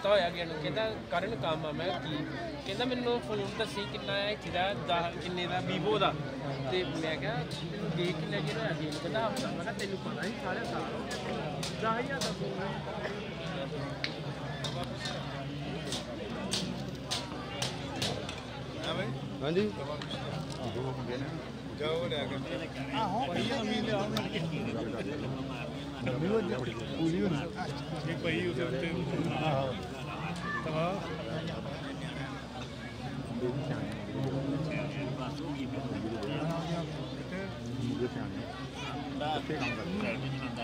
ਹਫਤਾ ਹੋਇਆ ਗਿਆ ਨੂੰ ਕਹਿੰਦਾ ਕਰਨ ਕੰਮ ਆ ਮੈਂ ਕੀ? ਕਹਿੰਦਾ ਮੈਨੂੰ ਫੋਨ ਦੱਸੀ ਕਿੰਨਾ ਹੈ ਇੱਥੇ ਦਾ ਕਿੰਨੇ ਦਾ ਵੀਵੋ ਦਾ। ਤੇ ਮੈਂ ਕਿਹਾ ਤੈਨੂੰ ਦੇਖ ਕਿੰਨਾ ਜਿਹੜਾ ਹੋਇਆ ਦੇਣ ਕਹਿੰਦਾ ਹਫਤਾ ਮੈਂ ਕਿਹਾ ਤੈਨੂੰ ਪਤਾ ਨਹੀਂ ਸਾਰਾ ਸਾਲ ਹੋ ਗਿਆ। 10000 ਦਾ ਫੋਨ ਹੈ ਹਾਂਜੀ। ਜਾਓ ਲੈ ਕੇ। ਇਹ ਪਈ ਉਹਦੇ ਉੱਤੇ ਤਵਾ 怎么？非常，的，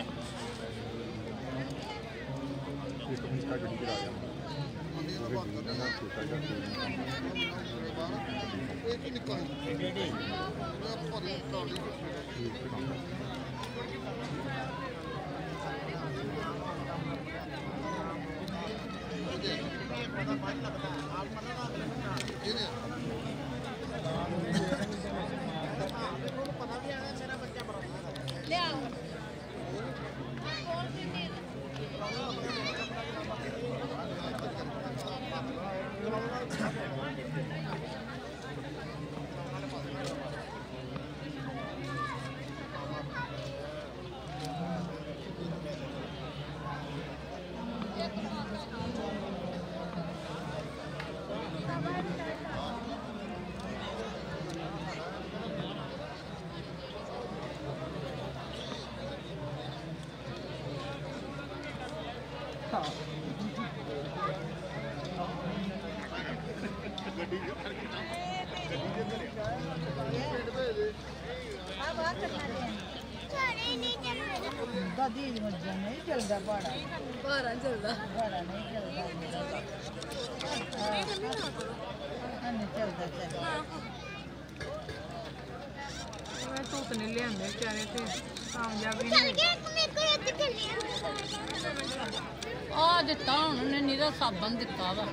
ਸਾਬਣ ਦਿੱਤਾ ਵਾ।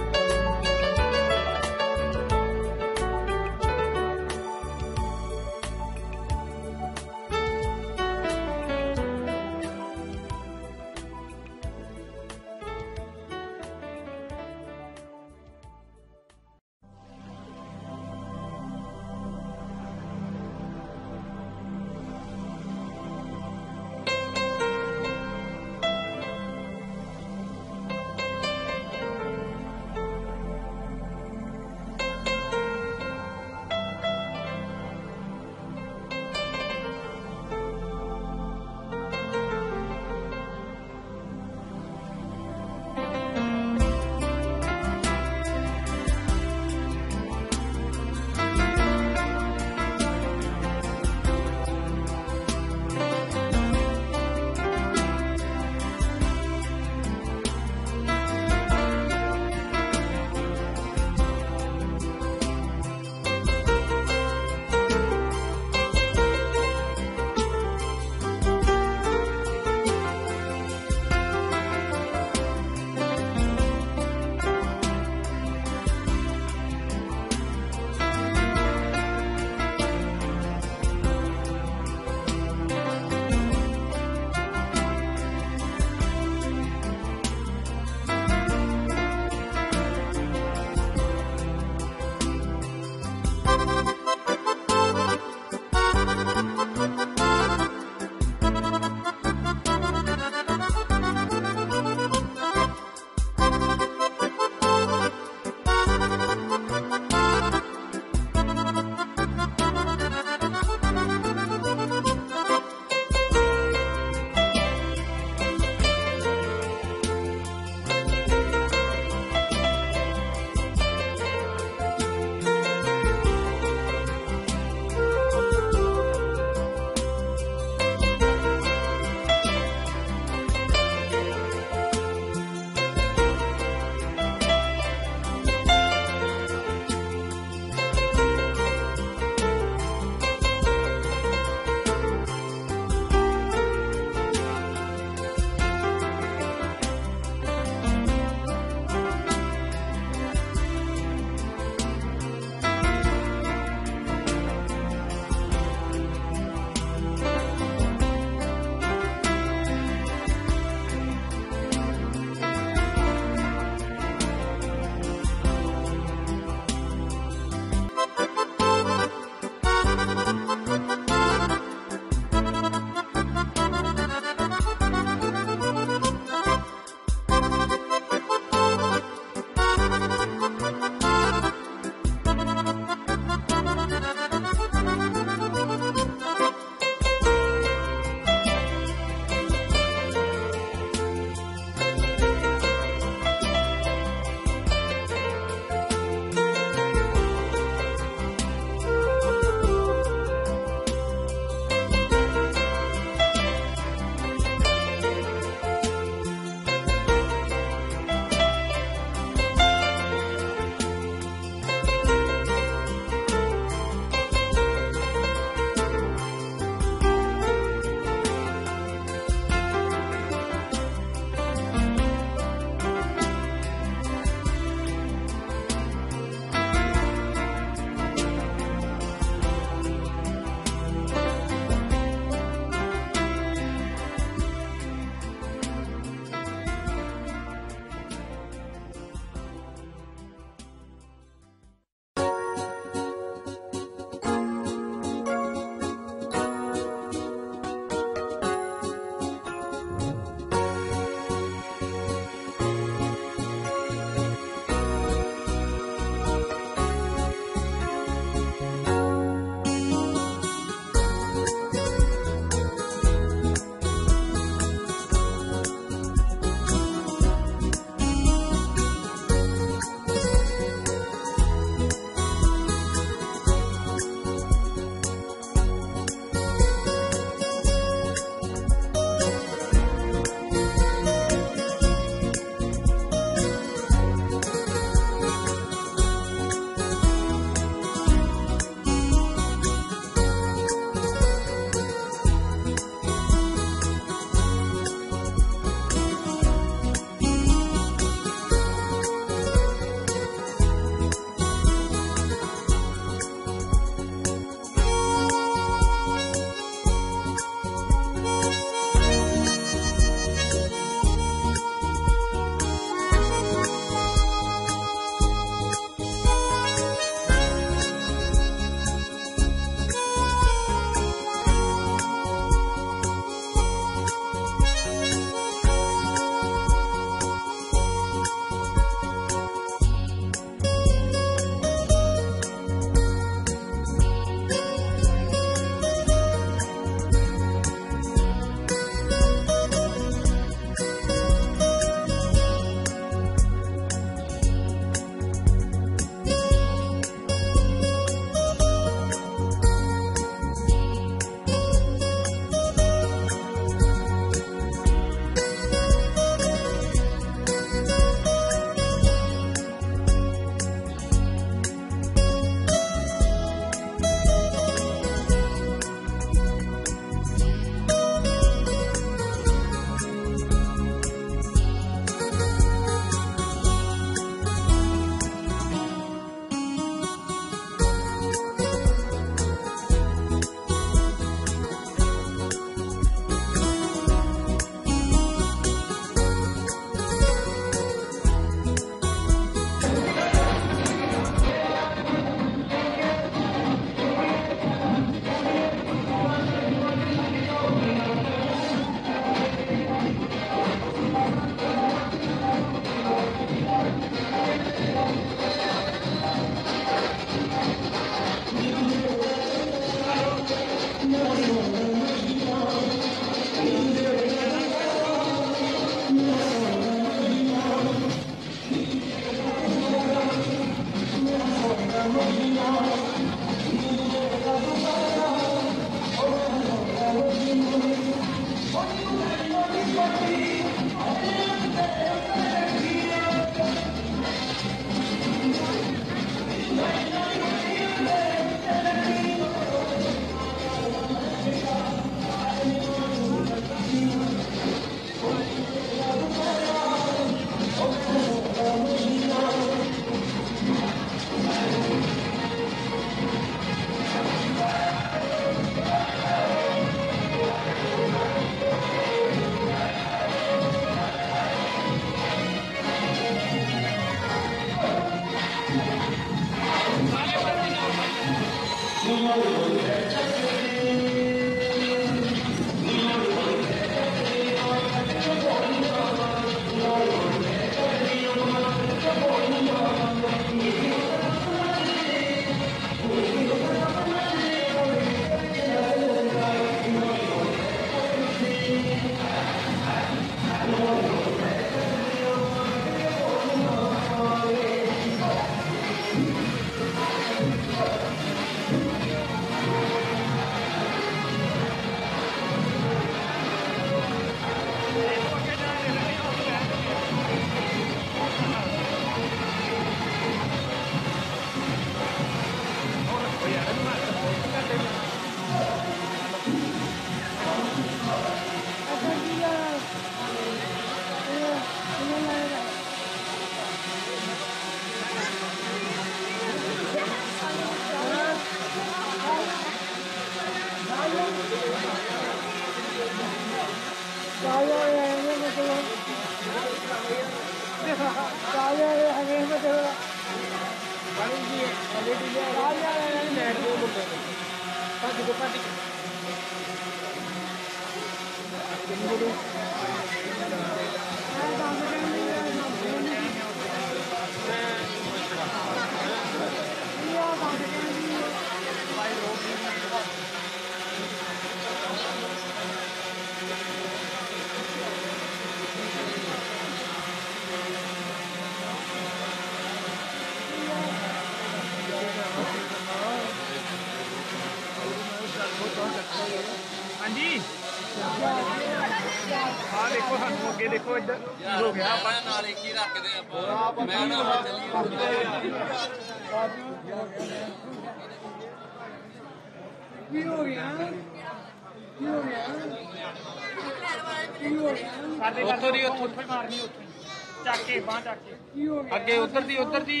उधर दी उधर दी।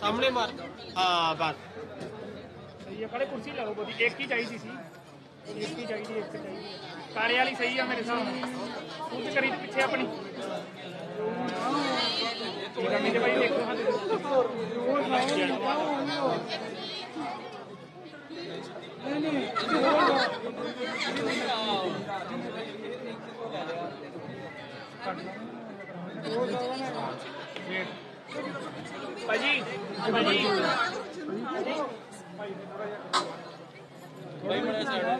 सामने मार। हाँ बस ये खड़े कुर्सी लगाओ बोली एक ही चाहिए थी। एक ही चाहिए एक चाहिए काले सही है मेरे साथ कुछ करी पीछे अपनी। Thank you. भाजी भाजी भाई बड़ा सा है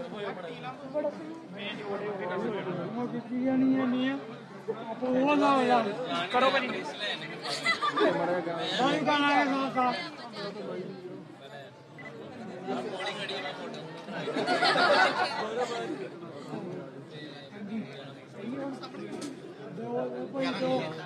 बड़ा मेन ओडे ओडे कर सकते हो वो किया नहीं है नहीं आप वो ना यार करो करी भाई का ना है सा दो पॉइंट दो।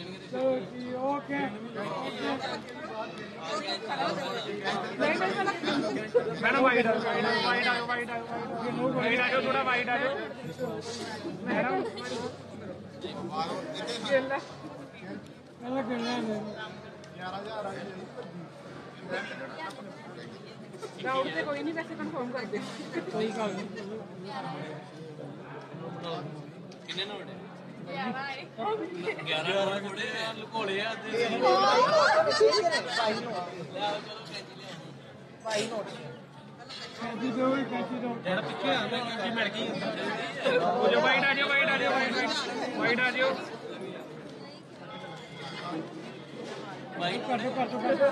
ओके मैडम वाइट आओ वाइट आओ वाइट आओ वाइट आओ थोड़ा वाइट आओ मैडम खेलना खेलना कोई नहीं वैसे कंफर्म कर दे कोई गल कितने नोट ਜਿਹੜਾ ਪਿੱਛੇ ਆਉਂਦਾ ਕੈਂਚੀ ਮਿਲ ਗਈ ਹੋ ਜਾਓ ਵਾਈਟ ਆ ਜਾਓ ਵਾਈਟ ਆ ਜਾਓ ਵਾਈਟ ਵਾਈਟ ਆ ਜਾਓ ਵਾਈਟ ਕਰ ਦੋ ਕਰ ਦੋ ਕਰ ਦੋ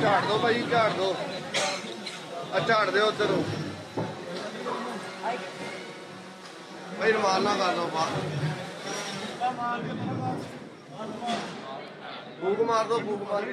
ਝਾੜ ਦੋ ਭਾਈ ਝਾੜ ਦੋ ਆ ਝਾੜ ਦਿਓ ਉਧਰ ਨੂੰ। ਭਾਈ ਰਮਾਲ ਨਾ ਕਰ ਲਓ ਬਾਹਰ ਫੂਕ ਮਾਰ ਦੋ ਫੂਕ ਮਾਰ ਕੇ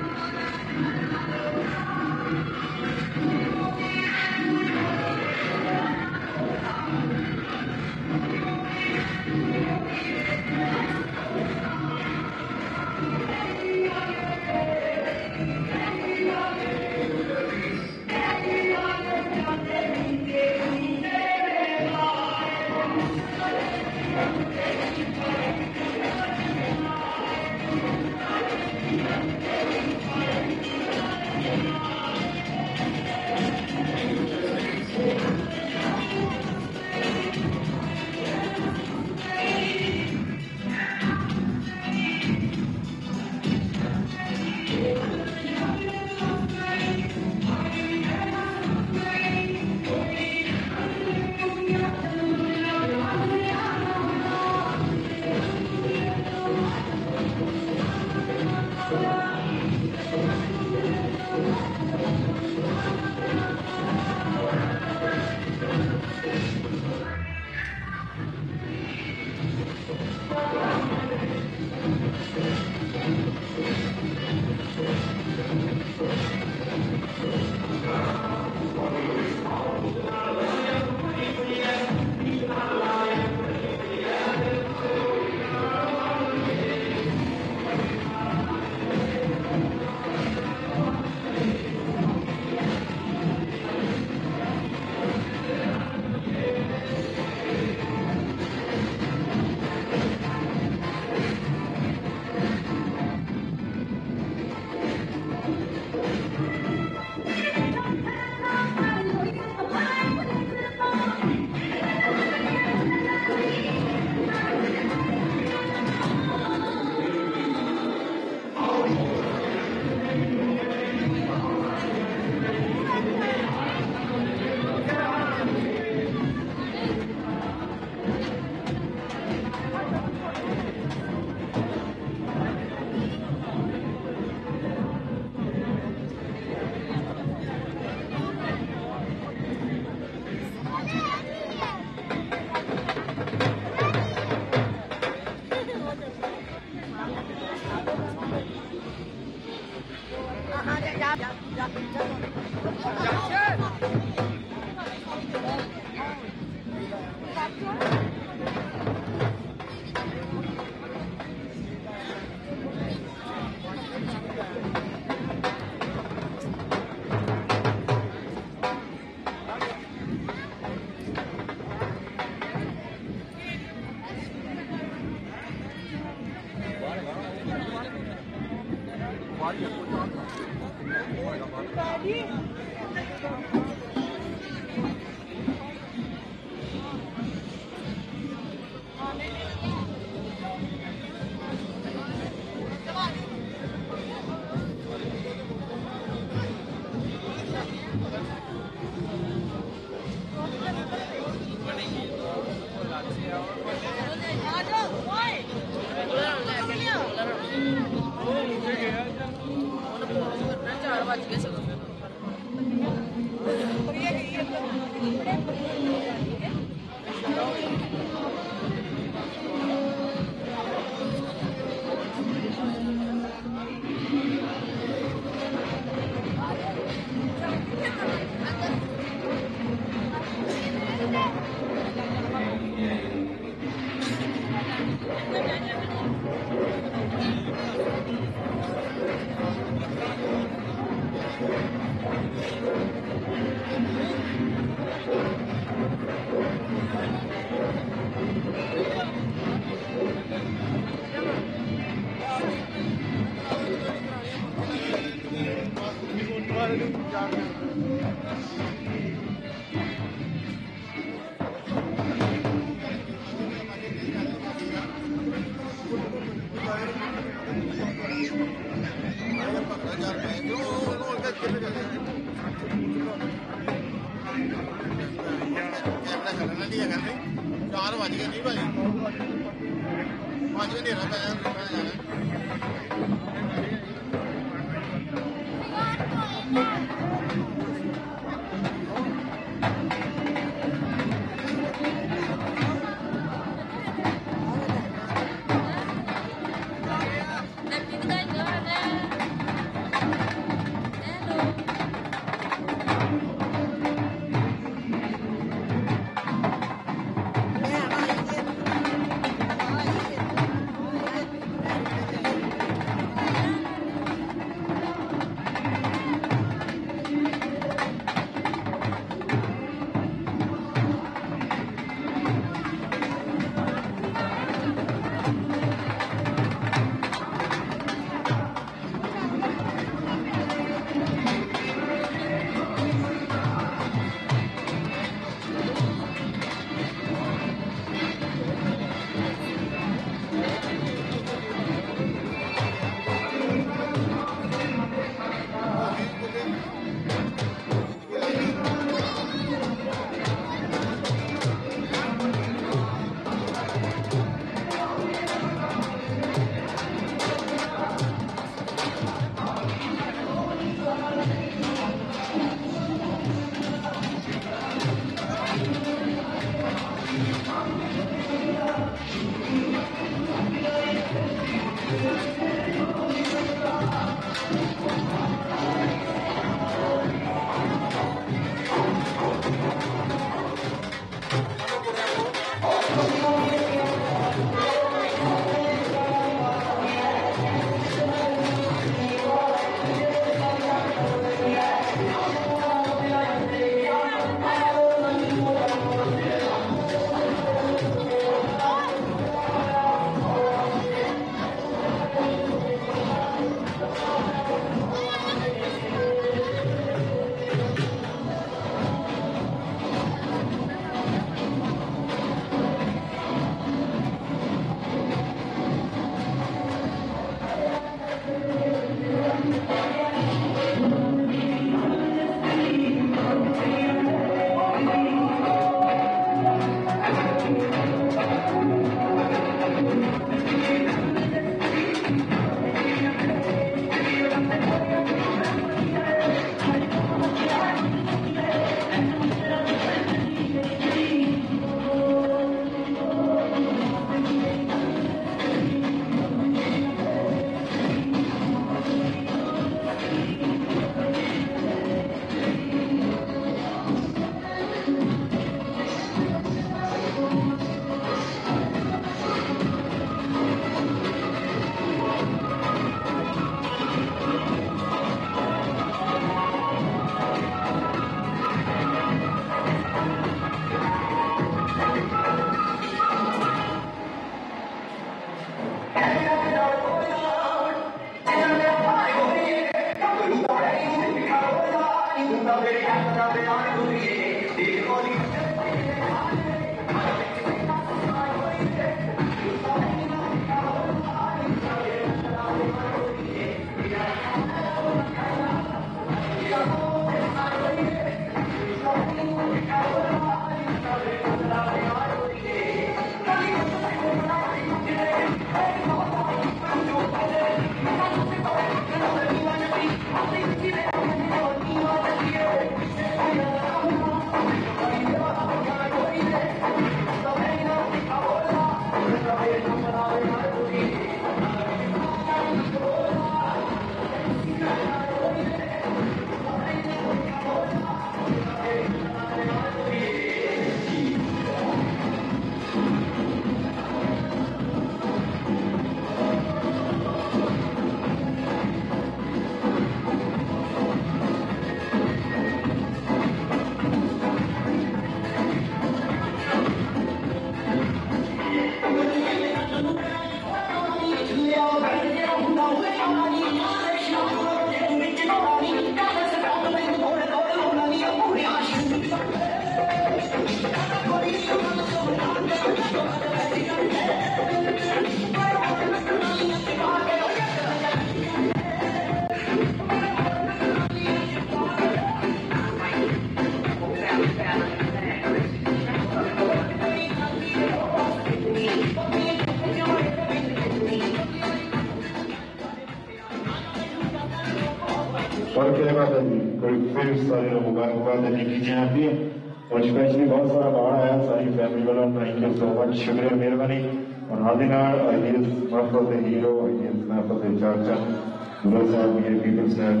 is that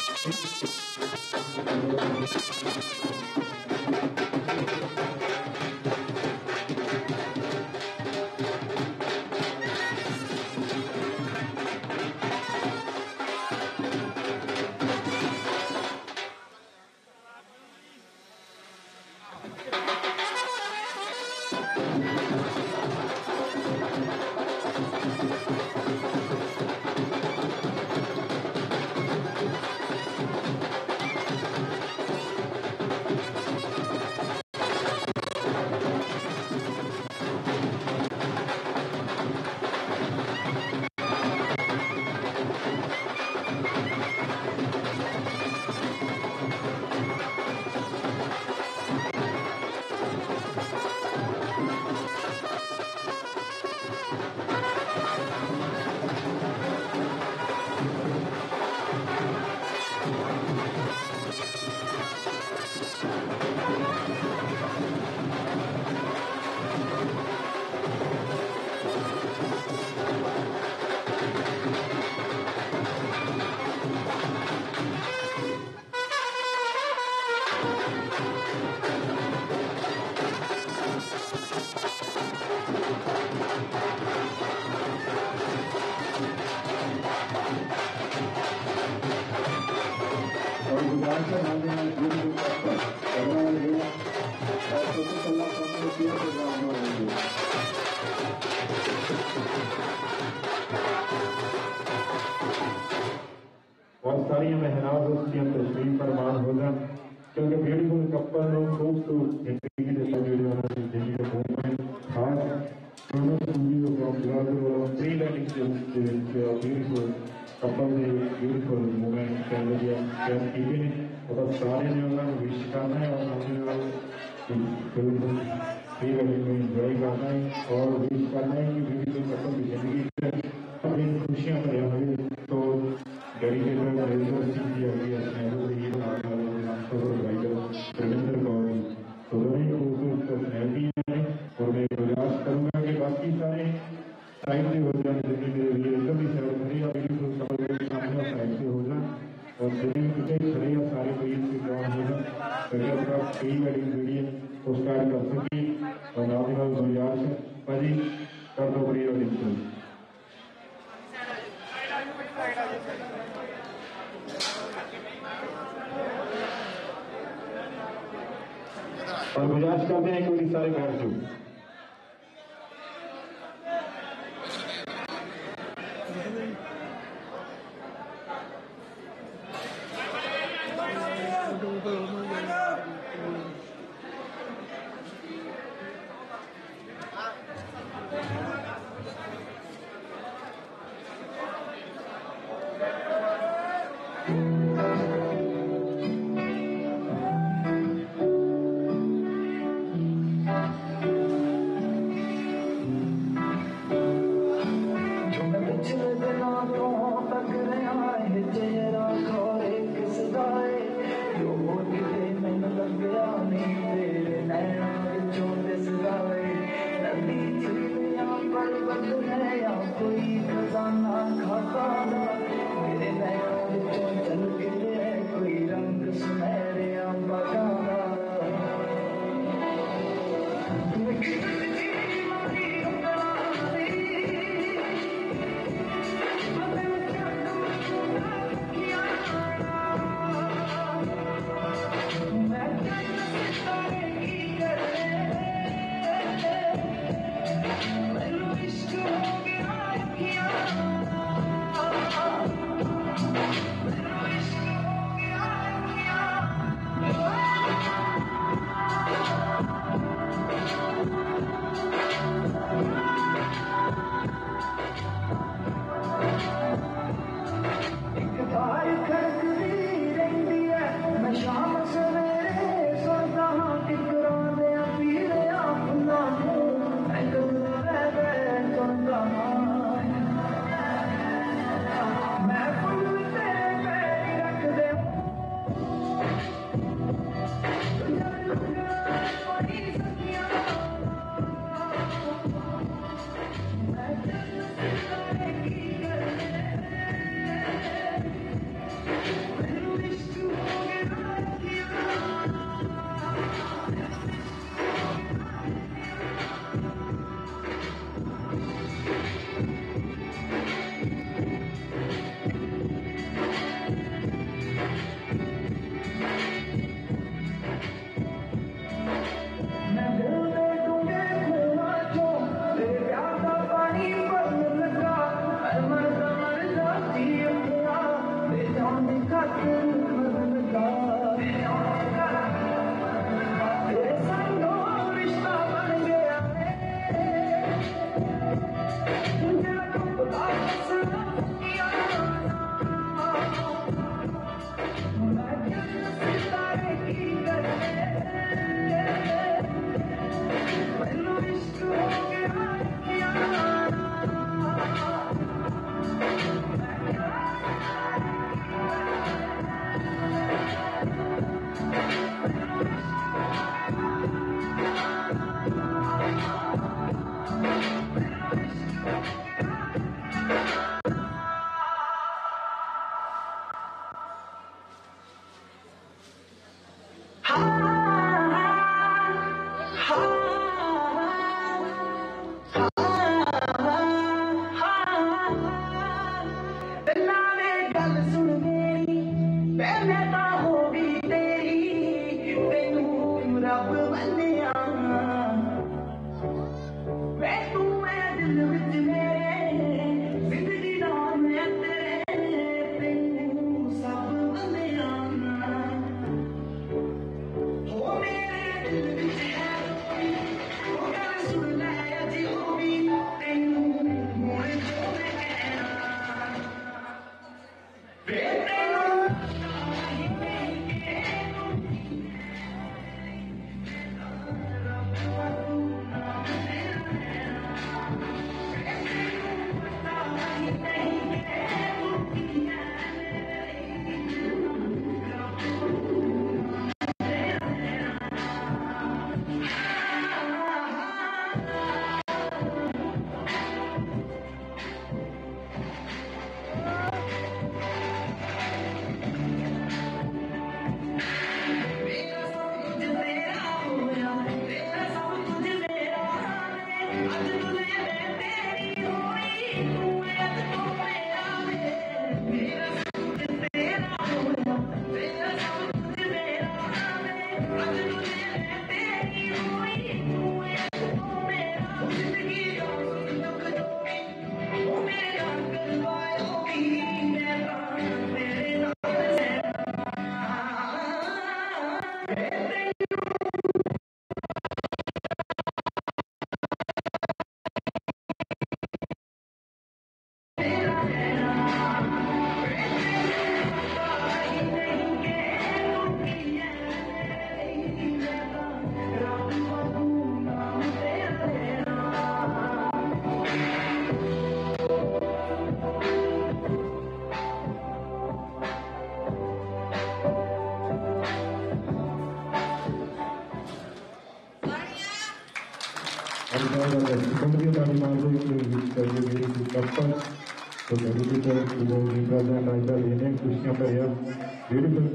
ハハハハ!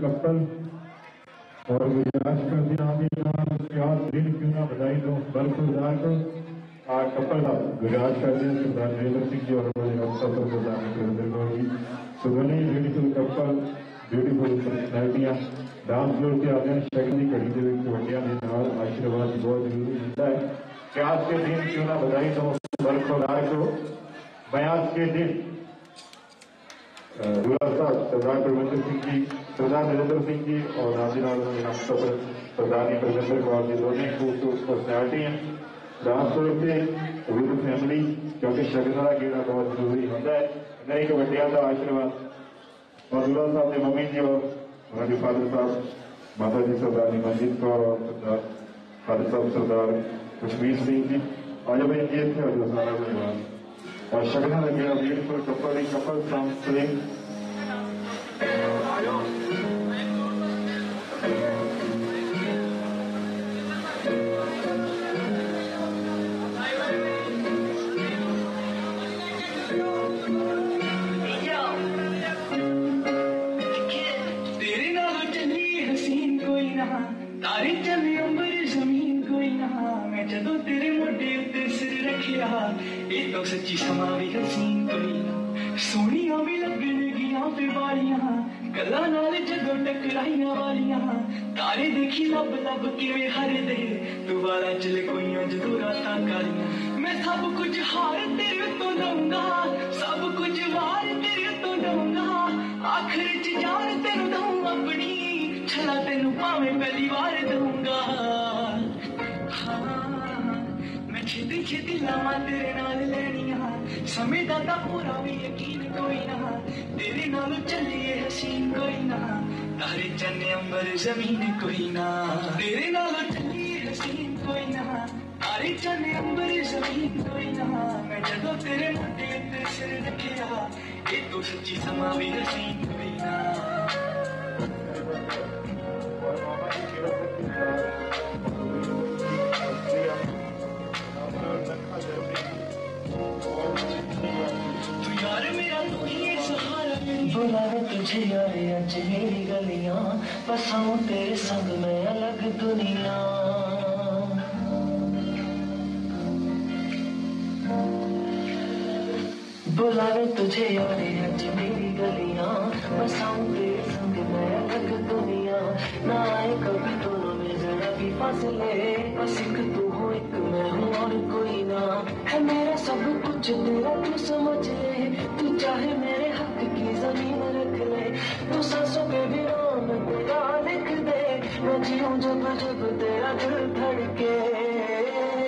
कप्तान। और गुजारिश करते हैं आप इतना दिन क्यों ना बधाई दो बल्कि को कपल आप गुजारिश करते हैं सरदार नरेंद्र सिंह जी, और अफसर प्रधान Narendra Modi so very beautiful couple beautiful dance जोड़ से आते हैं शक्ल की घड़ी के कबड्डिया के नाल आशीर्वाद बहुत ज़रूरी मिलता है। कि आज के दिन क्यों ना बधाई दो बल्कि को मैं आज के दिन साहब सरदार परमिंदर सिंह जी सरदार नरेंद्र सिंह जी और नाजीनाथ सरदार परमिंदर कौर जी दोनों खूबसूरत पर्सनैलिटी हैं। खासतौर से विद फैमिली क्योंकि शगन का गेड़ा बहुत ज़रूरी होता है। नहीं तो का आशीर्वाद मौजूदा साहब ने मम्मी जी और उन्होंने फादर साहब माता जी सरदारनी मनजीत कौर और सरदार, फादर साहब सरदार कश्मीर सिंह जी। आज भाई जी थे और सारा परिवार। Uh, Shagana will have a beautiful couple, couple from Spring. ਤਾਂ ਸੱਚੀ ਸਮਾਂ ਵੀ ਹਸੀਨ ਕੋਈ ਨਾ ਸੋਹਣੀਆਂ ਵੀ ਲੱਗਣਗੀਆਂ ਤੇ ਵਾਲੀਆਂ ਗੱਲਾਂ ਨਾਲ ਜਦੋਂ ਟਕਰਾਈਆਂ ਵਾਲੀਆਂ ਤਾਰੇ ਦੇਖੀ ਲੱਭ ਲੱਭ ਕਿਵੇਂ ਹਰਦੇ ਦੁਬਾਰਾ ਚਲੇ ਕੋਈਆਂ ਜਦੋਂ ਰਾਤਾਂ ਕਾਲੀਆਂ ਮੈਂ ਸਭ ਕੁਝ ਹਾਰ ਤੇਰੇ ਤੋਂ ਦਊਂਗਾ ਸਭ ਕੁਝ ਵਾਰ ਤੇਰੇ ਤੋਂ ਦਊਂਗਾ ਆਖਰ ਚ ਜਾਨ ਤੈਨੂੰ ਦਊਂ ਆਪਣੀ ਛਲਾ ਤੈਨੂੰ ਭਾਵੇਂ ਪਹਿਲੀ ਵਾਰ ਦਊਂਗਾ ਹਾਂ ਮੈਂ ਛੇਤੀ ਛੇਤੀ ਲਾਵਾਂ ਤੇਰੇ ਨਾਲ ਲੈਣੀਆਂ ਸਮੇਂ ਦਾ ਤਾਂ ਪੂਰਾ ਵੀ ਯਕੀਨ ਕੋਈ ਨਾ ਤੇਰੇ ਨਾਲ ਚੱਲੀਏ ਹਸੀਨ ਕੋਈ ਨਾ ਤਾਰੇ ਚੰਨੇ ਅੰਬਰ ਜ਼ਮੀਨ ਕੋਈ ਨਾ ਤੇਰੇ ਨਾਲ ਚੱਲੀਏ ਹਸੀਨ ਕੋਈ ਨਾ ਤਾਰੇ ਚੰਨੇ ਅੰਬਰ ਜ਼ਮੀਨ ਕੋਈ ਨਾ ਮੈਂ ਜਦੋਂ ਤੇਰੇ ਮੁੰਡੇ ਉੱਤੇ ਸਿਰ ਰੱਖਿਆ ਇਹ ਤੋਂ ਸੱਚੀ ਸਮਾਂ ਵੀ ਹਸੀਨ ਕੋਈ ਨਾ बुलावे तुझे आए अज मेरी गलियाँ, बसाऊं तेरे संग मैं अलग दुनिया। बुलावे तुझे यारे अज मेरी गलियाँ, बसाऊं तेरे संग मैं अलग दुनिया। ना आए कभी दोनों में जरा भी फासले बस तू हो, एक मैं हूँ और कोई ना। है मेरा सब कुछ, तेरा तू समझ ले। तू चाहे मेरे हक की ज़मीन रख ले। तू सांसों पे भी तेरा लिख दे। मैं जीऊँ जब जब तेरा दिल धड़के।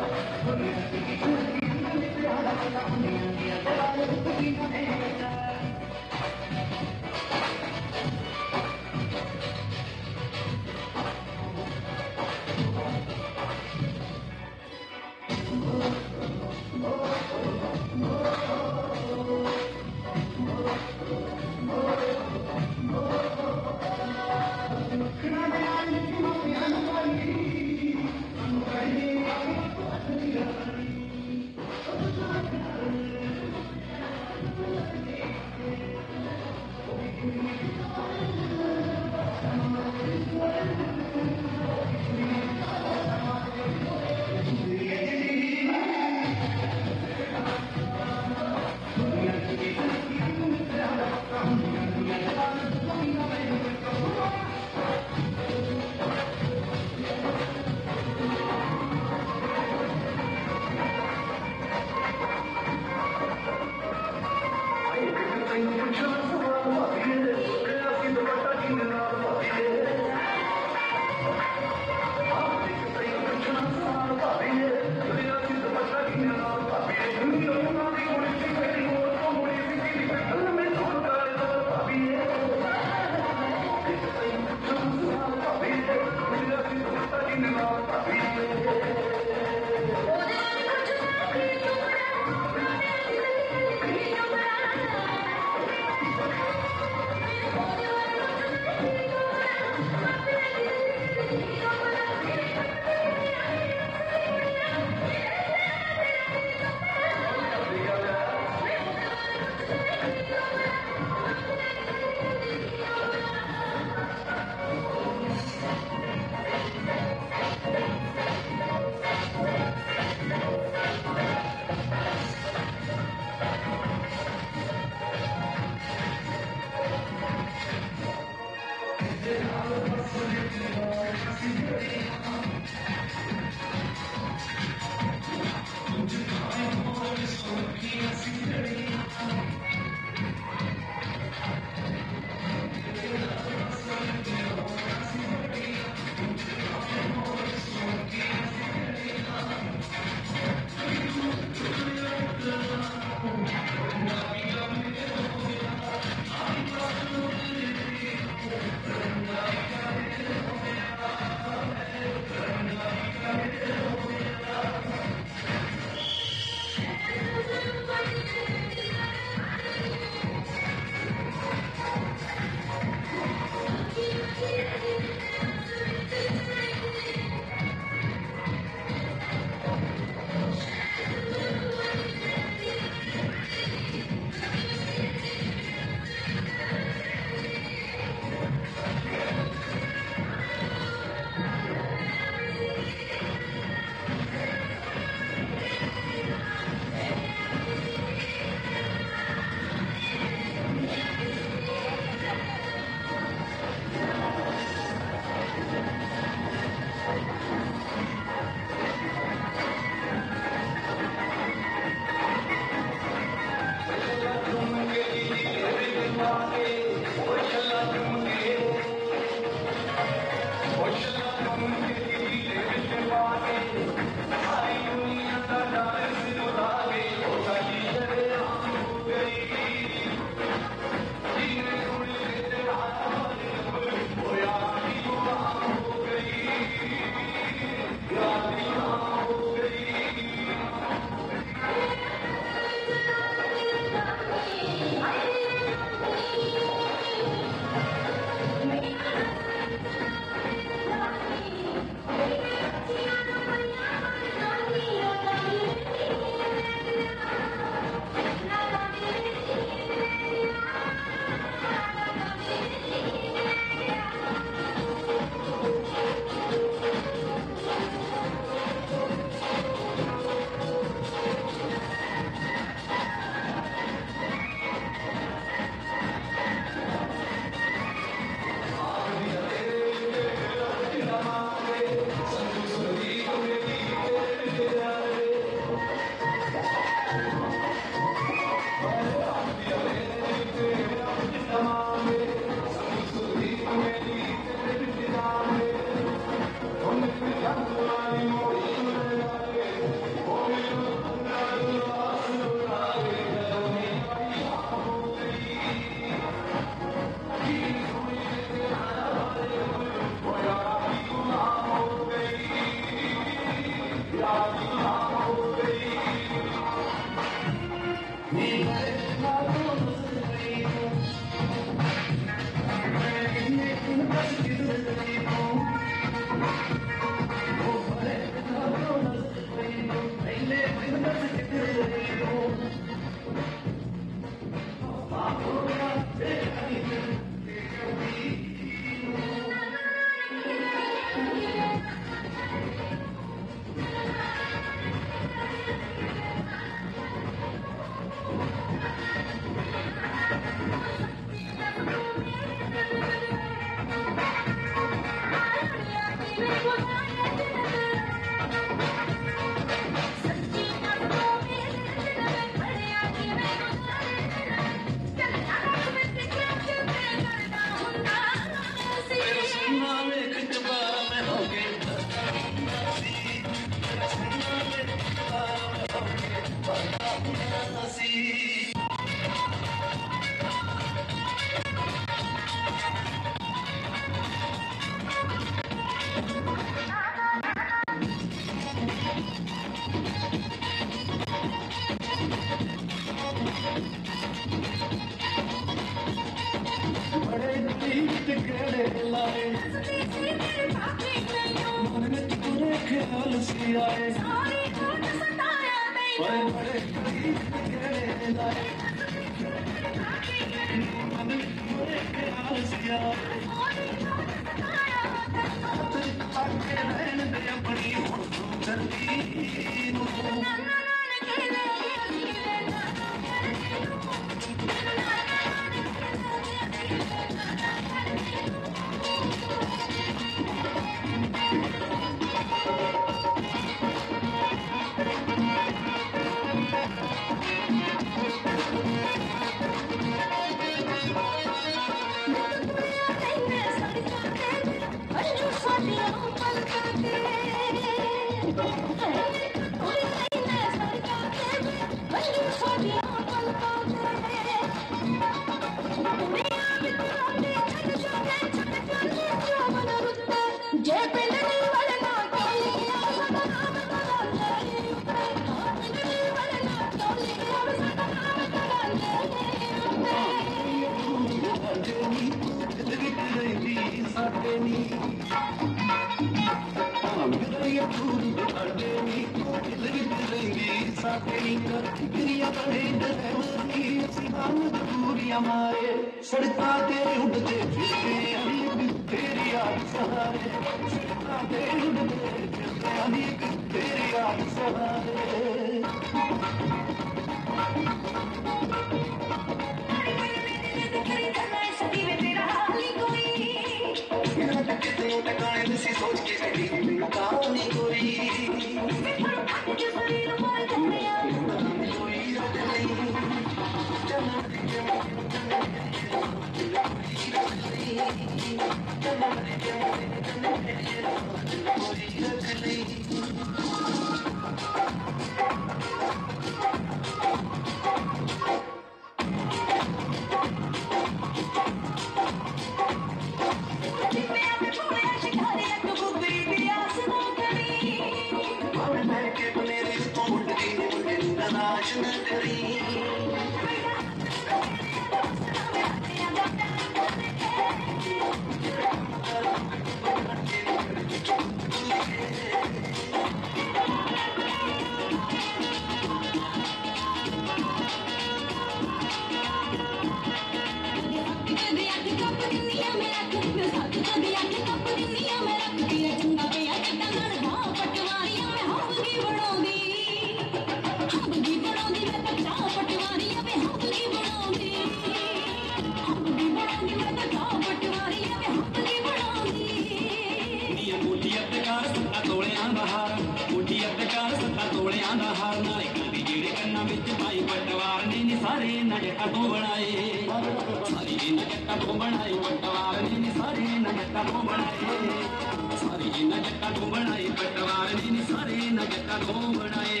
ਸਾਰੀ ਨੇ ਨਜਟਾ ਤੋਂ ਬਣਾਏ ਪਟਵਾਰ ਨੇ ਨੀ ਸਾਰੇ ਨਜਟਾ ਤੋਂ ਬਣਾਏ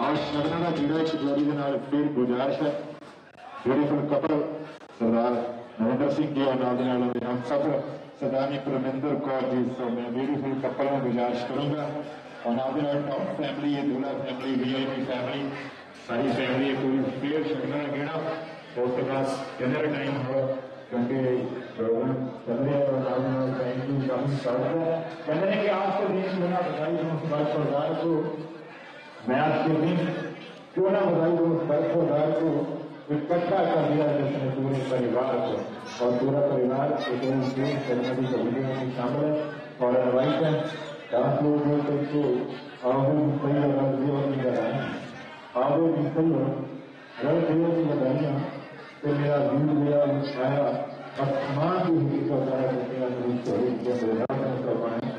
ਔਰ ਸ਼ਰਨਾਂ ਦਾ ਜਿਹੜਾ ਇੱਕ ਜੋੜੀ ਦੇ ਨਾਲ ਫਿਰ ਗੁਜ਼ਾਰਿਸ਼ ਹੈ ਬਿਊਟੀਫੁਲ ਕਪਲ ਸਰਦਾਰ ਨਰਿੰਦਰ ਸਿੰਘ ਜੀ ਔਰ ਨਾਲ ਦੇ ਨਾਲ ਉਹਦੇ ਹਮ ਸਫਰ ਸਰਦਾਰਨੀ ਪ੍ਰਮਿੰਦਰ ਕੌਰ ਜੀ ਸੋ ਮੈਂ ਬਿਊਟੀਫੁਲ ਕਪਲ ਨੂੰ ਗੁਜ਼ਾਰਿਸ਼ ਕਰੂੰਗਾ ਔਰ ਨਾਲ ਦੇ ਨਾਲ ਟੌਪ ਫੈਮਿਲੀ ਇਹ दूल्हा फैमिली वीआईपी फैमिली सारी फैमिली पूरी फेयर शर्मा का गेड़ा उसके बाद डिनर टाइम हो क्योंकि प्रोग्राम चल रहे और राजनाथ साइन की काफ़ी स्वागत है। कहने के आज के दिन क्यों ना बधाई दूँ हमारे सरदार को मैं आज के दिन क्यों ना बधाई दूँ हमारे सरदार को इकट्ठा कर दिया जिसने पूरे परिवार को। और पूरा परिवार एक सरकारी कमेटी में शामिल है और एडवाइस है आप लोग तो आप लोग सही और रंग देव आप लोग सही और रंग की बधाइयाँ तो मेरा व्यू मेरा आया आसमान की हुई का सारा दुनिया में चोरी के मैदान में करवाएँ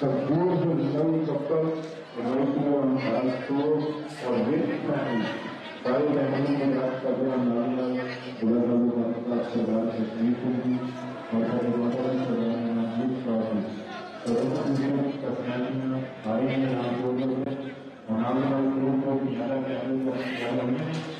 सब दूर से लव कपल अमेरिकी और भारत और फैमिली सारी फैमिली के कर रहे हैं। नाम बुरा बाबू का सरदार तकलीफ़ होगी और सारे माता नाम का सरोवर मुझे कठिनाई में भारी है नाम लोगों में नाम लोगों को ज़्यादा में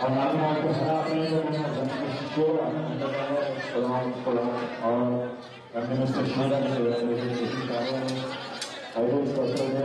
Maraming mga ito sa akin yung mga ganagkasura salamat ko lang or kami na sa sura na sila na sila ayun sa sura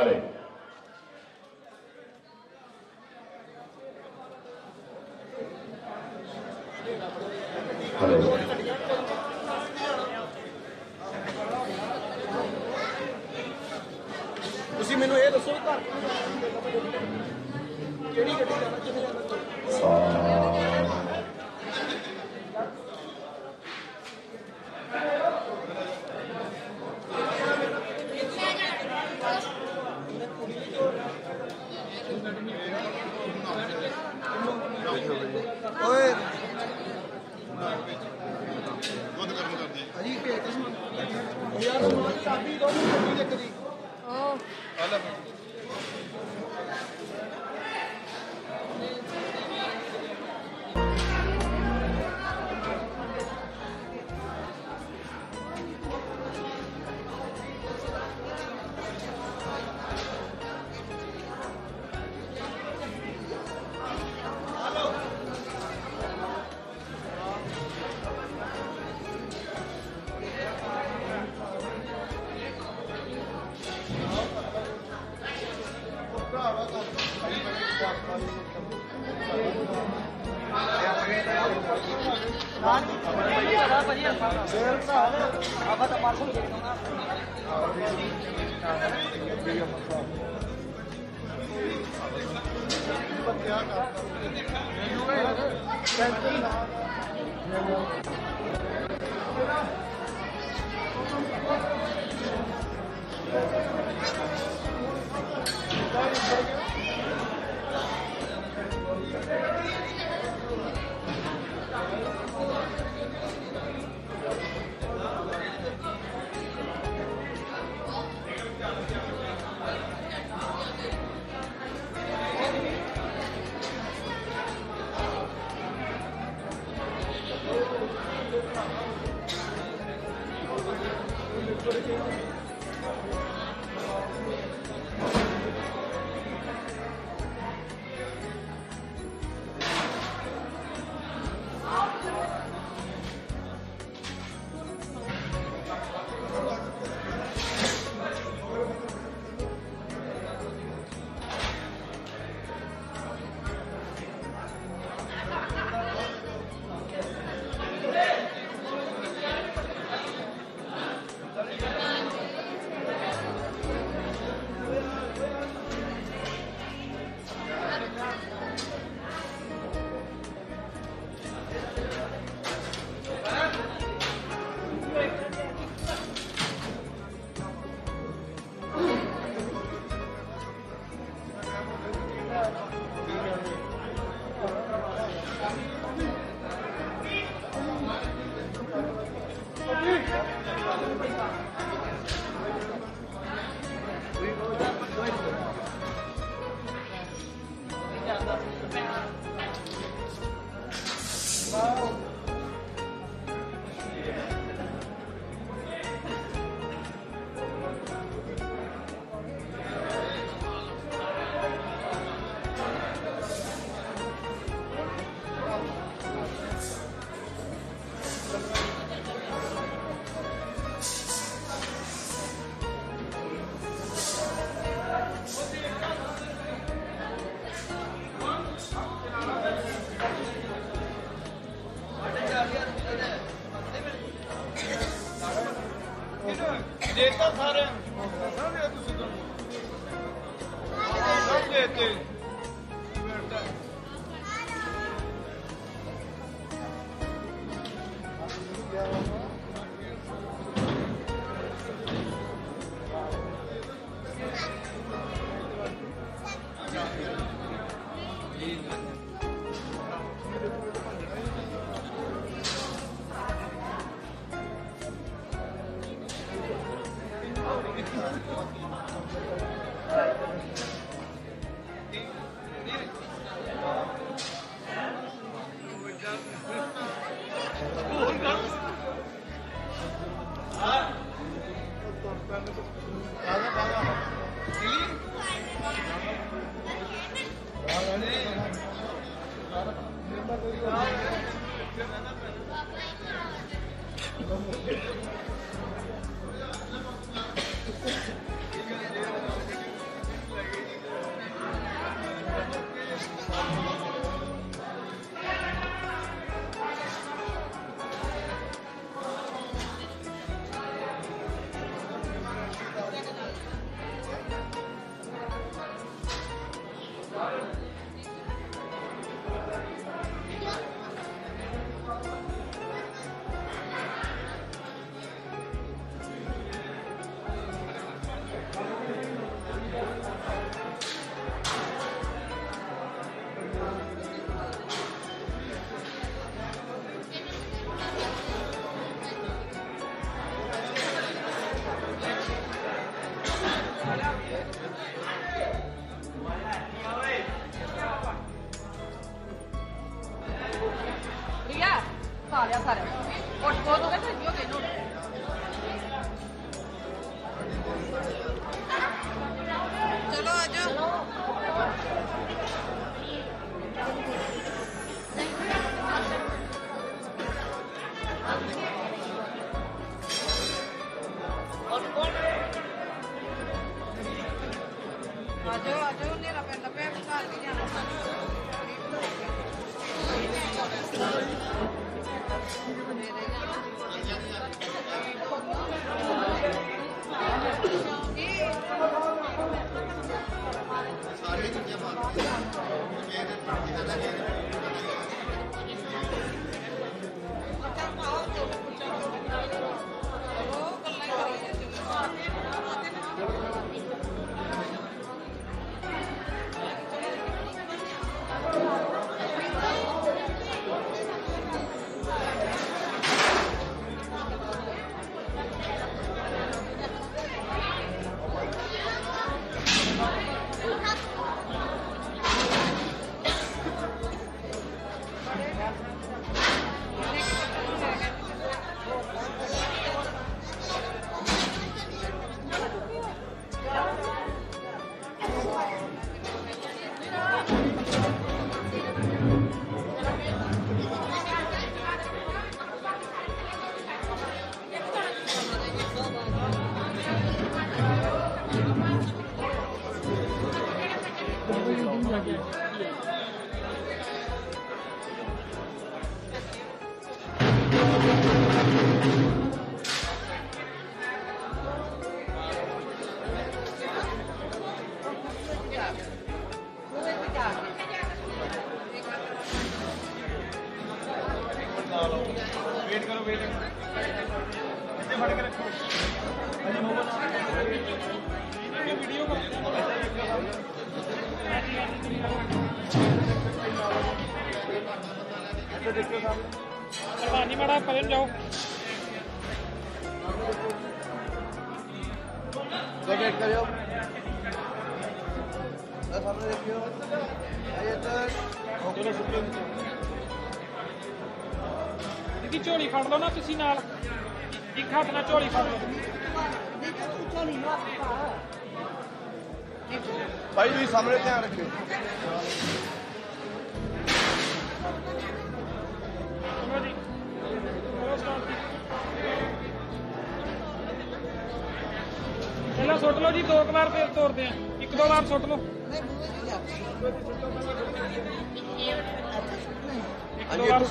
Allez.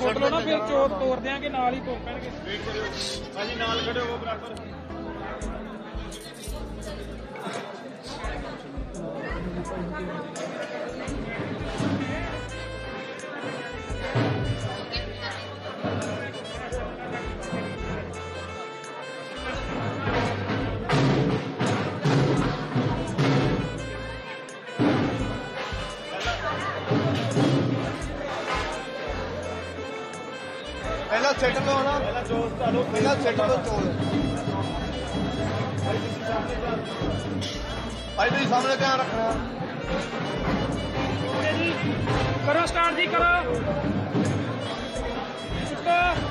Photo ਲਓ ਨਾ ਦਿਆਂਗੇ ਨਾਲ ਹੀ ਨਾਲ ਖੜੇ ਹੋ ਬਰਾਬਰ। ਭਾਈ ਤੁਸੀਂ ਸਾਹਮਣੇ ਧਿਆਨ ਰੱਖਣਾ ਕਰੋ ਸਟਾਰਟ ਜੀ ਕਰੋ ਉੱਤੋਂ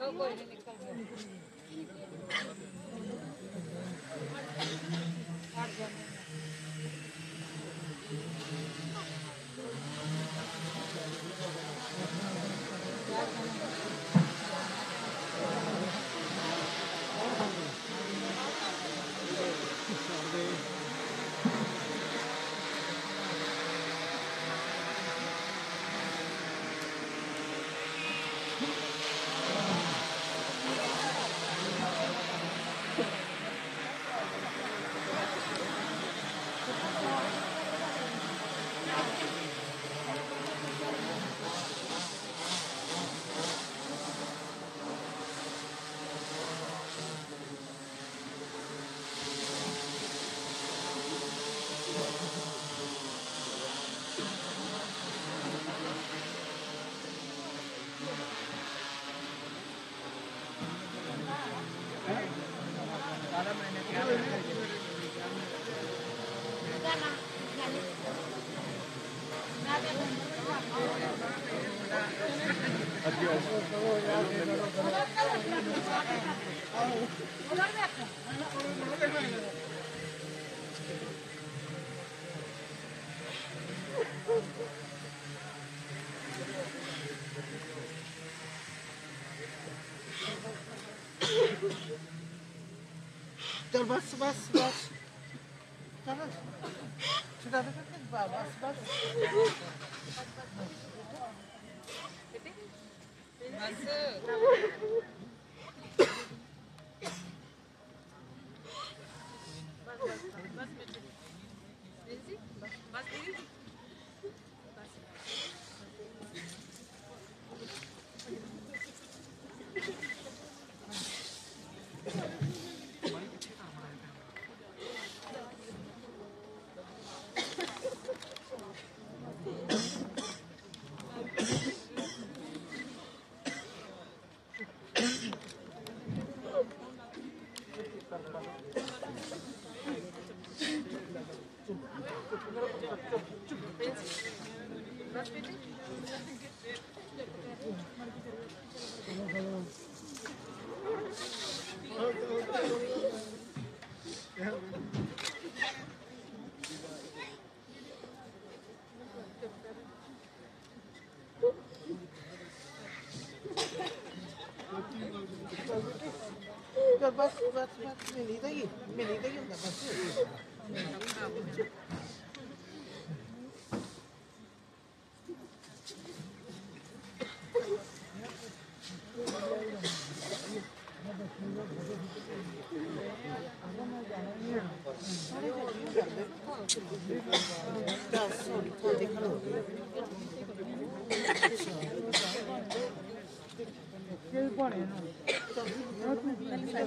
चल ます。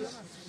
Gracias.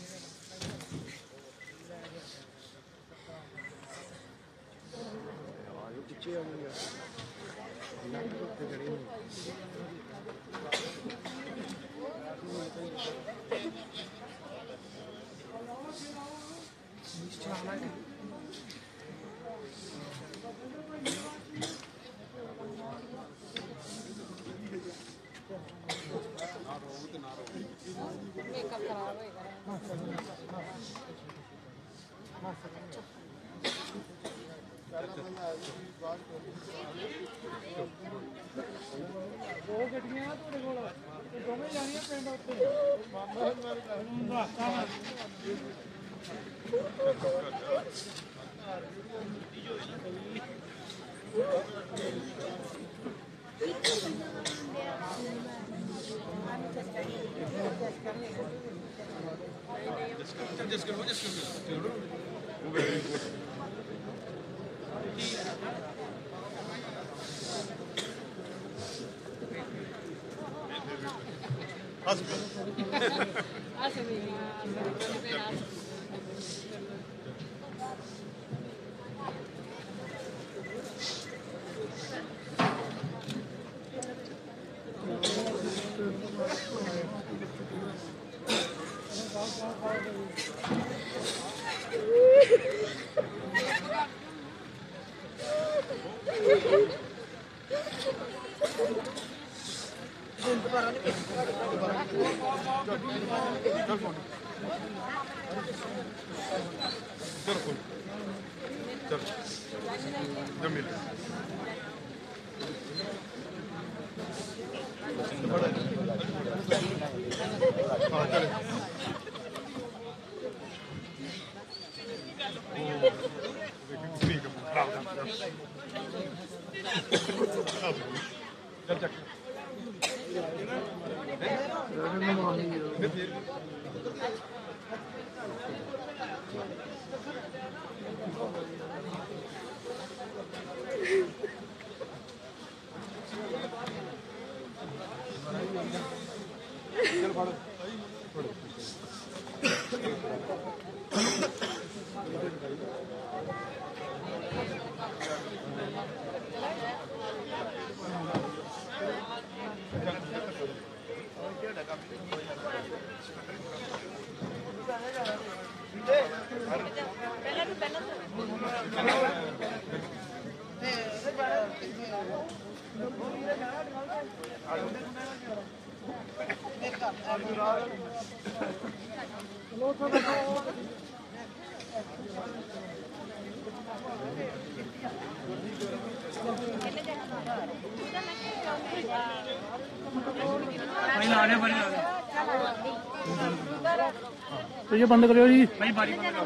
ਲਹਿੰਗੇ ਬੰਦ ਕਰਿਓ ਜੀ ਭਾਈ ਬਾਰੀ ਬੰਦ ਕਰੋ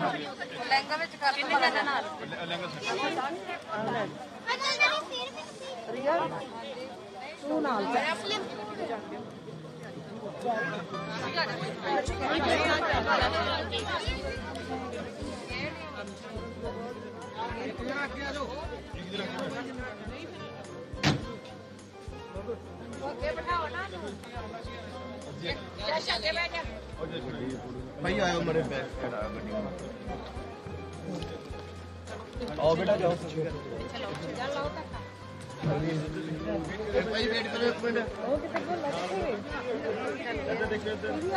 ਲਹਿੰਗਾ ਵਿੱਚ ਕਰ ਦੋ ਲਹਿੰਗਾ ਨਾਲ ਲਹਿੰਗਾ ਵੀ ਰਿਆ ਤੂੰ ਨਾਲ ਅੱਗੇ ਬਿਠਾਓ ਨਾ ਤੂੰ ਜੈਸ਼ਾ ਦੇ ਲੈ ਜਾ भाई आयो मेरे बैग आओ बेटा जाओ। भाई वेट करो एक मिनट।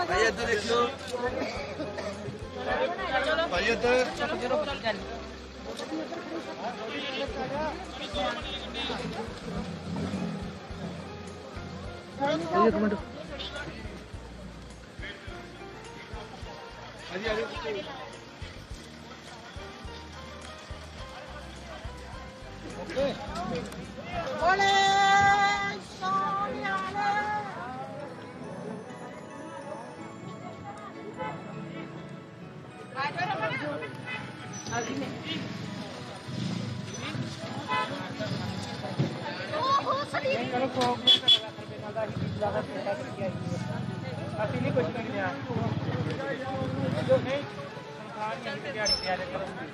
भाई भाई minute. Ali, ali, ali. Ok? Olé! Sônia, olé! Vai, vai, vai. Ali, Oh, Rosalie! Eu quero fogo, cara. Vai pegar da rede, dá pra pegar aqui ainda. अपीली कोशिश तो करेंगे आप नहीं संस्थान में तैयारी करूँगी